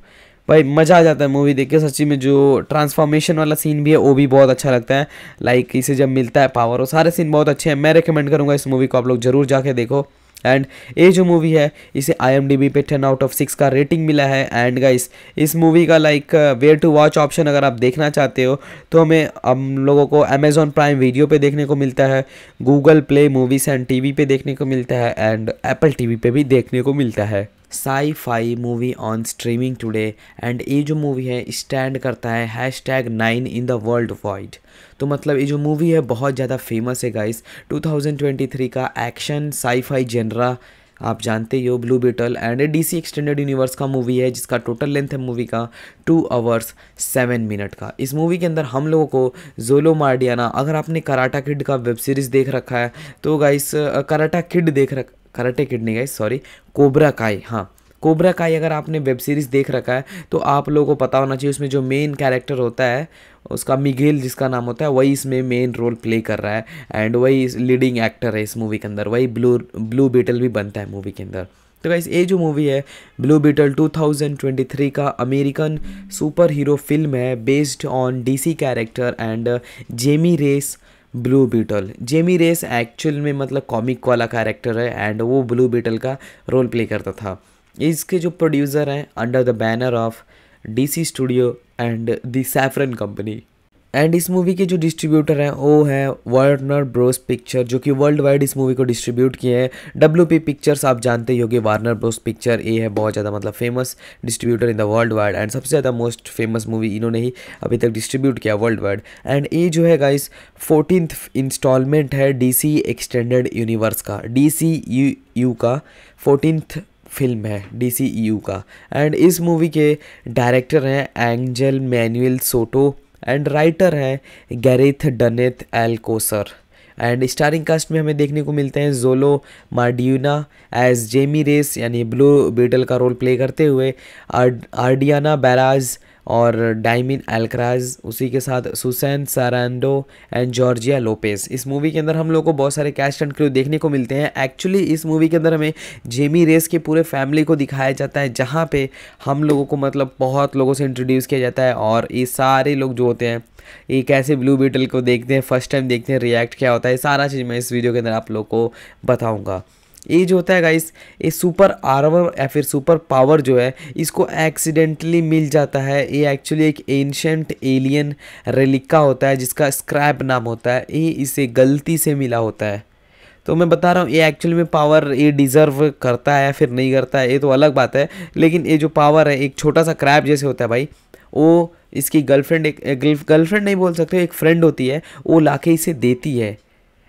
भाई, मज़ा आ जाता है मूवी देख के। सच्ची में जो ट्रांसफॉर्मेशन वाला सीन भी है, वो भी बहुत अच्छा लगता है। लाइक इसे जब मिलता है पावर वो सारे सीन बहुत अच्छे हैं। मैं रिकमेंड करूँगा इस मूवी को आप लोग ज़रूर जाके देखो। एंड ये जो मूवी है, इसे आईएमडीबी पे टेन आउट ऑफ़ सिक्स का रेटिंग मिला है। एंड गाइस इस मूवी का like where to watch option अगर आप देखना चाहते हो तो हमें हम लोगों को अमेजोन प्राइम वीडियो पे देखने को मिलता है Google Play Movies and TV पे देखने को मिलता है एंड एप्पल टीवी पे भी देखने को मिलता है। Sci fi movie on streaming today and ये जो मूवी है स्टैंड करता है hashtag nine in the worldwide तो मतलब ये जो मूवी है, बहुत ज़्यादा फ़ेमस है गाइस 2023 का एक्शन साई फाई जेनरा आप जानते ही हो Blue Beetle and D C extended universe का मूवी है, जिसका टोटल लेंथ है मूवी का टू आवर्स सेवन मिनट का. इस मूवी के अंदर हम लोगों को जोलो मार्डियाना अगर आपने कराटा किड का वेब सीरीज़ देख रखा है तो गाइस कराटा किड देख रख कराटे किड नहीं गाइस सॉरी कोबरा काई हाँ. कोबरा काई अगर आपने वेब सीरीज़ देख रखा है तो आप लोगों को पता होना चाहिए, उसमें जो मेन कैरेक्टर होता है, उसका मिगेल जिसका नाम होता है, वही इसमें मेन रोल प्ले कर रहा है एंड वही लीडिंग एक्टर है इस मूवी के अंदर, वही ब्लू ब्लू बीटल भी बनता है मूवी के अंदर। तो गाइस ये जो मूवी है ब्लू बीटल 2023 का अमेरिकन सुपर हीरो फ़िल्म है based on DC character and Jaime Reyes Blue Beetle Jaime Reyes actual में मतलब कॉमिक वाला कैरेक्टर है एंड वो ब्लू बीटल का रोल प्ले करता था। इसके जो प्रोड्यूसर हैं under the banner of DC studio and the Saffron company and इस मूवी के जो डिस्ट्रीब्यूटर हैं, वो है वार्नर ब्रोस पिक्चर जो कि वर्ल्ड वाइड इस मूवी को डिस्ट्रीब्यूट किए हैं। डब्ल्यू पी पिक्चर्स आप जानते ही होगे वार्नर ब्रोस पिक्चर ये है बहुत ज़्यादा मतलब famous distributor in the worldwide and सबसे ज़्यादा मोस्ट फ़ेमस मूवी इन्होंने ही अभी तक डिस्ट्रीब्यूट किया वर्ल्ड वाइड एंड ये जो है गाइस फोर्टीन इंस्टॉलमेंट है डी सी एक्सटेंडेड यूनिवर्स का। डी सी यू यू का फोर्टीनथ फ़िल्म है डी यू का। एंड इस मूवी के डायरेक्टर हैं Angel Manuel Soto and writer हैं Gareth Dunnet Alcocer and starring cast में हमें देखने को मिलते हैं Xolo Maridueña as Jaime Reyes यानी ब्लू बीटल का रोल प्ले करते हुए आर्डियाना बैराज और डायमिन एल्क्राज उसी के साथ Susan Sarandon and Georgia Lopez इस मूवी के अंदर हम लोग को बहुत सारे कैस्ट एंड क्रू देखने को मिलते हैं। एक्चुअली इस मूवी के अंदर हमें जेमी रेस के पूरे फैमिली को दिखाया जाता है, जहाँ पे हम लोगों को मतलब बहुत लोगों से इंट्रोड्यूस किया जाता है और ये सारे लोग जो होते हैं, ये कैसे ब्लू बीटल को देखते हैं फ़र्स्ट टाइम देखते हैं रिएक्ट क्या होता है सारा चीज़ मैं इस वीडियो के अंदर आप लोग को बताऊँगा। ये जो होता है गाइस ये सुपर आर्वर या फिर सुपर पावर जो है, इसको एक्सीडेंटली मिल जाता है। ये एक्चुअली एक एंशंट एलियन रेलिका होता है, जिसका स्क्रैप नाम होता है। ये इसे गलती से मिला होता है। तो मैं बता रहा हूँ, ये एक्चुअली में पावर ये डिज़र्व करता है या फिर नहीं करता है, ये तो अलग बात है। लेकिन ये जो पावर है, एक छोटा सा क्रैप जैसे होता है भाई, वो इसकी गर्लफ्रेंड एक गर्लफ्रेंड नहीं बोल सकते, एक फ्रेंड होती है, वो लाके इसे देती है।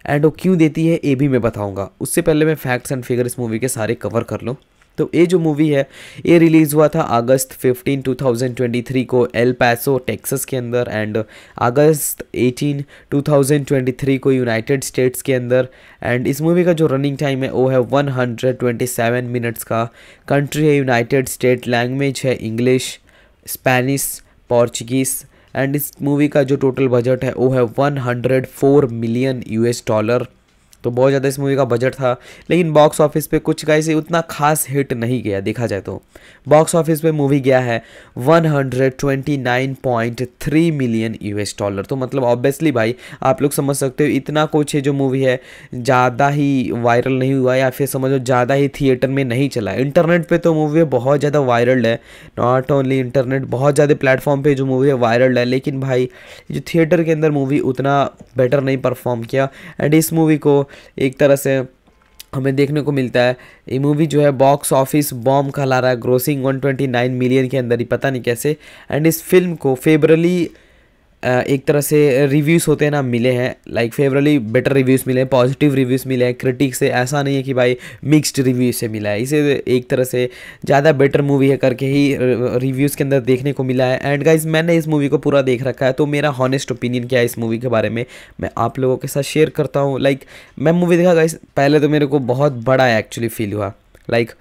एंड वो क्यों देती है, ये भी मैं बताऊँगा। उससे पहले मैं फैक्ट्स एंड फिगर इस मूवी के सारे कवर कर लूँ। तो ये जो मूवी है, ये रिलीज़ हुआ था अगस्त 15 2023 को एल पैसो टेक्सास के अंदर एंड अगस्त 18 2023 को यूनाइटेड स्टेट्स के अंदर। एंड इस मूवी का जो रनिंग टाइम है, वो है 127 मिनट्स का। कंट्री है यूनाइटेड स्टेट लैंग्वेज है इंग्लिश स्पेनिश पोर्चुगीज़ एंड इस मूवी का जो टोटल बजट है, वो है 104 मिलियन यूएस डॉलर तो बहुत ज़्यादा इस मूवी का बजट था, लेकिन बॉक्स ऑफ़िस पे कुछ गाइस उतना खास हिट नहीं गया देखा जाए तो। बॉक्स ऑफ़िस पे मूवी गया है 129.3 मिलियन यूएस डॉलर तो मतलब ऑब्वियसली भाई, आप लोग समझ सकते हो, इतना कुछ है जो मूवी है, ज़्यादा ही वायरल नहीं हुआ या फिर समझो ज़्यादा ही थिएटर में नहीं चला इंटरनेट पे तो मूवी बहुत ज़्यादा वायरल है नॉट ओनली इंटरनेट बहुत ज़्यादा प्लेटफॉर्म पे जो मूवी है वायरल है, लेकिन भाई, जो थिएटर के अंदर मूवी उतना बेटर नहीं परफॉर्म किया। एंड इस मूवी को एक तरह से हमें देखने को मिलता है। ये मूवी जो है बॉक्स ऑफ़िस बॉम्ब खा रहा है। ग्रोसिंग 129 मिलियन के अंदर ही, पता नहीं कैसे। एंड इस फ़िल्म को फेबरली एक तरह से रिव्यूज़ होते हैं ना मिले हैं। लाइक फेवरली बेटर रिव्यूज़ मिले हैं पॉजिटिव रिव्यूज़ मिले हैं क्रिटिक से ऐसा नहीं है कि भाई मिक्स्ड रिव्यू से मिला है। इसे एक तरह से ज़्यादा बेटर मूवी है करके ही रिव्यूज़ के अंदर देखने को मिला है। एंड गाइज़ मैंने इस मूवी को पूरा देख रखा है तो मेरा हॉनेस्ट ओपिनियन क्या है इस मूवी के बारे में मैं आप लोगों के साथ शेयर करता हूँ। लाइक मैं मूवी देखा गाइज़ पहले तो मेरे को बहुत बड़ा एक्चुअली फील हुआ। लाइक like,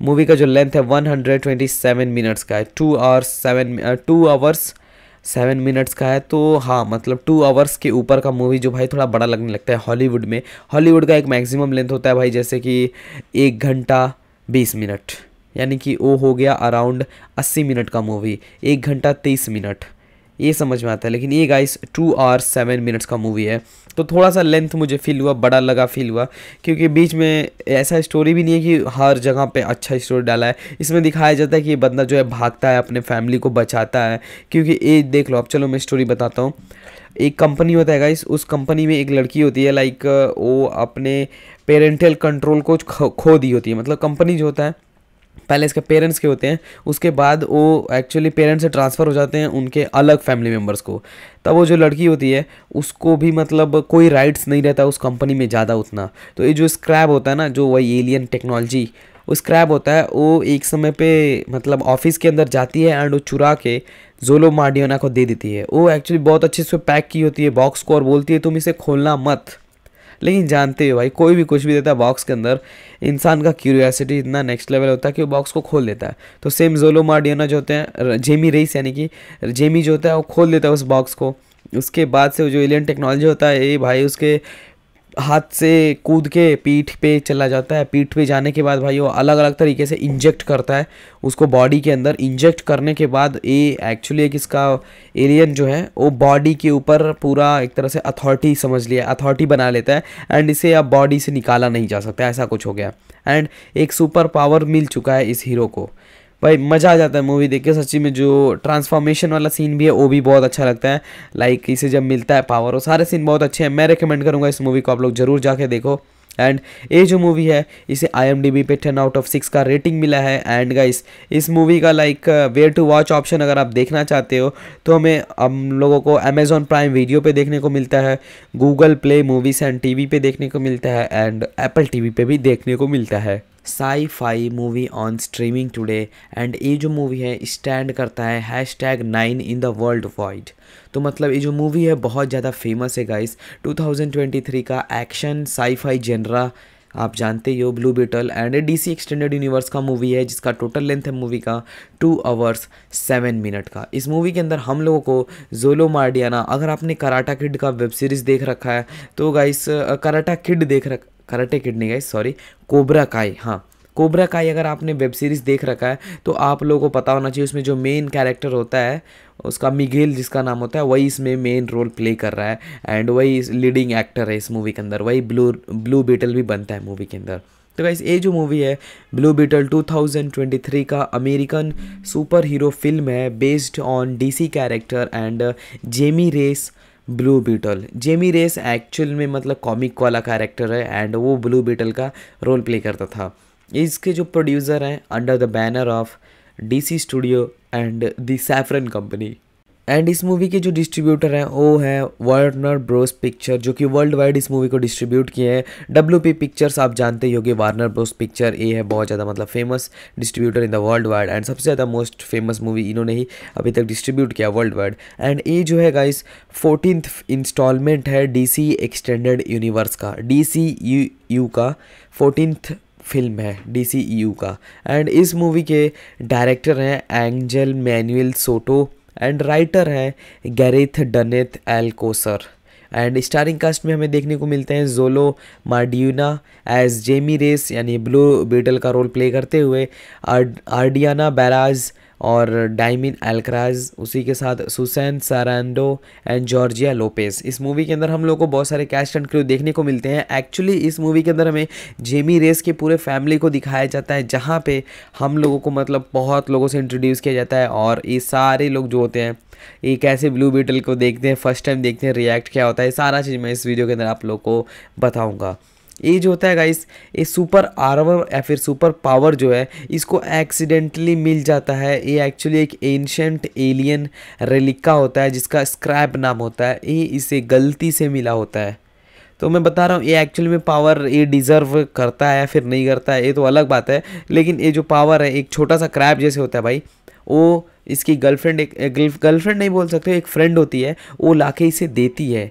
मूवी का जो लेंथ है one hundred twenty seven minutes का है। Two hours seven two hours seven minutes का है तो हाँ मतलब टू आवर्स के ऊपर का मूवी जो भाई थोड़ा बड़ा लगने लगता है हॉलीवुड में। हॉलीवुड का एक मैक्सिमम लेंथ होता है भाई, जैसे कि एक घंटा बीस मिनट। यानी कि वो हो गया अराउंड अस्सी मिनट का मूवी एक घंटा तेईस मिनट। ये समझ में आता है, लेकिन ये guys two hours seven minutes का मूवी है। तो थोड़ा सा लेंथ मुझे फील हुआ, बड़ा लगा फील हुआ, क्योंकि बीच में ऐसा स्टोरी भी नहीं है कि हर जगह पे अच्छा स्टोरी डाला है। इसमें दिखाया जाता है कि ये बंदा जो है भागता है, अपने फैमिली को बचाता है, क्योंकि ये देख लो, अब चलो मैं स्टोरी बताता हूँ। एक कंपनी होता है गाइस उस कंपनी में एक लड़की होती है लाइक वो अपने पेरेंटल कंट्रोल को खो दी होती है। मतलब कंपनी जो होता है पहले इसके पेरेंट्स के होते हैं, उसके बाद वो एक्चुअली पेरेंट्स से ट्रांसफ़र हो जाते हैं उनके अलग फैमिली मेंबर्स को। तब वो जो लड़की होती है, उसको भी मतलब कोई राइट्स नहीं रहता उस कंपनी में ज़्यादा उतना। तो ये जो स्क्रैब होता है ना, जो वही एलियन टेक्नोलॉजी वो स्क्रैब होता है, वो एक समय पे मतलब ऑफ़िस के अंदर जाती है एंड वो चुरा के जोलो मार्डियोना को दे देती है। वो एक्चुअली बहुत अच्छे से पैक की होती है बॉक्स को और बोलती है, तुम इसे खोलना मत। लेकिन जानते हो भाई, कोई भी कुछ भी देता है बॉक्स के अंदर, इंसान का क्यूरियासिटी इतना नेक्स्ट लेवल होता है कि वो बॉक्स को खोल देता है। तो सेम जोलो मार्डियाना जो होते हैं जेमी रेस यानी कि जेमी जो होता है वो खोल देता है उस बॉक्स को। उसके बाद से वो जो एलियन टेक्नोलॉजी होता है ये भाई उसके हाथ से कूद के पीठ पे चला जाता है। पीठ पे जाने के बाद भाई वो अलग अलग तरीके से इंजेक्ट करता है। उसको बॉडी के अंदर इंजेक्ट करने के बाद ये एक्चुअली एक इसका एलियन जो है, वो बॉडी के ऊपर पूरा एक तरह से अथॉरिटी समझ लिया अथॉरिटी बना लेता है एंड इसे अब बॉडी से निकाला नहीं जा सकता, ऐसा कुछ हो गया। एंड एक सुपर पावर मिल चुका है इस हीरो को। भाई, मज़ा आ जाता है मूवी देख के। सच्ची में जो ट्रांसफॉर्मेशन वाला सीन भी है, वो भी बहुत अच्छा लगता है। लाइक इसे जब मिलता है पावर वो सारे सीन बहुत अच्छे हैं। मैं रिकमेंड करूँगा इस मूवी को, आप लोग ज़रूर जाके देखो। एंड ये जो मूवी है, इसे आई एम डी बी पे टेन आउट ऑफ़ सिक्स का रेटिंग मिला है। एंड गाइस इस मूवी का like where to watch option अगर आप देखना चाहते हो तो हमें हम लोगों को अमेजोन प्राइम वीडियो पे देखने को मिलता है Google Play Movies and TV पे देखने को मिलता है एंड एप्पल टीवी पे भी देखने को मिलता है। Sci fi movie on streaming today and ये जो मूवी है स्टैंड करता है hashtag nine in the worldwide तो मतलब ये जो मूवी है, बहुत ज़्यादा फ़ेमस है गाइस 2023 का एक्शन साई फाई जेनरा आप जानते ही हो Blue Beetle and DC extended universe का मूवी है, जिसका टोटल लेंथ है मूवी का टू आवर्स सेवन मिनट का. इस मूवी के अंदर हम लोगों को जोलो मार्डियाना अगर आपने कराटा किड का वेब सीरीज़ देख रखा है तो गाइस कराटा किड देख रख Karate Kid guys sorry Cobra Kai हाँ। कोबरा काई अगर आपने वेब सीरीज़ देख रखा है तो आप लोगों को पता होना चाहिए, उसमें जो मेन कैरेक्टर होता है, उसका मिगेल जिसका नाम होता है, वही इसमें मेन रोल प्ले कर रहा है एंड वही लीडिंग एक्टर है इस मूवी के अंदर, वही ब्लू ब्लू बीटल भी बनता है मूवी के अंदर। तो गाइस ये जो मूवी है ब्लू बीटल 2023 का अमेरिकन सुपर हीरो फ़िल्म है based on DC character and Jaime Reyes Blue Beetle Jaime Reyes actual में मतलब कॉमिक वाला कैरेक्टर है एंड वो ब्लू बीटल का रोल प्ले करता था। इसके जो प्रोड्यूसर हैं under the banner of DC studio and the Safran Company and इस मूवी के जो डिस्ट्रीब्यूटर हैं, वो है वार्नर ब्रोस पिक्चर जो कि वर्ल्ड वाइड इस मूवी को डिस्ट्रीब्यूट किए हैं। डब्ल्यू पी पिक्चर्स आप जानते ही होगे वार्नर ब्रोस पिक्चर ये है, बहुत ज़्यादा मतलब famous distributor in the world wide and सबसे ज़्यादा मोस्ट फ़ेमस मूवी इन्होंने ही अभी तक डिस्ट्रीब्यूट किया वर्ल्ड वाइड एंड ये जो है गाइस फोर्टीन इंस्टॉलमेंट है डी सी एक्सटेंडेड यूनिवर्स का। डी सी यू यू का फोर्टीनथ फ़िल्म है डी सी यू का। एंड इस मूवी के डायरेक्टर हैं Angel Manuel Soto and writer हैं Gareth Dunnet Alcocer and starring cast में हमें देखने को मिलते हैं Xolo Maridueña as Jaime Reyes यानी ब्लू बीटल का रोल प्ले करते हुए आर्डियाना बैराज और डायमिन एल्क्राज उसी के साथ Susan Sarandon and Georgia Lopez इस मूवी के अंदर हम लोग को बहुत सारे कैस्ट एंड क्रू देखने को मिलते हैं। एक्चुअली इस मूवी के अंदर हमें जेमी रेस के पूरे फैमिली को दिखाया जाता है, जहाँ पे हम लोगों को मतलब बहुत लोगों से इंट्रोड्यूस किया जाता है और ये सारे लोग जो होते हैं, ये कैसे ब्लू बीटल को देखते हैं फ़र्स्ट टाइम देखते हैं रिएक्ट क्या होता है सारा चीज़ मैं इस वीडियो के अंदर आप लोग को बताऊँगा। ये जो होता है गाइस ये सुपर आर्मर या फिर सुपर पावर जो है, इसको एक्सीडेंटली मिल जाता है। ये एक्चुअली एक एंशंट एलियन रेलिका होता है, जिसका स्क्रैप नाम होता है। ये इसे गलती से मिला होता है। तो मैं बता रहा हूँ, ये एक्चुअली में पावर ये डिज़र्व करता है या फिर नहीं करता है, ये तो अलग बात है। लेकिन ये जो पावर है, एक छोटा सा क्रैप जैसे होता है भाई, वो इसकी गर्लफ्रेंड एक गर्लफ्रेंड नहीं बोल सकते, एक फ्रेंड होती है, वो लाके इसे देती है।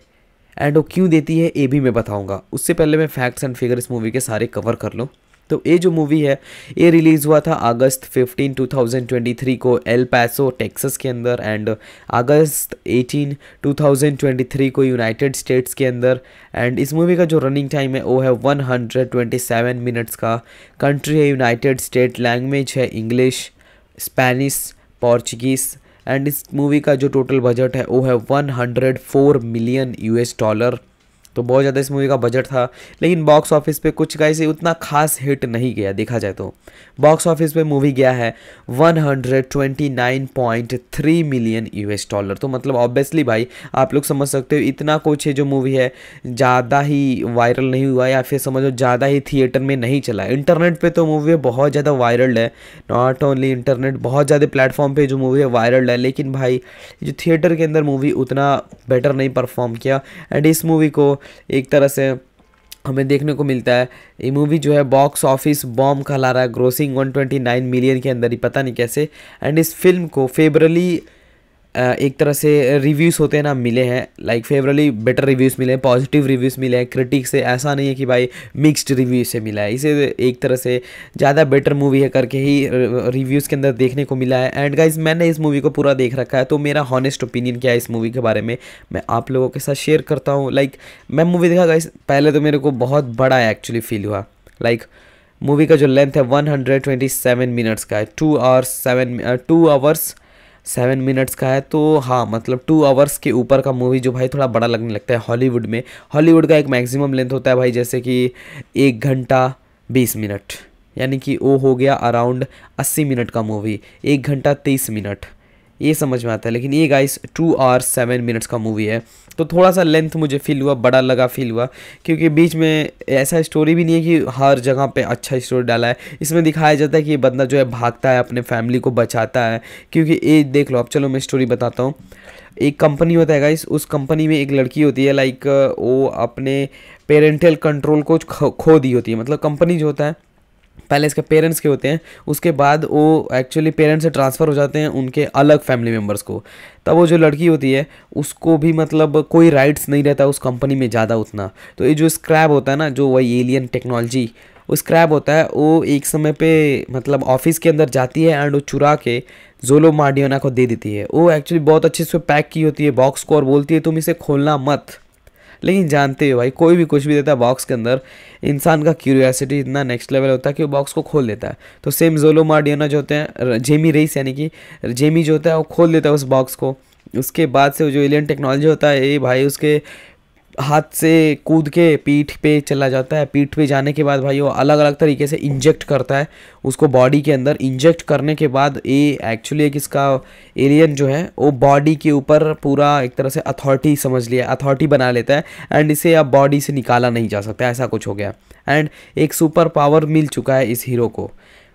एंड वो क्यों देती है, ये भी मैं बताऊँगा। उससे पहले मैं फैक्ट्स एंड फिगर इस मूवी के सारे कवर कर लूँ। तो ये जो मूवी है, ये रिलीज़ हुआ था अगस्त 15 2023 को एल पैसो टेक्सस के अंदर एंड अगस्त 18 2023 को यूनाइटेड स्टेट्स के अंदर। एंड इस मूवी का जो रनिंग टाइम है, वो है 127 मिनट्स का। कंट्री है यूनाइटेड स्टेट लैंग्वेज है इंग्लिश स्पेनिश पोर्चुगीज़ एंड इस मूवी का जो टोटल बजट है वो है 104 मिलियन यूएस डॉलर तो बहुत ज़्यादा इस मूवी का बजट था। लेकिन बॉक्स ऑफ़िस पे कुछ गाइस उतना खास हिट नहीं गया देखा जाए तो। बॉक्स ऑफ़िस पे मूवी गया है 129.3 मिलियन यूएस डॉलर तो मतलब ऑब्वियसली भाई, आप लोग समझ सकते हो इतना कुछ है जो मूवी है, ज़्यादा ही वायरल नहीं हुआ या फिर समझो ज़्यादा ही थिएटर में नहीं चला। इंटरनेट पर तो मूवी बहुत ज़्यादा वायरल है। नॉट ओनली इंटरनेट बहुत ज़्यादा प्लेटफॉर्म पर जो मूवी है वायरल है। लेकिन भाई, जो थिएटर के अंदर मूवी उतना बेटर नहीं परफॉर्म किया। एंड इस मूवी को एक तरह से हमें देखने को मिलता है। ये मूवी जो है बॉक्स ऑफ़िस बॉम्ब कहला रहा है ग्रोसिंग 129 मिलियन के अंदर ही, पता नहीं कैसे। एंड इस फ़िल्म को फेबरली एक तरह से रिव्यूज़ होते हैं ना, मिले हैं। लाइक फेवरली बेटर रिव्यूज़ मिले हैं पॉजिटिव रिव्यूज़ मिले हैं क्रिटिक से ऐसा नहीं है कि भाई मिक्स्ड रिव्यू से मिला है। इसे एक तरह से ज़्यादा बेटर मूवी है करके ही रिव्यूज़ के अंदर देखने को मिला है। एंड गाइज़ मैंने इस मूवी को पूरा देख रखा है तो मेरा हॉनेस्ट ओपिनियन क्या है इस मूवी के बारे में, मैं आप लोगों के साथ शेयर करता हूँ। लाइक मैं मूवी देखा गाइज़ पहले तो मेरे को बहुत बड़ा एक्चुअली फील हुआ। लाइक मूवी का जो लेंथ है वन मिनट्स का है। Two hours seven two hours seven minutes का है तो हाँ मतलब टू आवर्स के ऊपर का मूवी जो भाई थोड़ा बड़ा लगने लगता है हॉलीवुड में। हॉलीवुड का एक मैक्सिमम लेंथ होता है भाई, जैसे कि एक घंटा बीस मिनट। यानी कि वो हो गया अराउंड अस्सी मिनट का मूवी एक घंटा तेईस मिनट। ये समझ में आता है, लेकिन ये guys two hours seven minutes का मूवी है। तो थोड़ा सा लेंथ मुझे फील हुआ, बड़ा लगा फील हुआ, क्योंकि बीच में ऐसा स्टोरी भी नहीं है कि हर जगह पे अच्छा स्टोरी डाला है। इसमें दिखाया जाता है कि ये बंदा जो है भागता है, अपने फैमिली को बचाता है, क्योंकि ये देख लो, अब चलो मैं स्टोरी बताता हूँ। एक कंपनी होता है गाइस उस कंपनी में एक लड़की होती है लाइक वो अपने पेरेंटल कंट्रोल को खो दी होती है। मतलब कंपनी जो होता है पहले इसके पेरेंट्स के होते हैं, उसके बाद वो एक्चुअली पेरेंट्स से ट्रांसफ़र हो जाते हैं उनके अलग फैमिली मेंबर्स को। तब वो जो लड़की होती है, उसको भी मतलब कोई राइट्स नहीं रहता उस कंपनी में ज़्यादा उतना। तो ये जो स्क्रैब होता है ना, जो वही एलियन टेक्नोलॉजी वो स्क्रैब होता है, वो एक समय पे मतलब ऑफ़िस के अंदर जाती है एंड वो चुरा के जोलो मार्डियोना को दे देती है। वो एक्चुअली बहुत अच्छे से पैक की होती है बॉक्स को और बोलती है, तुम इसे खोलना मत। लेकिन जानते हो भाई, कोई भी कुछ भी देता है बॉक्स के अंदर, इंसान का क्यूरियासिटी इतना नेक्स्ट लेवल होता है कि वो बॉक्स को खोल देता है। तो सेम जोलो मार्डियोना जो होते हैं जेमी रेस यानी कि जेमी जो होता है वो खोल देता है उस बॉक्स को। उसके बाद से जो एलियन टेक्नोलॉजी होता है ये भाई उसके हाथ से कूद के पीठ पे चला जाता है। पीठ पे जाने के बाद भाई वो अलग अलग तरीके से इंजेक्ट करता है। उसको बॉडी के अंदर इंजेक्ट करने के बाद ये एक्चुअली एक इसका एलियन जो है, वो बॉडी के ऊपर पूरा एक तरह से अथॉरिटी समझ लिया अथॉरिटी बना लेता है एंड इसे अब बॉडी से निकाला नहीं जा सकता, ऐसा कुछ हो गया। एंड एक सुपर पावर मिल चुका है इस हीरो को।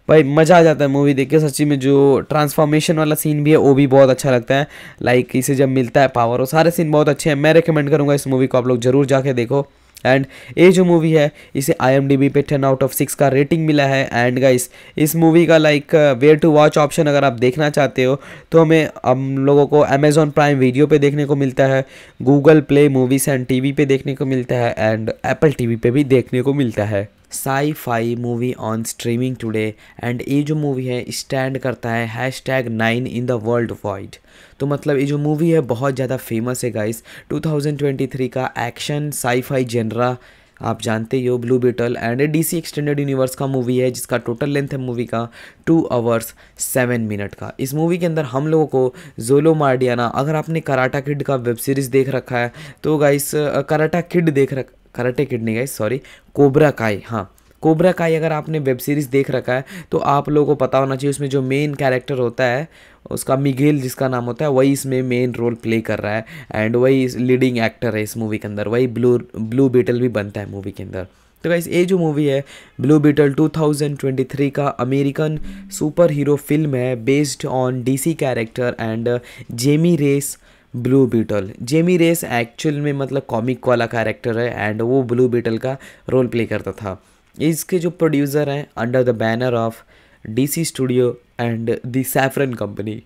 भाई, मज़ा आ जाता है मूवी देख के। सच्ची में जो ट्रांसफॉर्मेशन वाला सीन भी है, वो भी बहुत अच्छा लगता है। लाइक इसे जब मिलता है पावर वो सारे सीन बहुत अच्छे हैं। मैं रिकमेंड करूँगा इस मूवी को आप लोग ज़रूर जाके देखो। एंड ये जो मूवी है, इसे आई एम डी बी पे टेन आउट ऑफ़ सिक्स का रेटिंग मिला है। एंड गाइस इस मूवी का like where to watch option अगर आप देखना चाहते हो तो हमें हम लोगों को अमेजोन प्राइम वीडियो पे देखने को मिलता है Google Play Movies and TV पे देखने को मिलता है एंड एप्पल टीवी पे भी देखने को मिलता है। Sci fi movie on streaming today and ये जो मूवी है स्टैंड करता है hash tag nine in the world wide तो मतलब ये जो मूवी है, बहुत ज़्यादा फ़ेमस है गाइस 2023 का एक्शन साईफाई जेनरा आप जानते ही हो Blue Beetle and D C extended universe का मूवी है, जिसका टोटल लेंथ है मूवी का टू आवर्स सेवन मिनट का. इस मूवी के अंदर हम लोगों को जोलो मार्डियाना अगर आपने कराटा किड का वेब सीरीज़ देख रखा है तो गाइस कराटा किड देख रख कराटे किड नहीं गाइस सॉरी कोबरा काई हाँ. कोबरा काई अगर आपने वेब सीरीज़ देख रखा है तो आप लोगों को पता होना चाहिए, उसमें जो मेन कैरेक्टर होता है, उसका मिगेल जिसका नाम होता है, वही इसमें मेन रोल प्ले कर रहा है एंड वही लीडिंग एक्टर है इस मूवी के अंदर, वही ब्लू ब्लू बीटल भी बनता है मूवी के अंदर। तो गाइस ये जो मूवी है ब्लू बीटल 2023 का अमेरिकन सुपर हीरो फ़िल्म है based on DC character and Jaime Reyes Blue Beetle Jaime Reyes actual में मतलब कॉमिक वाला कैरेक्टर है एंड वो ब्लू बीटल का रोल प्ले करता था। इसके जो प्रोड्यूसर हैं under the banner of DC studio and the Safran Company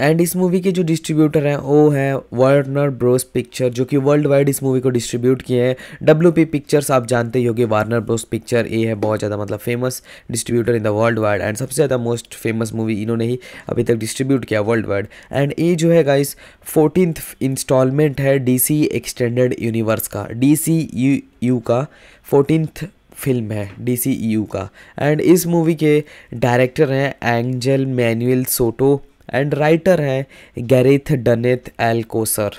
and इस मूवी के जो डिस्ट्रीब्यूटर हैं, वो है वार्नर ब्रोस पिक्चर जो कि वर्ल्ड वाइड इस मूवी को डिस्ट्रीब्यूट किए हैं। डब्ल्यू पी पिक्चर्स आप जानते ही होगे वार्नर ब्रोस पिक्चर ये है बहुत ज़्यादा मतलब famous distributor in the world wide and सबसे ज़्यादा मोस्ट फ़ेमस मूवी इन्होंने ही अभी तक डिस्ट्रीब्यूट किया वर्ल्ड वाइड एंड ये जो है गाइस फोर्टीन इंस्टॉलमेंट है डी सी एक्सटेंडेड यूनिवर्स का। डी यू का फोर्टीनथ फ़िल्म है डी यू का. एंड इस मूवी के डायरेक्टर हैं Angel Manuel Soto and writer हैं Gareth Dunnet Alcocer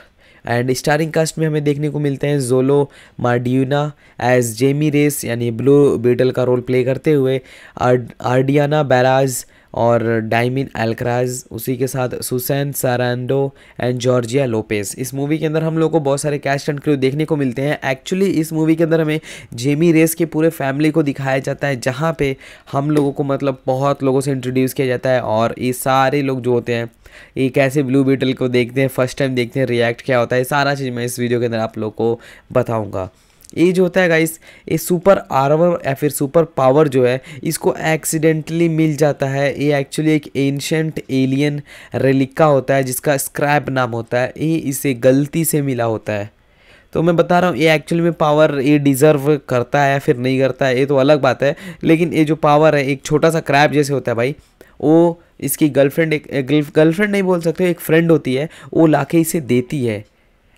and starring cast में हमें देखने को मिलते हैं Xolo Maridueña as Jaime Reyes यानी ब्लू बीटल का रोल प्ले करते हुए आर्डियाना बैराज और डायमिन एल्क्राज उसी के साथ Susan Sarandon and Georgia Lopez इस मूवी के अंदर हम लोग को बहुत सारे कैस्ट एंड क्रू देखने को मिलते हैं। एक्चुअली इस मूवी के अंदर हमें जेमी रेस के पूरे फैमिली को दिखाया जाता है, जहाँ पे हम लोगों को मतलब बहुत लोगों से इंट्रोड्यूस किया जाता है और ये सारे लोग जो होते हैं, ये कैसे ब्लू बीटल को देखते हैं फ़र्स्ट टाइम देखते हैं रिएक्ट क्या होता है, सारा चीज़ मैं इस वीडियो के अंदर आप लोग को बताऊँगा। ये जो होता है गाइस ये सुपर आर्मर या फिर सुपर पावर जो है, इसको एक्सीडेंटली मिल जाता है। ये एक्चुअली एक एंशंट एलियन रेलिका होता है, जिसका स्क्रैप नाम होता है। ये इसे गलती से मिला होता है। तो मैं बता रहा हूँ, ये एक्चुअली में पावर ये डिज़र्व करता है या फिर नहीं करता है, ये तो अलग बात है। लेकिन ये जो पावर है, एक छोटा सा क्रैप जैसे होता है भाई, वो इसकी गर्लफ्रेंड एक गर्लफ्रेंड नहीं बोल सकते, एक फ्रेंड होती है, वो लाके इसे देती है।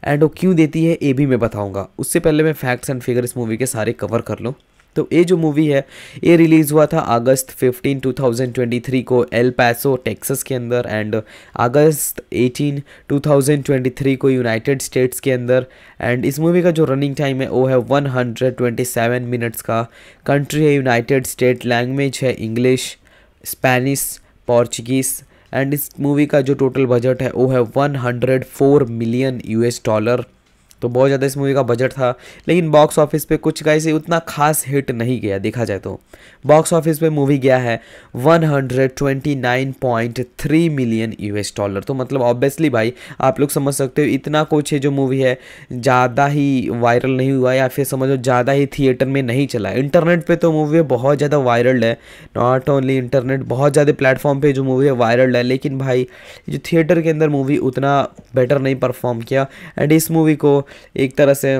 एंड वो क्यों देती है, ये भी मैं बताऊँगा। उससे पहले मैं फैक्ट्स एंड फिगर इस मूवी के सारे कवर कर लूँ। तो ये जो मूवी है, ये रिलीज़ हुआ था अगस्त 15 2023 को एल पैसो टेक्सास के अंदर एंड अगस्त 18 2023 को यूनाइटेड स्टेट्स के अंदर। एंड इस मूवी का जो रनिंग टाइम है, वो है 127 मिनट्स का। कंट्री है यूनाइटेड स्टेट लैंग्वेज है इंग्लिश स्पेनिश पोर्चुगीज़ एंड इस मूवी का जो टोटल बजट है, वो है 104 मिलियन यूएस डॉलर तो बहुत ज़्यादा इस मूवी का बजट था, लेकिन बॉक्स ऑफ़िस पे कुछ गाइस उतना खास हिट नहीं गया देखा जाए तो। बॉक्स ऑफ़िस पे मूवी गया है 129.3 मिलियन यूएस डॉलर तो मतलब ऑब्वियसली भाई, आप लोग समझ सकते हो इतना कुछ है जो मूवी है, ज़्यादा ही वायरल नहीं हुआ या फिर समझो ज़्यादा ही थिएटर में नहीं चला इंटरनेट पर तो मूवी बहुत ज़्यादा वायरल है। नॉट ओनली इंटरनेट बहुत ज़्यादा प्लेटफॉर्म पर जो मूवी है वायरल है, लेकिन भाई, जो थिएटर के अंदर मूवी उतना बेटर नहीं परफॉर्म किया। एंड इस मूवी को एक तरह से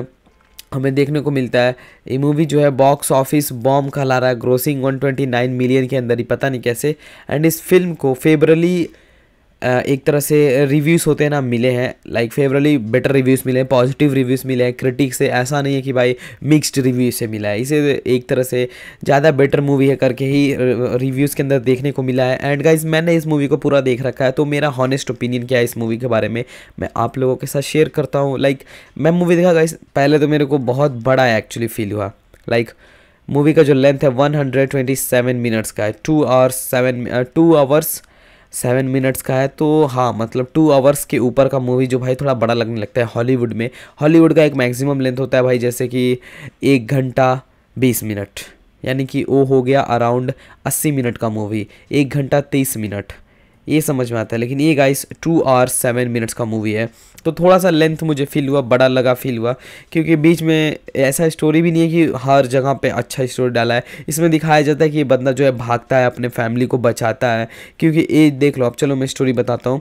हमें देखने को मिलता है। ये मूवी जो है बॉक्स ऑफ़िस बॉम्ब कहला रहा है। ग्रोसिंग 129 मिलियन के अंदर ही, पता नहीं कैसे। एंड इस फ़िल्म को फेबरली एक तरह से रिव्यूज़ होते हैं ना, मिले हैं। लाइक फेवरली बेटर रिव्यूज़ मिले हैं पॉजिटिव रिव्यूज़ मिले हैं क्रिटिक से ऐसा नहीं है कि भाई मिक्स्ड रिव्यू से मिला है। इसे एक तरह से ज़्यादा बेटर मूवी है करके ही रिव्यूज़ के अंदर देखने को मिला है। एंड गाइज़ मैंने इस मूवी को पूरा देख रखा है तो मेरा हॉनेस्ट ओपिनियन क्या है इस मूवी के बारे में, मैं आप लोगों के साथ शेयर करता हूँ। लाइक मैं मूवी देखा गाइज़ पहले तो मेरे को बहुत बड़ा एक्चुअली फील हुआ। लाइक मूवी का जो लेंथ है one hundred twenty seven minutes का है। Two hours seven two hours seven minutes का है तो हाँ मतलब टू आवर्स के ऊपर का मूवी जो भाई थोड़ा बड़ा लगने लगता है हॉलीवुड में। हॉलीवुड का एक मैक्सिमम लेंथ होता है भाई, जैसे कि एक घंटा बीस मिनट। यानी कि वो हो गया अराउंड अस्सी मिनट का मूवी एक घंटा तेईस मिनट। ये समझ में आता है, लेकिन ये guys two hours seven minutes का मूवी है। तो थोड़ा सा लेंथ मुझे फील हुआ, बड़ा लगा फील हुआ, क्योंकि बीच में ऐसा स्टोरी भी नहीं है कि हर जगह पे अच्छा स्टोरी डाला है। इसमें दिखाया जाता है कि ये बंदा जो है भागता है, अपने फैमिली को बचाता है, क्योंकि ये देख लो, अब चलो मैं स्टोरी बताता हूँ।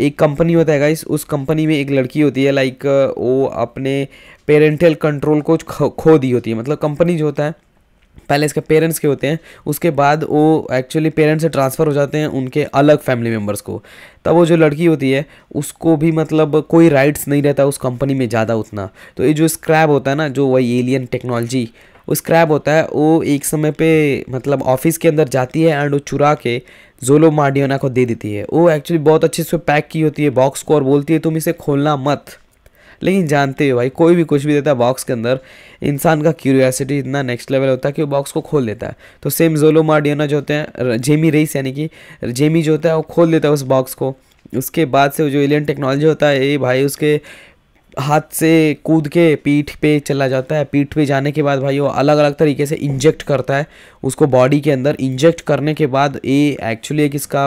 एक कंपनी होता है गाइस उस कंपनी में एक लड़की होती है लाइक वो अपने पेरेंटल कंट्रोल को खो दी होती है। मतलब कंपनी जो होता है पहले इसके पेरेंट्स के होते हैं, उसके बाद वो एक्चुअली पेरेंट्स से ट्रांसफ़र हो जाते हैं उनके अलग फैमिली मेंबर्स को। तब वो जो लड़की होती है, उसको भी मतलब कोई राइट्स नहीं रहता उस कंपनी में ज़्यादा उतना। तो ये जो स्क्रैब होता है ना, जो वही एलियन टेक्नोलॉजी वो स्क्रैब होता है, वो एक समय पे मतलब ऑफ़िस के अंदर जाती है एंड वो चुरा के जोलो मार्डियोना को दे देती है। वो एक्चुअली बहुत अच्छे से पैक की होती है बॉक्स को और बोलती है, तुम इसे खोलना मत। लेकिन जानते हो भाई, कोई भी कुछ भी देता है बॉक्स के अंदर, इंसान का क्यूरियासिटी इतना नेक्स्ट लेवल होता है कि वो बॉक्स को खोल देता है। तो सेम जोलो मार्डियोना जो होते हैं जेमी रेस यानी कि जेमी जो होता है वो खोल देता है उस बॉक्स को। उसके बाद से जो एलियन टेक्नोलॉजी होता है ये भाई, उसके हाथ से कूद के पीठ पे चला जाता है। पीठ पे जाने के बाद भाई वो अलग अलग तरीके से इंजेक्ट करता है। उसको बॉडी के अंदर इंजेक्ट करने के बाद ये एक्चुअली एक इसका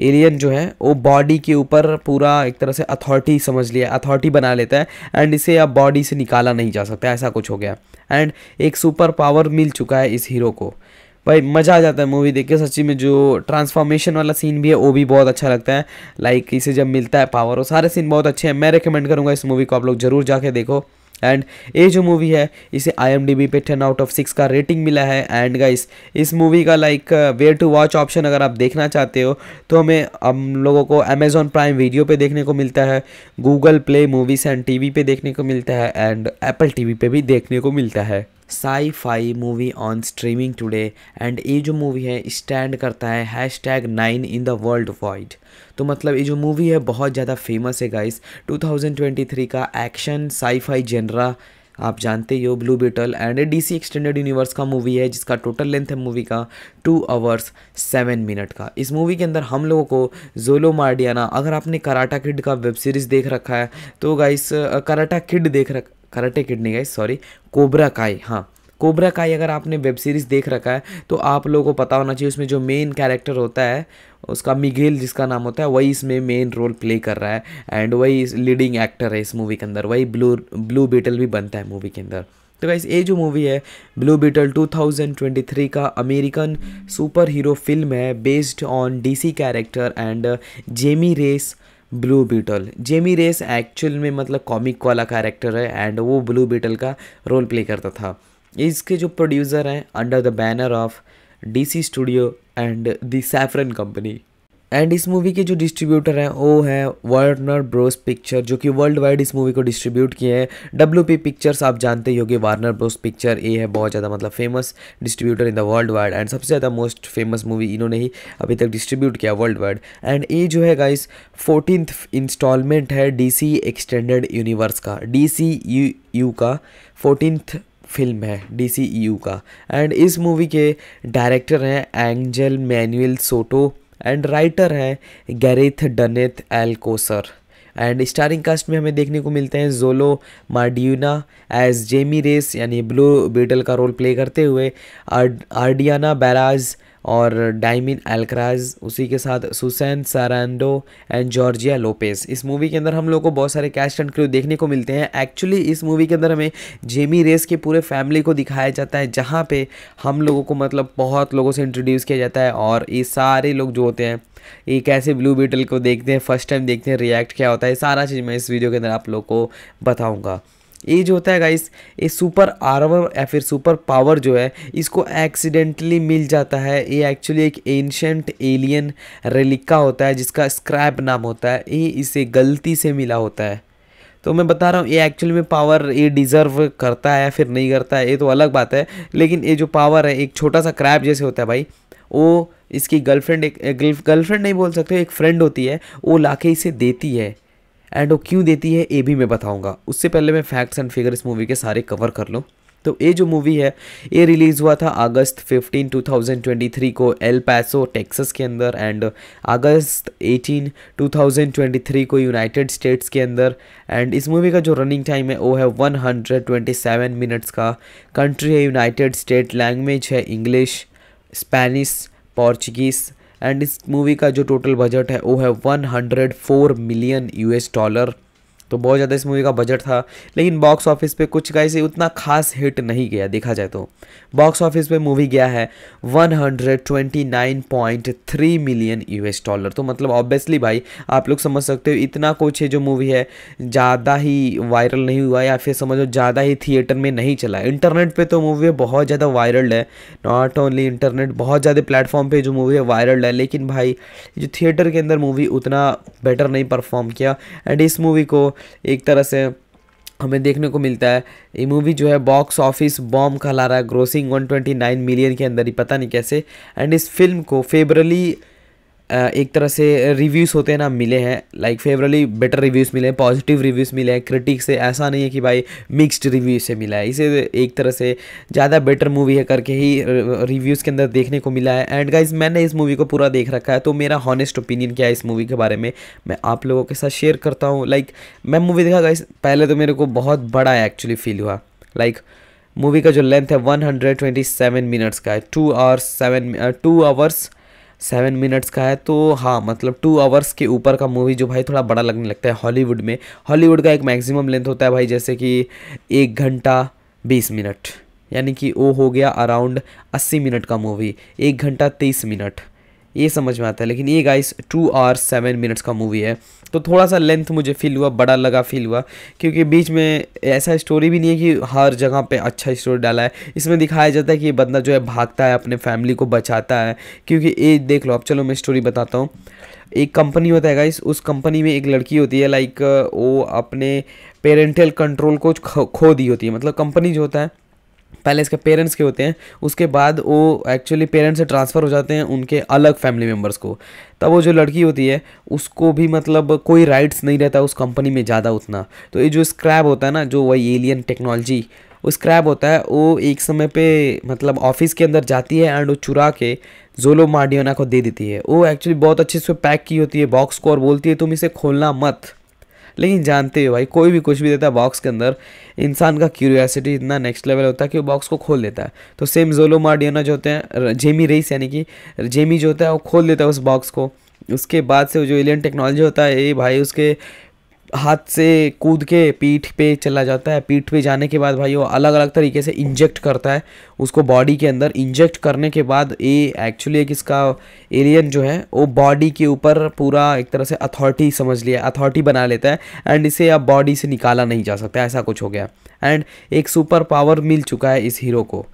एलियन जो है, वो बॉडी के ऊपर पूरा एक तरह से अथॉरिटी समझ लिया अथॉरिटी बना लेता है एंड इसे अब बॉडी से निकाला नहीं जा सकता, ऐसा कुछ हो गया। एंड एक सुपर पावर मिल चुका है इस हीरो को। भाई, मज़ा आ जाता है मूवी देख के। सच्ची में जो ट्रांसफॉर्मेशन वाला सीन भी है, वो भी बहुत अच्छा लगता है। लाइक इसे जब मिलता है पावर वो सारे सीन बहुत अच्छे हैं। मैं रिकमेंड करूँगा इस मूवी को आप लोग ज़रूर जाके देखो। एंड ये जो मूवी है, इसे आई एम डी बी पे टेन आउट ऑफ़ सिक्स का रेटिंग मिला है। एंड गाइस इस मूवी का like where to watch option अगर आप देखना चाहते हो तो हमें हम लोगों को अमेजोन प्राइम वीडियो पे देखने को मिलता है Google Play Movies and TV पे देखने को मिलता है एंड एप्पल टीवी पे भी देखने को मिलता है। Sci fi movie on streaming today and ये जो मूवी है स्टैंड करता है hash tag nine in the world wide तो मतलब ये जो मूवी है, बहुत ज़्यादा फ़ेमस है गाइस 2023 का एक्शन साई फाई जेनरा आप जानते ही हो Blue Beetle and D C extended universe का मूवी है, जिसका टोटल लेंथ है मूवी का टू आवर्स सेवन मिनट का. इस मूवी के अंदर हम लोगों को जोलो मार्डियाना अगर आपने कराटा किड का वेब सीरीज़ देख रखा है तो गाइस कराटा किड देख रख karate kidney guys sorry Cobra Kai हाँ। कोबरा काई अगर आपने वेब सीरीज़ देख रखा है तो आप लोगों को पता होना चाहिए, उसमें जो मेन कैरेक्टर होता है, उसका मिगेल जिसका नाम होता है, वही इसमें मेन रोल प्ले कर रहा है एंड वही लीडिंग एक्टर है इस मूवी के अंदर, वही ब्लू ब्लू बीटल भी बनता है मूवी के अंदर। तो गाइस ये जो मूवी है ब्लू बीटल 2023 का अमेरिकन सुपर हीरो फ़िल्म है based on DC character and Jaime Reyes Blue Beetle Jaime Reyes actual में मतलब कॉमिक वाला कैरेक्टर है एंड वो ब्लू बीटल का रोल प्ले करता था। इसके जो प्रोड्यूसर हैं under the banner of DC studio and the Safran Company and इस मूवी के जो डिस्ट्रीब्यूटर हैं, वो है वार्नर ब्रोस पिक्चर जो कि वर्ल्ड वाइड इस मूवी को डिस्ट्रीब्यूट किए हैं। डब्ल्यू पी पिक्चर्स आप जानते ही होगे वार्नर ब्रोस पिक्चर ये है बहुत ज़्यादा मतलब famous distributor in the world wide and सबसे ज़्यादा मोस्ट फ़ेमस मूवी इन्होंने ही अभी तक डिस्ट्रीब्यूट किया वर्ल्ड वाइड एंड ये जो है गाइस फोर्टीन इंस्टॉलमेंट है डी सी एक्सटेंडेड यूनिवर्स का। डी यू यू का फोर्टीन फ़िल्म है डी का। एंड इस मूवी के डायरेक्टर हैं Angel Manuel Soto and writer हैं Gareth Dunnet Alcocer and starring cast में हमें देखने को मिलते हैं Xolo Mariduena as Jaime Reyes यानी ब्लू बीटल का रोल प्ले करते हुए आर्डियाना बैराज और डायमिन एल्क्राज उसी के साथ Susan Sarandon and George Lopez इस मूवी के अंदर हम लोग को बहुत सारे कैस्ट एंड क्रू देखने को मिलते हैं। एक्चुअली इस मूवी के अंदर हमें जेमी रेस के पूरे फैमिली को दिखाया जाता है, जहाँ पे हम लोगों को मतलब बहुत लोगों से इंट्रोड्यूस किया जाता है और ये सारे लोग जो होते हैं, ये कैसे ब्लू बीटल को देखते हैं फ़र्स्ट टाइम देखते हैं रिएक्ट क्या होता है, सारा चीज़ मैं इस वीडियो के अंदर आप लोग को बताऊँगा। ये जो होता है गाइस ये सुपर आर्मर या फिर सुपर पावर जो है, इसको एक्सीडेंटली मिल जाता है। ये एक्चुअली एक एंशंट एलियन रेलिका होता है, जिसका स्क्रैप नाम होता है। ये इसे गलती से मिला होता है। तो मैं बता रहा हूँ, ये एक्चुअली में पावर ये डिज़र्व करता है या फिर नहीं करता है, ये तो अलग बात है। लेकिन ये जो पावर है, एक छोटा सा क्रैप जैसे होता है भाई, वो इसकी गर्लफ्रेंड एक गर्लफ्रेंड नहीं बोल सकते, एक फ्रेंड होती है, वो लाके इसे देती है। एंड वो क्यों देती है, ये भी मैं बताऊँगा। उससे पहले मैं फैक्ट्स एंड फिगर इस मूवी के सारे कवर कर लूँ। तो ये जो मूवी है, ये रिलीज़ हुआ था अगस्त 15 2023 को एल पैसो टेक्सास के अंदर एंड अगस्त 18 2023 को यूनाइटेड स्टेट्स के अंदर। एंड इस मूवी का जो रनिंग टाइम है, वो है 127 मिनट्स का। कंट्री है यूनाइटेड स्टेट लैंग्वेज है इंग्लिश स्पेनिश पोर्चुगीज़ एंड इस मूवी का जो टोटल बजट है वो है 104 मिलियन यूएस डॉलर तो बहुत ज़्यादा इस मूवी का बजट था, लेकिन बॉक्स ऑफ़िस पे कुछ का इसे उतना खास हिट नहीं गया देखा जाए तो। बॉक्स ऑफ़िस पे मूवी गया है 129.3 मिलियन यूएस डॉलर तो मतलब ऑब्वियसली भाई, आप लोग समझ सकते हो इतना कुछ है जो मूवी है, ज़्यादा ही वायरल नहीं हुआ या फिर समझो ज़्यादा ही थिएटर में नहीं चला। इंटरनेट पर तो मूवी बहुत ज़्यादा वायरल है। नॉट ओनली इंटरनेट बहुत ज़्यादा प्लेटफॉर्म पर जो मूवी है वायरल है, लेकिन भाई, जो थिएटर के अंदर मूवी उतना बेटर नहीं परफॉर्म किया। एंड इस मूवी को एक तरह से हमें देखने को मिलता है। ये मूवी जो है बॉक्स ऑफ़िस बॉम्ब कहला रहा है ग्रोसिंग 129 मिलियन के अंदर ही, पता नहीं कैसे। एंड इस फ़िल्म को फेबरली एक तरह से रिव्यूज़ होते हैं ना, मिले हैं। लाइक फेवरली बेटर रिव्यूज़ मिले हैं पॉजिटिव रिव्यूज़ मिले हैं क्रिटिक से ऐसा नहीं है कि भाई मिक्स्ड रिव्यूज़ से मिला है। इसे एक तरह से ज़्यादा बेटर मूवी है करके ही रिव्यूज़ के अंदर देखने को मिला है। एंड गाइज़ मैंने इस मूवी को पूरा देख रखा है तो मेरा हॉनेस्ट ओपिनियन क्या है इस मूवी के बारे में, मैं आप लोगों के साथ शेयर करता हूँ। लाइक मैं मूवी देखा गाइज़ पहले तो मेरे को बहुत बड़ा एक्चुअली फील हुआ। लाइक मूवी का जो लेंथ है वन मिनट्स का है। Two hours seven two hours seven minutes का है तो हाँ मतलब टू आवर्स के ऊपर का मूवी जो भाई थोड़ा बड़ा लगने लगता है हॉलीवुड में। हॉलीवुड का एक मैक्सिमम लेंथ होता है भाई, जैसे कि एक घंटा बीस मिनट। यानी कि वो हो गया अराउंड अस्सी मिनट का मूवी एक घंटा तेईस मिनट। ये समझ में आता है, लेकिन ये guys two hours seven minutes का मूवी है। तो थोड़ा सा लेंथ मुझे फील हुआ, बड़ा लगा फील हुआ, क्योंकि बीच में ऐसा स्टोरी भी नहीं है कि हर जगह पे अच्छा स्टोरी डाला है। इसमें दिखाया जाता है कि ये बंदा जो है भागता है, अपने फैमिली को बचाता है, क्योंकि ये देख लो, अब चलो मैं स्टोरी बताता हूँ। एक कंपनी होता है गाइस उस कंपनी में एक लड़की होती है लाइक वो अपने पेरेंटल कंट्रोल को खो दी होती है। मतलब कंपनी जो होता है पहले इसके पेरेंट्स के होते हैं, उसके बाद वो एक्चुअली पेरेंट्स से ट्रांसफ़र हो जाते हैं उनके अलग फैमिली मेंबर्स को। तब वो जो लड़की होती है, उसको भी मतलब कोई राइट्स नहीं रहता उस कंपनी में ज़्यादा उतना। तो ये जो स्क्रैब होता है ना, जो वही एलियन टेक्नोलॉजी वो स्क्रैब होता है, वो एक समय पे मतलब ऑफ़िस के अंदर जाती है एंड वो चुरा के जोलो मार्डियोना को दे देती है। वो एक्चुअली बहुत अच्छे से पैक की होती है बॉक्स को और बोलती है, तुम इसे खोलना मत। लेकिन जानते हो भाई, कोई भी कुछ भी देता है बॉक्स के अंदर, इंसान का क्यूरियासिटी इतना नेक्स्ट लेवल होता है कि वो बॉक्स को खोल देता है। तो सेम जोलो मार्डियोना जो होते हैं जेमी रेस यानी कि जेमी जो होता है वो खोल देता है उस बॉक्स को। उसके बाद से जो एलियन टेक्नोलॉजी होता है ये भाई उसके हाथ से कूद के पीठ पे चला जाता है। पीठ पे जाने के बाद भाई वो अलग अलग तरीके से इंजेक्ट करता है। उसको बॉडी के अंदर इंजेक्ट करने के बाद ये एक्चुअली एक इसका एलियन जो है, वो बॉडी के ऊपर पूरा एक तरह से अथॉरिटी समझ लिया अथॉरिटी बना लेता है एंड इसे अब बॉडी से निकाला नहीं जा सकता, ऐसा कुछ हो गया। एंड एक सुपर पावर मिल चुका है इस हीरो को।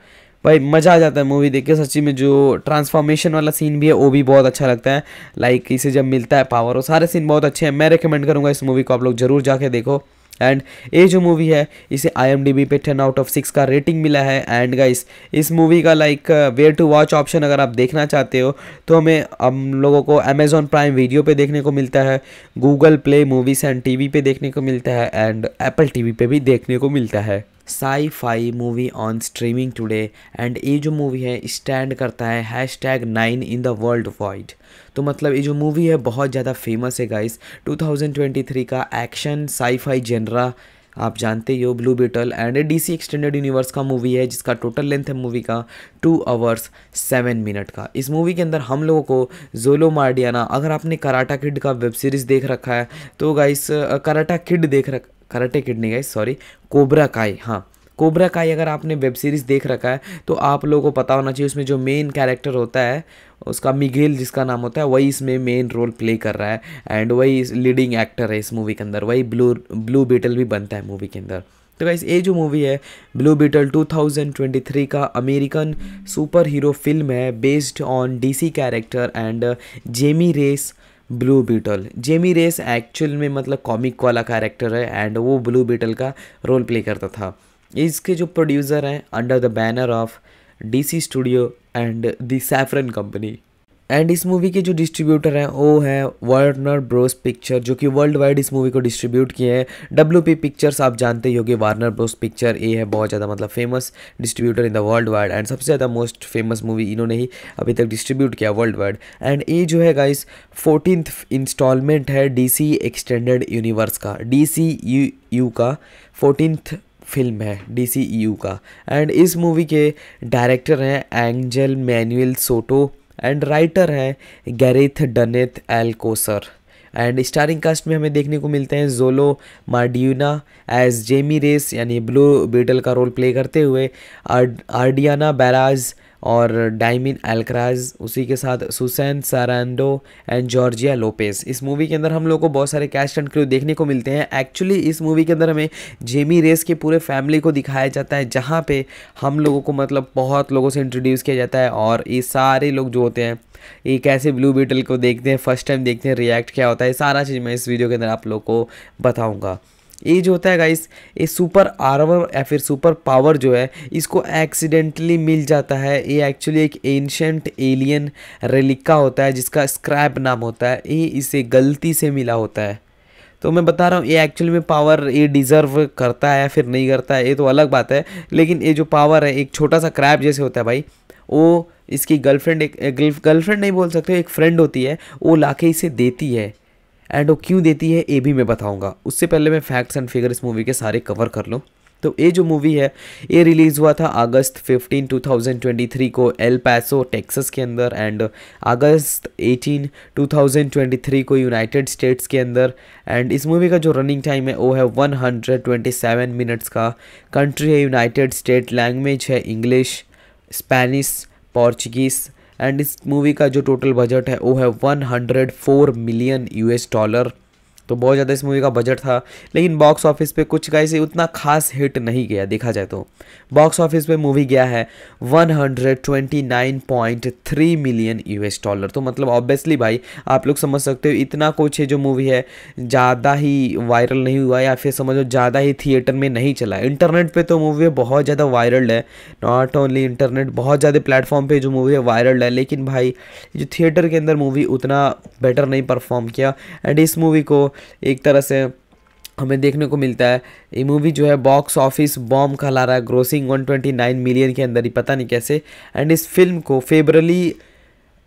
भाई, मज़ा आ जाता है मूवी देख के। सच्ची में जो ट्रांसफॉर्मेशन वाला सीन भी है, वो भी बहुत अच्छा लगता है। लाइक इसे जब मिलता है पावर वो सारे सीन बहुत अच्छे हैं। मैं रिकमेंड करूँगा इस मूवी को आप लोग ज़रूर जाके देखो। एंड ये जो मूवी है, इसे आई एम डी बी पे टेन आउट ऑफ़ सिक्स का रेटिंग मिला है। एंड गाइस इस मूवी का like where to watch option अगर आप देखना चाहते हो तो हमें हम लोगों को अमेजोन प्राइम वीडियो पे देखने को मिलता है Google Play Movies and TV पे देखने को मिलता है एंड एप्पल टीवी पे भी देखने को मिलता है। Sci fi movie on streaming today and ये जो मूवी है स्टैंड करता है hash tag nine in the world wide तो मतलब ये जो मूवी है, बहुत ज़्यादा फ़ेमस है गाइस 2023 का एक्शन साई फाई जेनरा आप जानते ही हो Blue Beetle and D C extended universe का मूवी है, जिसका टोटल लेंथ है मूवी का टू आवर्स सेवन मिनट का. इस मूवी के अंदर हम लोगों को जोलो मार्डियाना अगर आपने कराटा किड का वेब सीरीज़ देख रखा है तो गाइस कराटा किड देख रख कराटे किड नहीं गाइस सॉरी कोबरा काई हाँ. कोबरा काई अगर आपने वेब सीरीज़ देख रखा है तो आप लोगों को पता होना चाहिए, उसमें जो मेन कैरेक्टर होता है, उसका मिगेल जिसका नाम होता है, वही इसमें मेन रोल प्ले कर रहा है एंड वही लीडिंग एक्टर है इस मूवी के अंदर, वही ब्लू ब्लू बीटल भी बनता है मूवी के अंदर। तो गाइस ये जो मूवी है ब्लू बीटल 2023 का अमेरिकन सुपर हीरो फ़िल्म है based on DC character and Jaime Reyes Blue Beetle Jaime Reyes actual में मतलब कॉमिक वाला कैरेक्टर है एंड वो ब्लू बीटल का रोल प्ले करता था। इसके जो प्रोड्यूसर हैं under the banner of DC studio and the Safran Company and इस मूवी के जो डिस्ट्रीब्यूटर हैं, वो है वार्नर ब्रोस पिक्चर जो कि वर्ल्ड वाइड इस मूवी को डिस्ट्रीब्यूट किए हैं। डब्ल्यू पी पिक्चर्स आप जानते ही होगे वार्नर ब्रोस पिक्चर ये है बहुत ज़्यादा मतलब famous distributor in the world wide and सबसे ज़्यादा मोस्ट फ़ेमस मूवी इन्होंने ही अभी तक डिस्ट्रीब्यूट किया वर्ल्ड वाइड एंड ये जो है गाइस फोर्टीन इंस्टॉलमेंट है डी सी एक्सटेंडेड यूनिवर्स का। डी सी यू यू का फोर्टीनथ फ़िल्म है डी यू का. एंड इस मूवी के डायरेक्टर हैं Angel Manuel Soto and writer हैं Gareth Dunnet Alcocer and starring cast में हमें देखने को मिलते हैं Xolo Mariduena as Jaime Reyes यानी ब्लू बीटल का रोल प्ले करते हुए आर्डियाना बैराज और डायमिन एल्क्राज उसी के साथ Susan Sarandon and George Lopez इस मूवी के अंदर हम लोग को बहुत सारे कैस्ट एंड क्रू देखने को मिलते हैं। एक्चुअली इस मूवी के अंदर हमें जेमी रेस के पूरे फैमिली को दिखाया जाता है, जहाँ पे हम लोगों को मतलब बहुत लोगों से इंट्रोड्यूस किया जाता है और ये सारे लोग जो होते हैं, ये कैसे ब्लू बीटल को देखते हैं फ़र्स्ट टाइम देखते हैं रिएक्ट क्या होता है, सारा चीज़ मैं इस वीडियो के अंदर आप लोग को बताऊँगा। ये जो होता है गाइस ये सुपर आर्वर या फिर सुपर पावर जो है, इसको एक्सीडेंटली मिल जाता है। ये एक्चुअली एक एंशंट एलियन रेलिका होता है, जिसका स्क्रैप नाम होता है। ये इसे गलती से मिला होता है। तो मैं बता रहा हूँ, ये एक्चुअली में पावर ये डिज़र्व करता है या फिर नहीं करता है, ये तो अलग बात है। लेकिन ये जो पावर है, एक छोटा सा क्रैप जैसे होता है भाई, वो इसकी गर्लफ्रेंड एक गर्लफ्रेंड नहीं बोल सकते, एक फ्रेंड होती है, वो लाके इसे देती है। एंड वो क्यों देती है, ये भी मैं बताऊँगा। उससे पहले मैं फैक्ट्स एंड फिगर इस मूवी के सारे कवर कर लूँ। तो ये जो मूवी है, ये रिलीज़ हुआ था अगस्त 15 2023 को एल पैसो टेक्सास के अंदर एंड अगस्त 18 2023 को यूनाइटेड स्टेट्स के अंदर। एंड इस मूवी का जो रनिंग टाइम है, वो है 127 मिनट्स का। कंट्री है यूनाइटेड स्टेट लैंग्वेज है इंग्लिश स्पेनिश पोर्चुगीज़ एंड इस मूवी का जो टोटल बजट है, वो है 104 मिलियन यूएस डॉलर तो बहुत ज़्यादा इस मूवी का बजट था, लेकिन बॉक्स ऑफ़िस पे कुछ गाइस उतना खास हिट नहीं गया देखा जाए तो। बॉक्स ऑफ़िस पे मूवी गया है 129.3 मिलियन यूएस डॉलर तो मतलब ऑब्वियसली भाई, आप लोग समझ सकते हो, इतना कुछ है जो मूवी है, ज़्यादा ही वायरल नहीं हुआ या फिर समझो ज़्यादा ही थिएटर में नहीं चला इंटरनेट पर तो मूवी बहुत ज़्यादा वायरल है नॉट ओनली इंटरनेट बहुत ज़्यादा प्लेटफॉर्म पर जो मूवी है वायरल है, लेकिन भाई, जो थिएटर के अंदर मूवी उतना बेटर नहीं परफॉर्म किया। एंड इस मूवी को एक तरह से हमें देखने को मिलता है। ये मूवी जो है बॉक्स ऑफ़िस बॉम्ब कहला रहा है। ग्रोसिंग 129 मिलियन के अंदर ही, पता नहीं कैसे। एंड इस फ़िल्म को फेबरली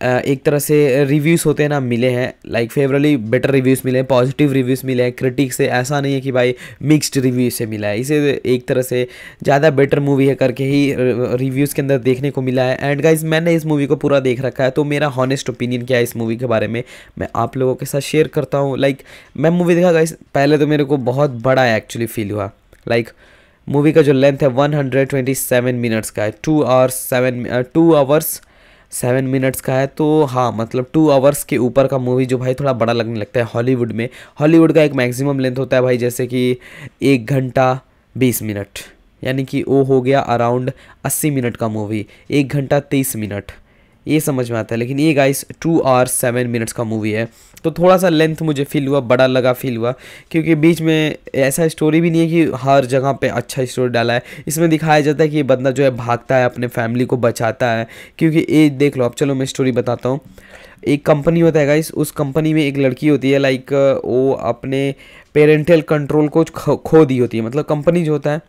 एक तरह से रिव्यूज़ होते हैं ना, मिले हैं। लाइक फेवरली बेटर रिव्यूज़ मिले हैं पॉजिटिव रिव्यूज़ मिले हैं क्रिटिक से ऐसा नहीं है कि भाई मिक्स्ड रिव्यू से मिला है। इसे एक तरह से ज़्यादा बेटर मूवी है करके ही रिव्यूज़ के अंदर देखने को मिला है। एंड गाइज़ मैंने इस मूवी को पूरा देख रखा है तो मेरा हॉनेस्ट ओपिनियन क्या है इस मूवी के बारे में, मैं आप लोगों के साथ शेयर करता हूँ। लाइक मैं मूवी देखा गाइज़ पहले तो मेरे को बहुत बड़ा एक्चुअली फील हुआ। लाइक मूवी का जो लेंथ है वन मिनट्स का है। Two hours seven two hours seven minutes का है तो हाँ मतलब टू आवर्स के ऊपर का मूवी जो भाई थोड़ा बड़ा लगने लगता है हॉलीवुड में। हॉलीवुड का एक मैक्सिमम लेंथ होता है भाई, जैसे कि एक घंटा बीस मिनट। यानी कि वो हो गया अराउंड अस्सी मिनट का मूवी एक घंटा तेईस मिनट। ये समझ में आता है, लेकिन ये guys two hours seven minutes का मूवी है। तो थोड़ा सा लेंथ मुझे फील हुआ, बड़ा लगा फील हुआ, क्योंकि बीच में ऐसा स्टोरी भी नहीं है कि हर जगह पे अच्छा स्टोरी डाला है। इसमें दिखाया जाता है कि ये बंदा जो है भागता है, अपने फैमिली को बचाता है, क्योंकि ये देख लो, अब चलो मैं स्टोरी बताता हूँ। एक कंपनी होता है गाइस उस कंपनी में एक लड़की होती है लाइक वो अपने पेरेंटल कंट्रोल को खो दी होती है। मतलब कंपनी जो होता है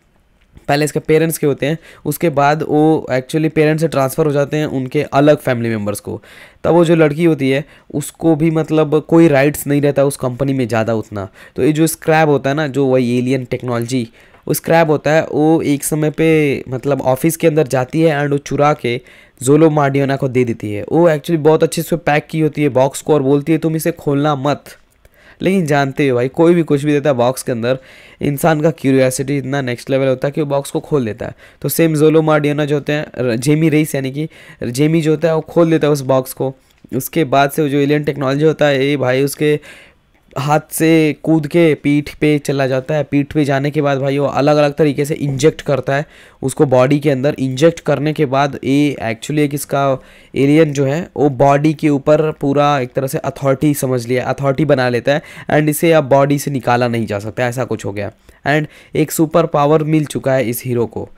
पहले इसके पेरेंट्स के होते हैं, उसके बाद वो एक्चुअली पेरेंट्स से ट्रांसफ़र हो जाते हैं उनके अलग फैमिली मेंबर्स को। तब वो जो लड़की होती है, उसको भी मतलब कोई राइट्स नहीं रहता उस कंपनी में ज़्यादा उतना। तो ये जो स्क्रैब होता है ना, जो वही एलियन टेक्नोलॉजी वो स्क्रैब होता है, वो एक समय पे मतलब ऑफ़िस के अंदर जाती है एंड वो चुरा के जोलो मार्डियोना को दे देती है। वो एक्चुअली बहुत अच्छे से पैक की होती है बॉक्स को और बोलती है, तुम इसे खोलना मत। लेकिन जानते हो भाई, कोई भी कुछ भी देता है बॉक्स के अंदर, इंसान का क्यूरियासिटी इतना नेक्स्ट लेवल होता है कि वो बॉक्स को खोल देता है। तो सेम जोलो मार्डियोना जो होते हैं जेमी रेस यानी कि जेमी जो होता है वो खोल देता है उस बॉक्स को। उसके बाद से वो जो एलियन टेक्नोलॉजी होता है ये भाई उसके हाथ से कूद के पीठ पे चला जाता है। पीठ पे जाने के बाद भाई वो अलग अलग तरीके से इंजेक्ट करता है। उसको बॉडी के अंदर इंजेक्ट करने के बाद ये एक्चुअली एक इसका एलियन जो है, वो बॉडी के ऊपर पूरा एक तरह से अथॉरिटी समझ लिया अथॉरिटी बना लेता है एंड इसे अब बॉडी से निकाला नहीं जा सकता, ऐसा कुछ हो गया। एंड एक सुपर पावर मिल चुका है इस हीरो को।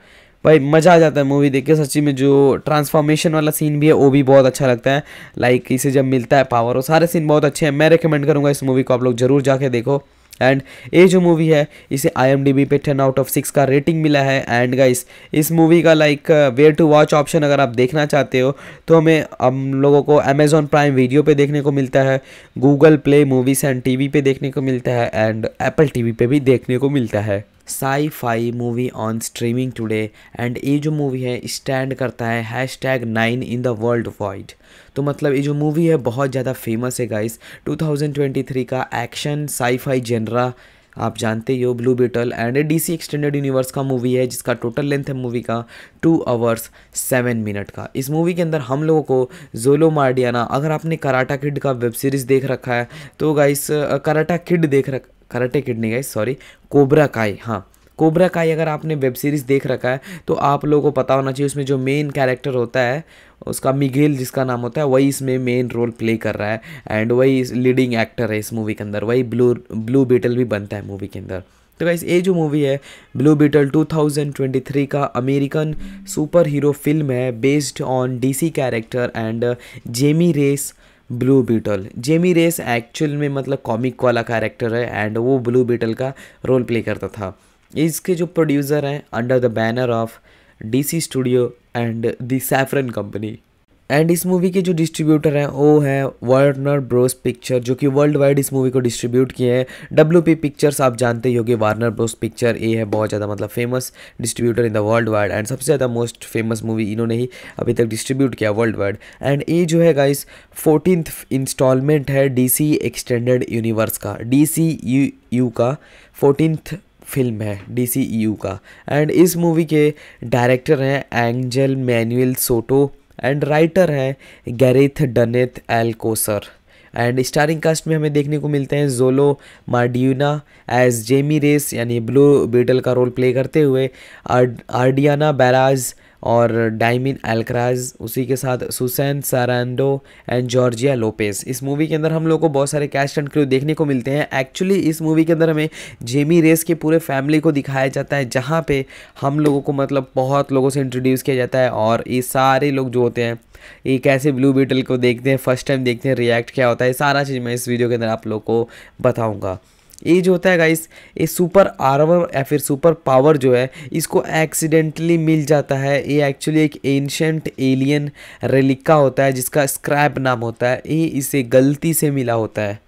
भाई, मज़ा आ जाता है मूवी देख के। सच्ची में जो ट्रांसफॉर्मेशन वाला सीन भी है, वो भी बहुत अच्छा लगता है। लाइक इसे जब मिलता है पावर वो सारे सीन बहुत अच्छे हैं। मैं रिकमेंड करूँगा इस मूवी को आप लोग ज़रूर जाके देखो। एंड ये जो मूवी है, इसे आई एम डी बी पे टेन आउट ऑफ़ सिक्स का रेटिंग मिला है। एंड गाइस इस मूवी का like where to watch option अगर आप देखना चाहते हो तो हमें हम लोगों को अमेजोन प्राइम वीडियो पे देखने को मिलता है Google Play movies and TV पे देखने को मिलता है एंड एप्पल टीवी पे भी देखने को मिलता है। Sci fi movie on streaming today and ये जो मूवी है स्टैंड करता है hashtag nine in the worldwide तो मतलब ये जो मूवी है, बहुत ज़्यादा फ़ेमस है गाइस 2023 का एक्शन साई फाई जेनरा आप जानते ही हो blue beetle and D C extended universe का मूवी है, जिसका टोटल लेंथ है मूवी का टू आवर्स सेवन मिनट का. इस मूवी के अंदर हम लोगों को जोलो मार्डियाना अगर आपने कराटा किड का वेब सीरीज़ देख रखा है तो गाइस कराटा किड देख रख karate kidney guys sorry Cobra Kai हाँ। कोबरा काई अगर आपने वेब सीरीज़ देख रखा है तो आप लोगों को पता होना चाहिए, उसमें जो मेन कैरेक्टर होता है, उसका मिगेल जिसका नाम होता है, वही इसमें मेन रोल प्ले कर रहा है एंड वही लीडिंग एक्टर है इस मूवी के अंदर, वही ब्लू ब्लू बीटल भी बनता है मूवी के अंदर। तो गाइस ये जो मूवी है ब्लू बीटल 2023 का अमेरिकन सुपर हीरो फ़िल्म है based on DC character and Jaime Reyes blue beetle Jaime Reyes actual में मतलब कॉमिक वाला कैरेक्टर है एंड वो ब्लू बीटल का रोल प्ले करता था। इसके जो प्रोड्यूसर हैं under the banner of DC studio and the Saffron company and इस मूवी के जो डिस्ट्रीब्यूटर हैं, वो है वार्नर ब्रोस पिक्चर जो कि वर्ल्ड वाइड इस मूवी को डिस्ट्रीब्यूट किए हैं। डब्ल्यू पी पिक्चर्स आप जानते ही होगे वार्नर ब्रोस पिक्चर ये है, बहुत ज़्यादा मतलब famous distributor in the worldwide and सबसे ज़्यादा मोस्ट फ़ेमस मूवी इन्होंने ही अभी तक डिस्ट्रीब्यूट किया वर्ल्ड वाइड एंड ये जो है गाइस फोर्टीन इंस्टॉलमेंट है डी सी एक्सटेंडेड यूनिवर्स का। डी यू का फोर्टीनथ फ़िल्म है डी का। एंड इस मूवी के डायरेक्टर हैं Angel Manuel Soto and writer हैं Gareth Dunnet Alcocer and starring cast में हमें देखने को मिलते हैं Xolo Mariduena as Jaime Reyes यानी ब्लू बीटल का रोल प्ले करते हुए आर्डियाना बैराज और डायमिन एल्क्राज उसी के साथ Susan Sarandon and George Lopez इस मूवी के अंदर हम लोग को बहुत सारे कैस्ट एंड क्रू देखने को मिलते हैं। एक्चुअली इस मूवी के अंदर हमें जेमी रेस के पूरे फैमिली को दिखाया जाता है, जहाँ पे हम लोगों को मतलब बहुत लोगों से इंट्रोड्यूस किया जाता है और ये सारे लोग जो होते हैं, ये कैसे ब्लू बीटल को देखते हैं फ़र्स्ट टाइम देखते हैं रिएक्ट क्या होता है सारा चीज़ मैं इस वीडियो के अंदर आप लोग को बताऊँगा। ये जो होता है गाइस ये सुपर आर्वर या फिर सुपर पावर जो है, इसको एक्सीडेंटली मिल जाता है। ये एक्चुअली एक एंशंट एलियन रेलिका होता है, जिसका स्क्रैप नाम होता है। ये इसे गलती से मिला होता है।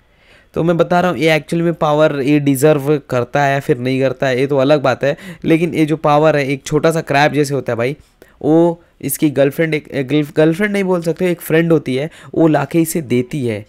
तो मैं बता रहा हूँ, ये एक्चुअली में पावर ये डिज़र्व करता है या फिर नहीं करता है, ये तो अलग बात है। लेकिन ये जो पावर है, एक छोटा सा क्रैप जैसे होता है भाई, वो इसकी गर्लफ्रेंड एक गर्लफ्रेंड नहीं बोल सकते, एक फ्रेंड होती है, वो लाके इसे देती है।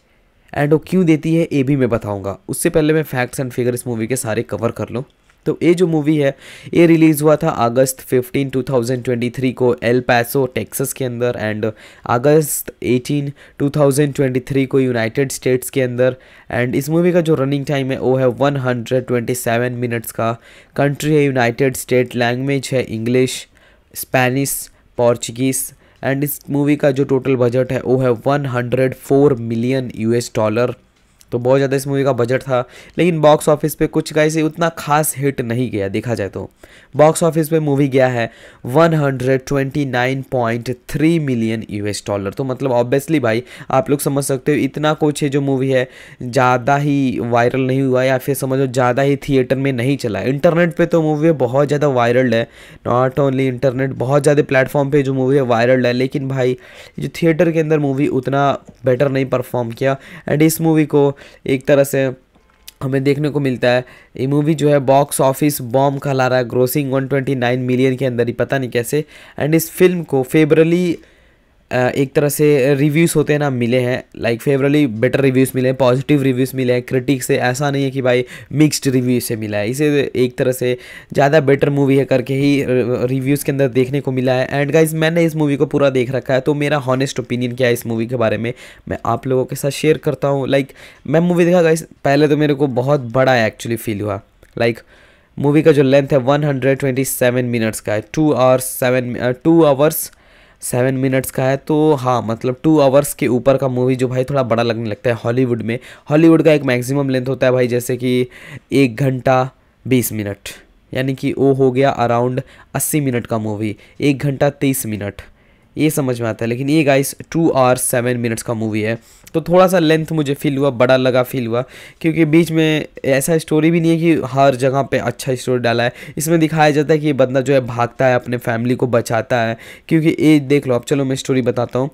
एंड वो क्यों देती है, ये भी मैं बताऊँगा। उससे पहले मैं फैक्ट्स एंड फिगर इस मूवी के सारे कवर कर लूँ। तो ये जो मूवी है, ये रिलीज़ हुआ था अगस्त 15 2023 को एल पैसो टेक्सास के अंदर एंड अगस्त 18 2023 को यूनाइटेड स्टेट्स के अंदर। एंड इस मूवी का जो रनिंग टाइम है, वो है 127 मिनट्स का। कंट्री है यूनाइटेड स्टेट लैंग्वेज है इंग्लिश स्पेनिश पोर्चुगीज़ एंड इस मूवी का जो टोटल बजट है वो है 104 मिलियन यूएस डॉलर तो बहुत ज़्यादा इस मूवी का बजट था, लेकिन बॉक्स ऑफ़िस पे कुछ का इसे उतना खास हिट नहीं गया देखा जाए तो। बॉक्स ऑफ़िस पे मूवी गया है 129.3 मिलियन यूएस डॉलर तो मतलब ऑब्वियसली भाई, आप लोग समझ सकते हो, इतना कुछ है जो मूवी है, ज़्यादा ही वायरल नहीं हुआ या फिर समझो ज़्यादा ही थिएटर में नहीं चला। इंटरनेट पर तो मूवी बहुत ज़्यादा वायरल है। नॉट ओनली इंटरनेट बहुत ज़्यादा प्लेटफॉर्म पर जो मूवी है वायरल है, लेकिन भाई, जो थिएटर के अंदर मूवी उतना बेटर नहीं परफॉर्म किया। एंड इस मूवी को एक तरह से हमें देखने को मिलता है। ये मूवी जो है बॉक्स ऑफ़िस बॉम्ब खा रहा है। ग्रोसिंग 129 मिलियन के अंदर ही, पता नहीं कैसे। एंड इस फ़िल्म को फेबरली एक तरह से रिव्यूज़ होते हैं ना, मिले हैं लाइक फेवरली बेटर रिव्यूज़ मिले हैं पॉजिटिव रिव्यूज़ मिले हैं क्रिटिक से ऐसा नहीं है कि भाई मिक्स्ड रिव्यू से मिला है। इसे एक तरह से ज़्यादा बेटर मूवी है करके ही रिव्यूज़ के अंदर देखने को मिला है। एंड गाइज़ मैंने इस मूवी को पूरा देख रखा है तो मेरा हॉनेस्ट ओपिनियन क्या है इस मूवी के बारे में, मैं आप लोगों के साथ शेयर करता हूँ। लाइक मैं मूवी देखा गाइज़ पहले तो मेरे को बहुत बड़ा एक्चुअली फील हुआ। लाइक मूवी का जो लेंथ है one hundred twenty seven minutes का है। Two hours seven two hours seven minutes का है तो हाँ मतलब टू आवर्स के ऊपर का मूवी जो भाई थोड़ा बड़ा लगने लगता है हॉलीवुड में। हॉलीवुड का एक मैक्सिमम लेंथ होता है भाई, जैसे कि एक घंटा बीस मिनट। यानी कि वो हो गया अराउंड अस्सी मिनट का मूवी एक घंटा तेईस मिनट। ये समझ में आता है। लेकिन ये guys two hours seven minutes का मूवी है। तो थोड़ा सा लेंथ मुझे फील हुआ, बड़ा लगा फील हुआ, क्योंकि बीच में ऐसा स्टोरी भी नहीं है कि हर जगह पे अच्छा स्टोरी डाला है। इसमें दिखाया जाता है कि ये बंदा जो है भागता है, अपने फैमिली को बचाता है। क्योंकि ये देख लो, अब चलो मैं स्टोरी बताता हूँ।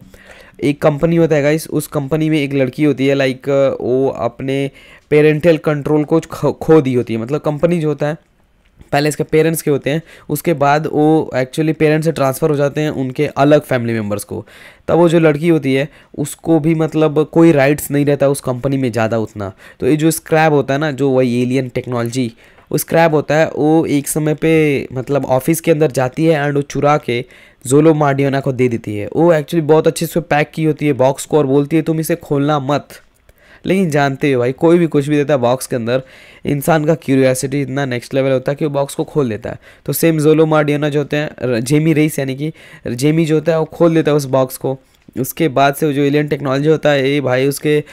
एक कंपनी होता है गाइस उस कंपनी में एक लड़की होती है लाइक वो अपने पेरेंटल कंट्रोल को खो दी होती है। मतलब कंपनी जो होता है पहले इसके पेरेंट्स के होते हैं, उसके बाद वो एक्चुअली पेरेंट्स से ट्रांसफ़र हो जाते हैं उनके अलग फैमिली मेंबर्स को। तब वो जो लड़की होती है, उसको भी मतलब कोई राइट्स नहीं रहता उस कंपनी में ज़्यादा उतना। तो ये जो स्क्रैब होता है ना, जो वही एलियन टेक्नोलॉजी वो स्क्रैब होता है, वो एक समय पे मतलब ऑफ़िस के अंदर जाती है एंड वो चुरा के जोलो मार्डियोना को दे देती है। वो एक्चुअली बहुत अच्छे से पैक की होती है बॉक्स को और बोलती है, तुम इसे खोलना मत। लेकिन जानते हो भाई, कोई भी कुछ भी देता है बॉक्स के अंदर, इंसान का क्यूरियासिटी इतना नेक्स्ट लेवल होता है कि वो बॉक्स को खोल देता है। तो सेम जोलो मार्डियोना जो होते हैं जेमी रेस यानी कि जेमी जो होता है वो खोल देता है उस बॉक्स को। उसके बाद से वो जो एलियन टेक्नोलॉजी होता है ये भाई उसके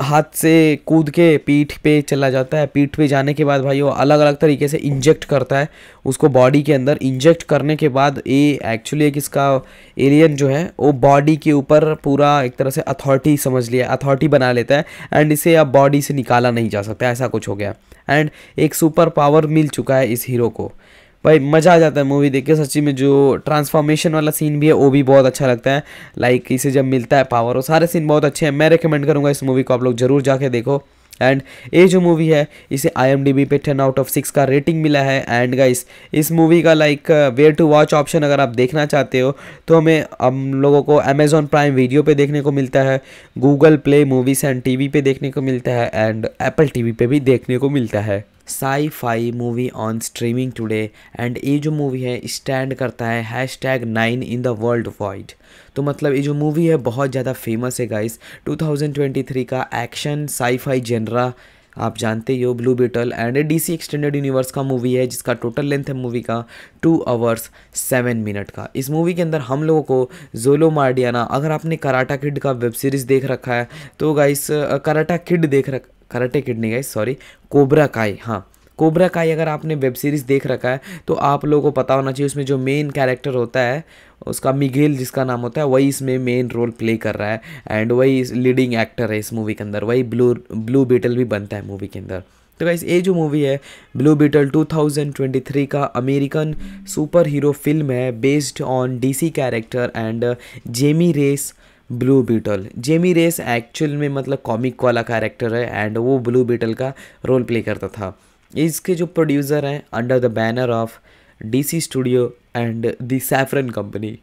हाथ से कूद के पीठ पे चला जाता है। पीठ पे जाने के बाद भाई वो अलग अलग तरीके से इंजेक्ट करता है। उसको बॉडी के अंदर इंजेक्ट करने के बाद ये एक्चुअली एक इसका एलियन जो है, वो बॉडी के ऊपर पूरा एक तरह से अथॉरिटी समझ लिया अथॉरिटी बना लेता है एंड इसे अब बॉडी से निकाला नहीं जा सकता, ऐसा कुछ हो गया। एंड एक सुपर पावर मिल चुका है इस हीरो को। भाई, मज़ा आ जाता है मूवी देख के। सच्ची में जो ट्रांसफॉर्मेशन वाला सीन भी है, वो भी बहुत अच्छा लगता है। लाइक इसे जब मिलता है पावर वो सारे सीन बहुत अच्छे हैं। मैं रिकमेंड करूँगा इस मूवी को आप लोग ज़रूर जाके देखो। एंड ये जो मूवी है, इसे आई एम डी बी पे टेन आउट ऑफ़ सिक्स का रेटिंग मिला है। एंड गाइस इस मूवी का like where to watch option अगर आप देखना चाहते हो तो हमें हम लोगों को अमेजोन प्राइम वीडियो पे देखने को मिलता है Google Play movies and TV पे देखने को मिलता है एंड एप्पल टीवी पे भी देखने को मिलता है। Sci fi movie on streaming today and ये जो मूवी है स्टैंड करता है hashtag nine in the worldwide तो मतलब ये जो मूवी है, बहुत ज़्यादा फ़ेमस है गाइस 2023 का एक्शन साईफाई जेनरा आप जानते ही हो blue beetle and a DC extended universe का मूवी है, जिसका टोटल लेंथ है मूवी का टू आवर्स सेवन मिनट का. इस मूवी के अंदर हम लोगों को जोलो मार्डियाना अगर आपने कराटा किड का वेब सीरीज़ देख रखा है तो गाइस कराटा किड देख रख कराटे किड नहीं गाइस सॉरी कोबरा काई हाँ. कोबरा काई अगर आपने वेब सीरीज़ देख रखा है तो आप लोगों को पता होना चाहिए उसमें जो मेन कैरेक्टर होता है, उसका मिगेल जिसका नाम होता है, वही इसमें मेन रोल प्ले कर रहा है एंड वही लीडिंग एक्टर है इस मूवी के अंदर, वही ब्लू ब्लू बीटल भी बनता है मूवी के अंदर। तो गाइस ये जो मूवी है ब्लू बीटल 2023 का अमेरिकन सुपर हीरो फ़िल्म है based on DC character and Jaime Reyes blue beetle Jaime Reyes actual में मतलब कॉमिक वाला कैरेक्टर है एंड वो ब्लू बीटल का रोल प्ले करता था। इसके जो प्रोड्यूसर हैं under the banner of DC studio and the Saffron company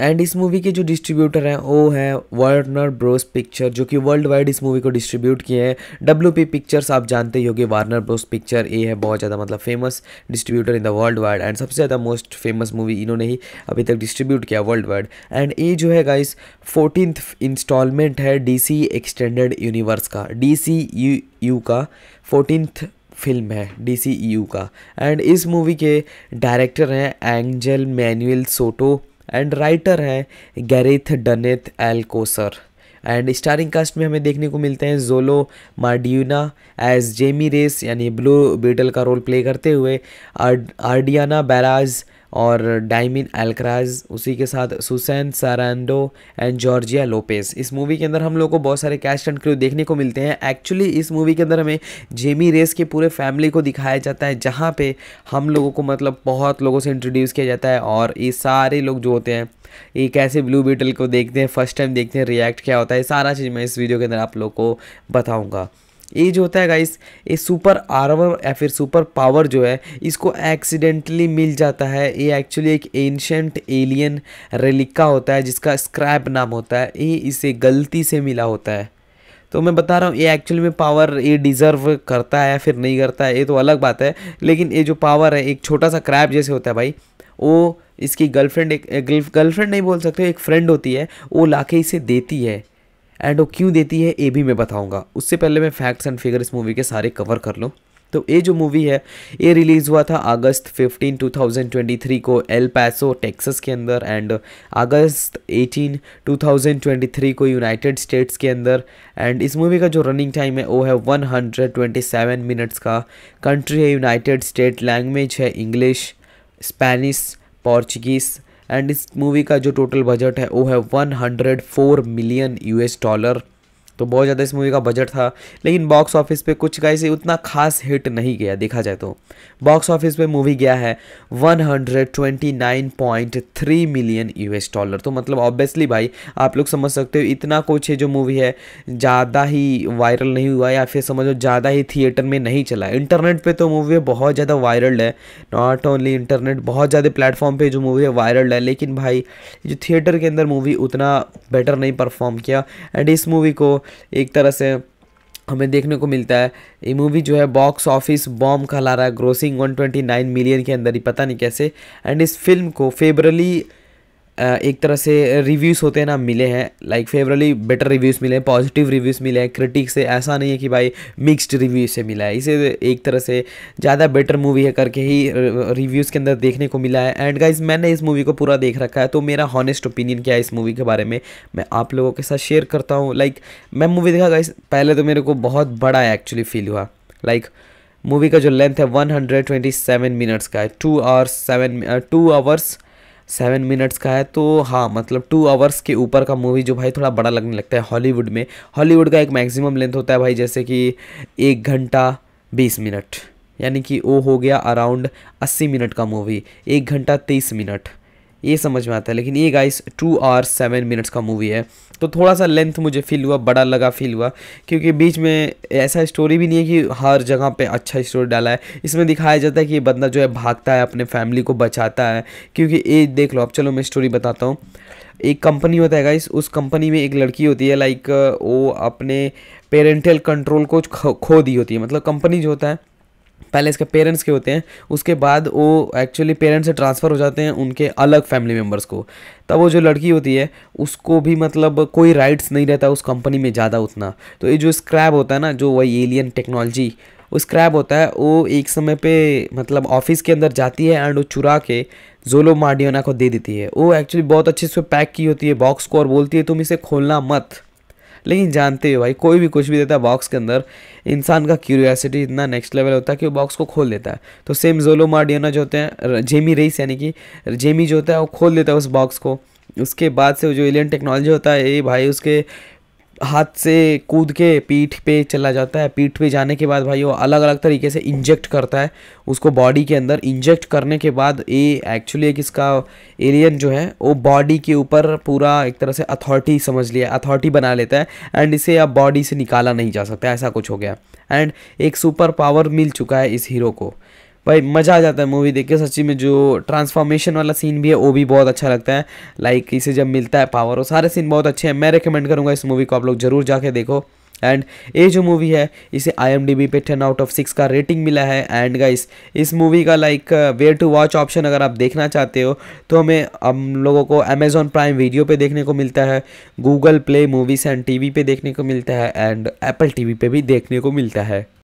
and इस मूवी के जो डिस्ट्रीब्यूटर हैं, वो है वार्नर ब्रोस पिक्चर जो कि वर्ल्ड वाइड इस मूवी को डिस्ट्रीब्यूट किए हैं। डब्ल्यू पी पिक्चर्स आप जानते ही होगे वार्नर ब्रोस पिक्चर ये है बहुत ज़्यादा मतलब famous distributor in the worldwide and सबसे ज़्यादा मोस्ट फ़ेमस मूवी इन्होंने ही अभी तक डिस्ट्रीब्यूट किया वर्ल्ड वाइड एंड ये जो है गाइस फोर्टीन इंस्टॉलमेंट है डी सी एक्सटेंडेड यूनिवर्स का। डी सी यू यू का फोर्टीनथ फ़िल्म है डी यू का. एंड इस मूवी के डायरेक्टर हैं Angel Manuel Soto and writer हैं Gareth Dunnet Alcocer and starring cast में हमें देखने को मिलते हैं Xolo Mariduena as Jaime Reyes यानी ब्लू बीटल का रोल प्ले करते हुए आर्डियाना बैराज और डायमिन एल्क्राज उसी के साथ Susan Sarandon and George Lopez इस मूवी के अंदर हम लोग को बहुत सारे कैस्ट एंड क्रू देखने को मिलते हैं। एक्चुअली इस मूवी के अंदर हमें जेमी रेस के पूरे फैमिली को दिखाया जाता है, जहाँ पे हम लोगों को मतलब बहुत लोगों से इंट्रोड्यूस किया जाता है और ये सारे लोग जो होते हैं, ये कैसे ब्लू बीटल को देखते हैं फ़र्स्ट टाइम देखते हैं रिएक्ट क्या होता है, सारा चीज़ मैं इस वीडियो के अंदर आप लोग को बताऊँगा। ये जो होता है गाइस ये सुपर आर्मर या फिर सुपर पावर जो है, इसको एक्सीडेंटली मिल जाता है। ये एक्चुअली एक एंशंट एलियन रेलिका होता है, जिसका स्क्रैप नाम होता है। ये इसे गलती से मिला होता है। तो मैं बता रहा हूँ, ये एक्चुअली में पावर ये डिज़र्व करता है या फिर नहीं करता है, ये तो अलग बात है। लेकिन ये जो पावर है, एक छोटा सा क्रैप जैसे होता है भाई, वो इसकी गर्लफ्रेंड एक गर्लफ्रेंड नहीं बोल सकते, एक फ्रेंड होती है, वो लाके इसे देती है। एंड वो क्यों देती है, ये भी मैं बताऊँगा। उससे पहले मैं फैक्ट्स एंड फिगर इस मूवी के सारे कवर कर लूँ। तो ये जो मूवी है, ये रिलीज़ हुआ था अगस्त 15 2023 को एल पैसो टेक्सस के अंदर एंड अगस्त 18 2023 को यूनाइटेड स्टेट्स के अंदर। एंड इस मूवी का जो रनिंग टाइम है, वो है 127 मिनट्स का। कंट्री है यूनाइटेड स्टेट लैंग्वेज है इंग्लिश स्पेनिश पोर्चुगीज़ एंड इस मूवी का जो टोटल बजट है, वो है 104 मिलियन यूएस डॉलर तो बहुत ज़्यादा इस मूवी का बजट था, लेकिन बॉक्स ऑफ़िस पे कुछ गाइस उतना खास हिट नहीं गया देखा जाए तो। बॉक्स ऑफ़िस पे मूवी गया है 129.3 मिलियन यूएस डॉलर तो मतलब ऑब्वियसली भाई, आप लोग समझ सकते हो, इतना कुछ है जो मूवी है, ज़्यादा ही वायरल नहीं हुआ या फिर समझो ज़्यादा ही थिएटर में नहीं चला इंटरनेट पे तो मूवी बहुत ज़्यादा वायरल है नॉट ओनली इंटरनेट बहुत ज़्यादा प्लेटफॉर्म पर जो मूवी है वायरल है, लेकिन भाई, जो थिएटर के अंदर मूवी उतना बेटर नहीं परफॉर्म किया। एंड इस मूवी को एक तरह से हमें देखने को मिलता है। ये मूवी जो है बॉक्स ऑफ़िस बॉम्ब कहला रहा है ग्रोसिंग 129 मिलियन के अंदर ही, पता नहीं कैसे। एंड इस फ़िल्म को फेबरली एक तरह से रिव्यूज़ होते हैं ना, मिले हैं। लाइक फेवरली बेटर रिव्यूज़ मिले हैं पॉजिटिव रिव्यूज़ मिले हैं क्रिटिक से ऐसा नहीं है कि भाई मिक्स्ड रिव्यू से मिला है। इसे एक तरह से ज़्यादा बेटर मूवी है करके ही रिव्यूज़ के अंदर देखने को मिला है। एंड गाइज़ मैंने इस मूवी को पूरा देख रखा है तो मेरा हॉनेस्ट ओपिनियन क्या है इस मूवी के बारे में, मैं आप लोगों के साथ शेयर करता हूँ। लाइक मैं मूवी देखा गाइज़ पहले तो मेरे को बहुत बड़ा एक्चुअली फील हुआ। लाइक मूवी का जो लेंथ है वन मिनट्स का है। Two hours seven two hours seven minutes का है तो हाँ मतलब टू आवर्स के ऊपर का मूवी जो भाई थोड़ा बड़ा लगने लगता है हॉलीवुड में। हॉलीवुड का एक मैक्सिमम लेंथ होता है भाई, जैसे कि एक घंटा बीस मिनट। यानी कि वो हो गया अराउंड अस्सी मिनट का मूवी एक घंटा तेईस मिनट। ये समझ में आता है, लेकिन ये guys two hours seven minutes का मूवी है। तो थोड़ा सा लेंथ मुझे फील हुआ, बड़ा लगा फील हुआ, क्योंकि बीच में ऐसा स्टोरी भी नहीं है कि हर जगह पे अच्छा स्टोरी डाला है। इसमें दिखाया जाता है कि ये बंदा जो है भागता है, अपने फैमिली को बचाता है, क्योंकि ये देख लो, अब चलो मैं स्टोरी बताता हूँ। एक कंपनी होता है गाइस उस कंपनी में एक लड़की होती है लाइक वो अपने पेरेंटल कंट्रोल को खो दी होती है। मतलब कंपनी जो होता है पहले इसके पेरेंट्स के होते हैं, उसके बाद वो एक्चुअली पेरेंट्स से ट्रांसफ़र हो जाते हैं उनके अलग फैमिली मेंबर्स को। तब वो जो लड़की होती है, उसको भी मतलब कोई राइट्स नहीं रहता उस कंपनी में ज़्यादा उतना। तो ये जो स्क्रैब होता है ना, जो वही एलियन टेक्नोलॉजी वो स्क्रैब होता है, वो एक समय पे मतलब ऑफ़िस के अंदर जाती है एंड वो चुरा के जोलो मार्डियोना को दे देती है। वो एक्चुअली बहुत अच्छे से पैक की होती है बॉक्स को और बोलती है, तुम इसे खोलना मत। लेकिन जानते हो भाई, कोई भी कुछ भी देता है बॉक्स के अंदर, इंसान का क्यूरियासिटी इतना नेक्स्ट लेवल होता है कि वो बॉक्स को खोल देता है। तो सेम जोलो मार्डियोना जो होते हैं जेमी रेस यानी कि जेमी जो होता है वो खोल देता है उस बॉक्स को। उसके बाद से जो एलियन टेक्नोलॉजी होता है ये भाई उसके हाथ से कूद के पीठ पे चला जाता है। पीठ पे जाने के बाद भाई वो अलग अलग तरीके से इंजेक्ट करता है। उसको बॉडी के अंदर इंजेक्ट करने के बाद ये एक्चुअली एक इसका एलियन जो है, वो बॉडी के ऊपर पूरा एक तरह से अथॉरिटी समझ लिया अथॉरिटी बना लेता है एंड इसे अब बॉडी से निकाला नहीं जा सकता, ऐसा कुछ हो गया। एंड एक सुपर पावर मिल चुका है इस हीरो को। भाई, मज़ा आ जाता है मूवी देख के। सच्ची में जो ट्रांसफॉर्मेशन वाला सीन भी है, वो भी बहुत अच्छा लगता है। लाइक इसे जब मिलता है पावर वो सारे सीन बहुत अच्छे हैं। मैं रिकमेंड करूँगा इस मूवी को, आप लोग ज़रूर जाके देखो। एंड ये जो मूवी है, इसे आई एम डी बी पे टेन आउट ऑफ़ सिक्स का रेटिंग मिला है। एंड गाइस इस मूवी का like where to watch option अगर आप देखना चाहते हो तो हमें हम लोगों को अमेजोन प्राइम वीडियो पे देखने को मिलता है Google Play movies and TV पे देखने को मिलता है एंड एप्पल टीवी पे भी देखने को मिलता है।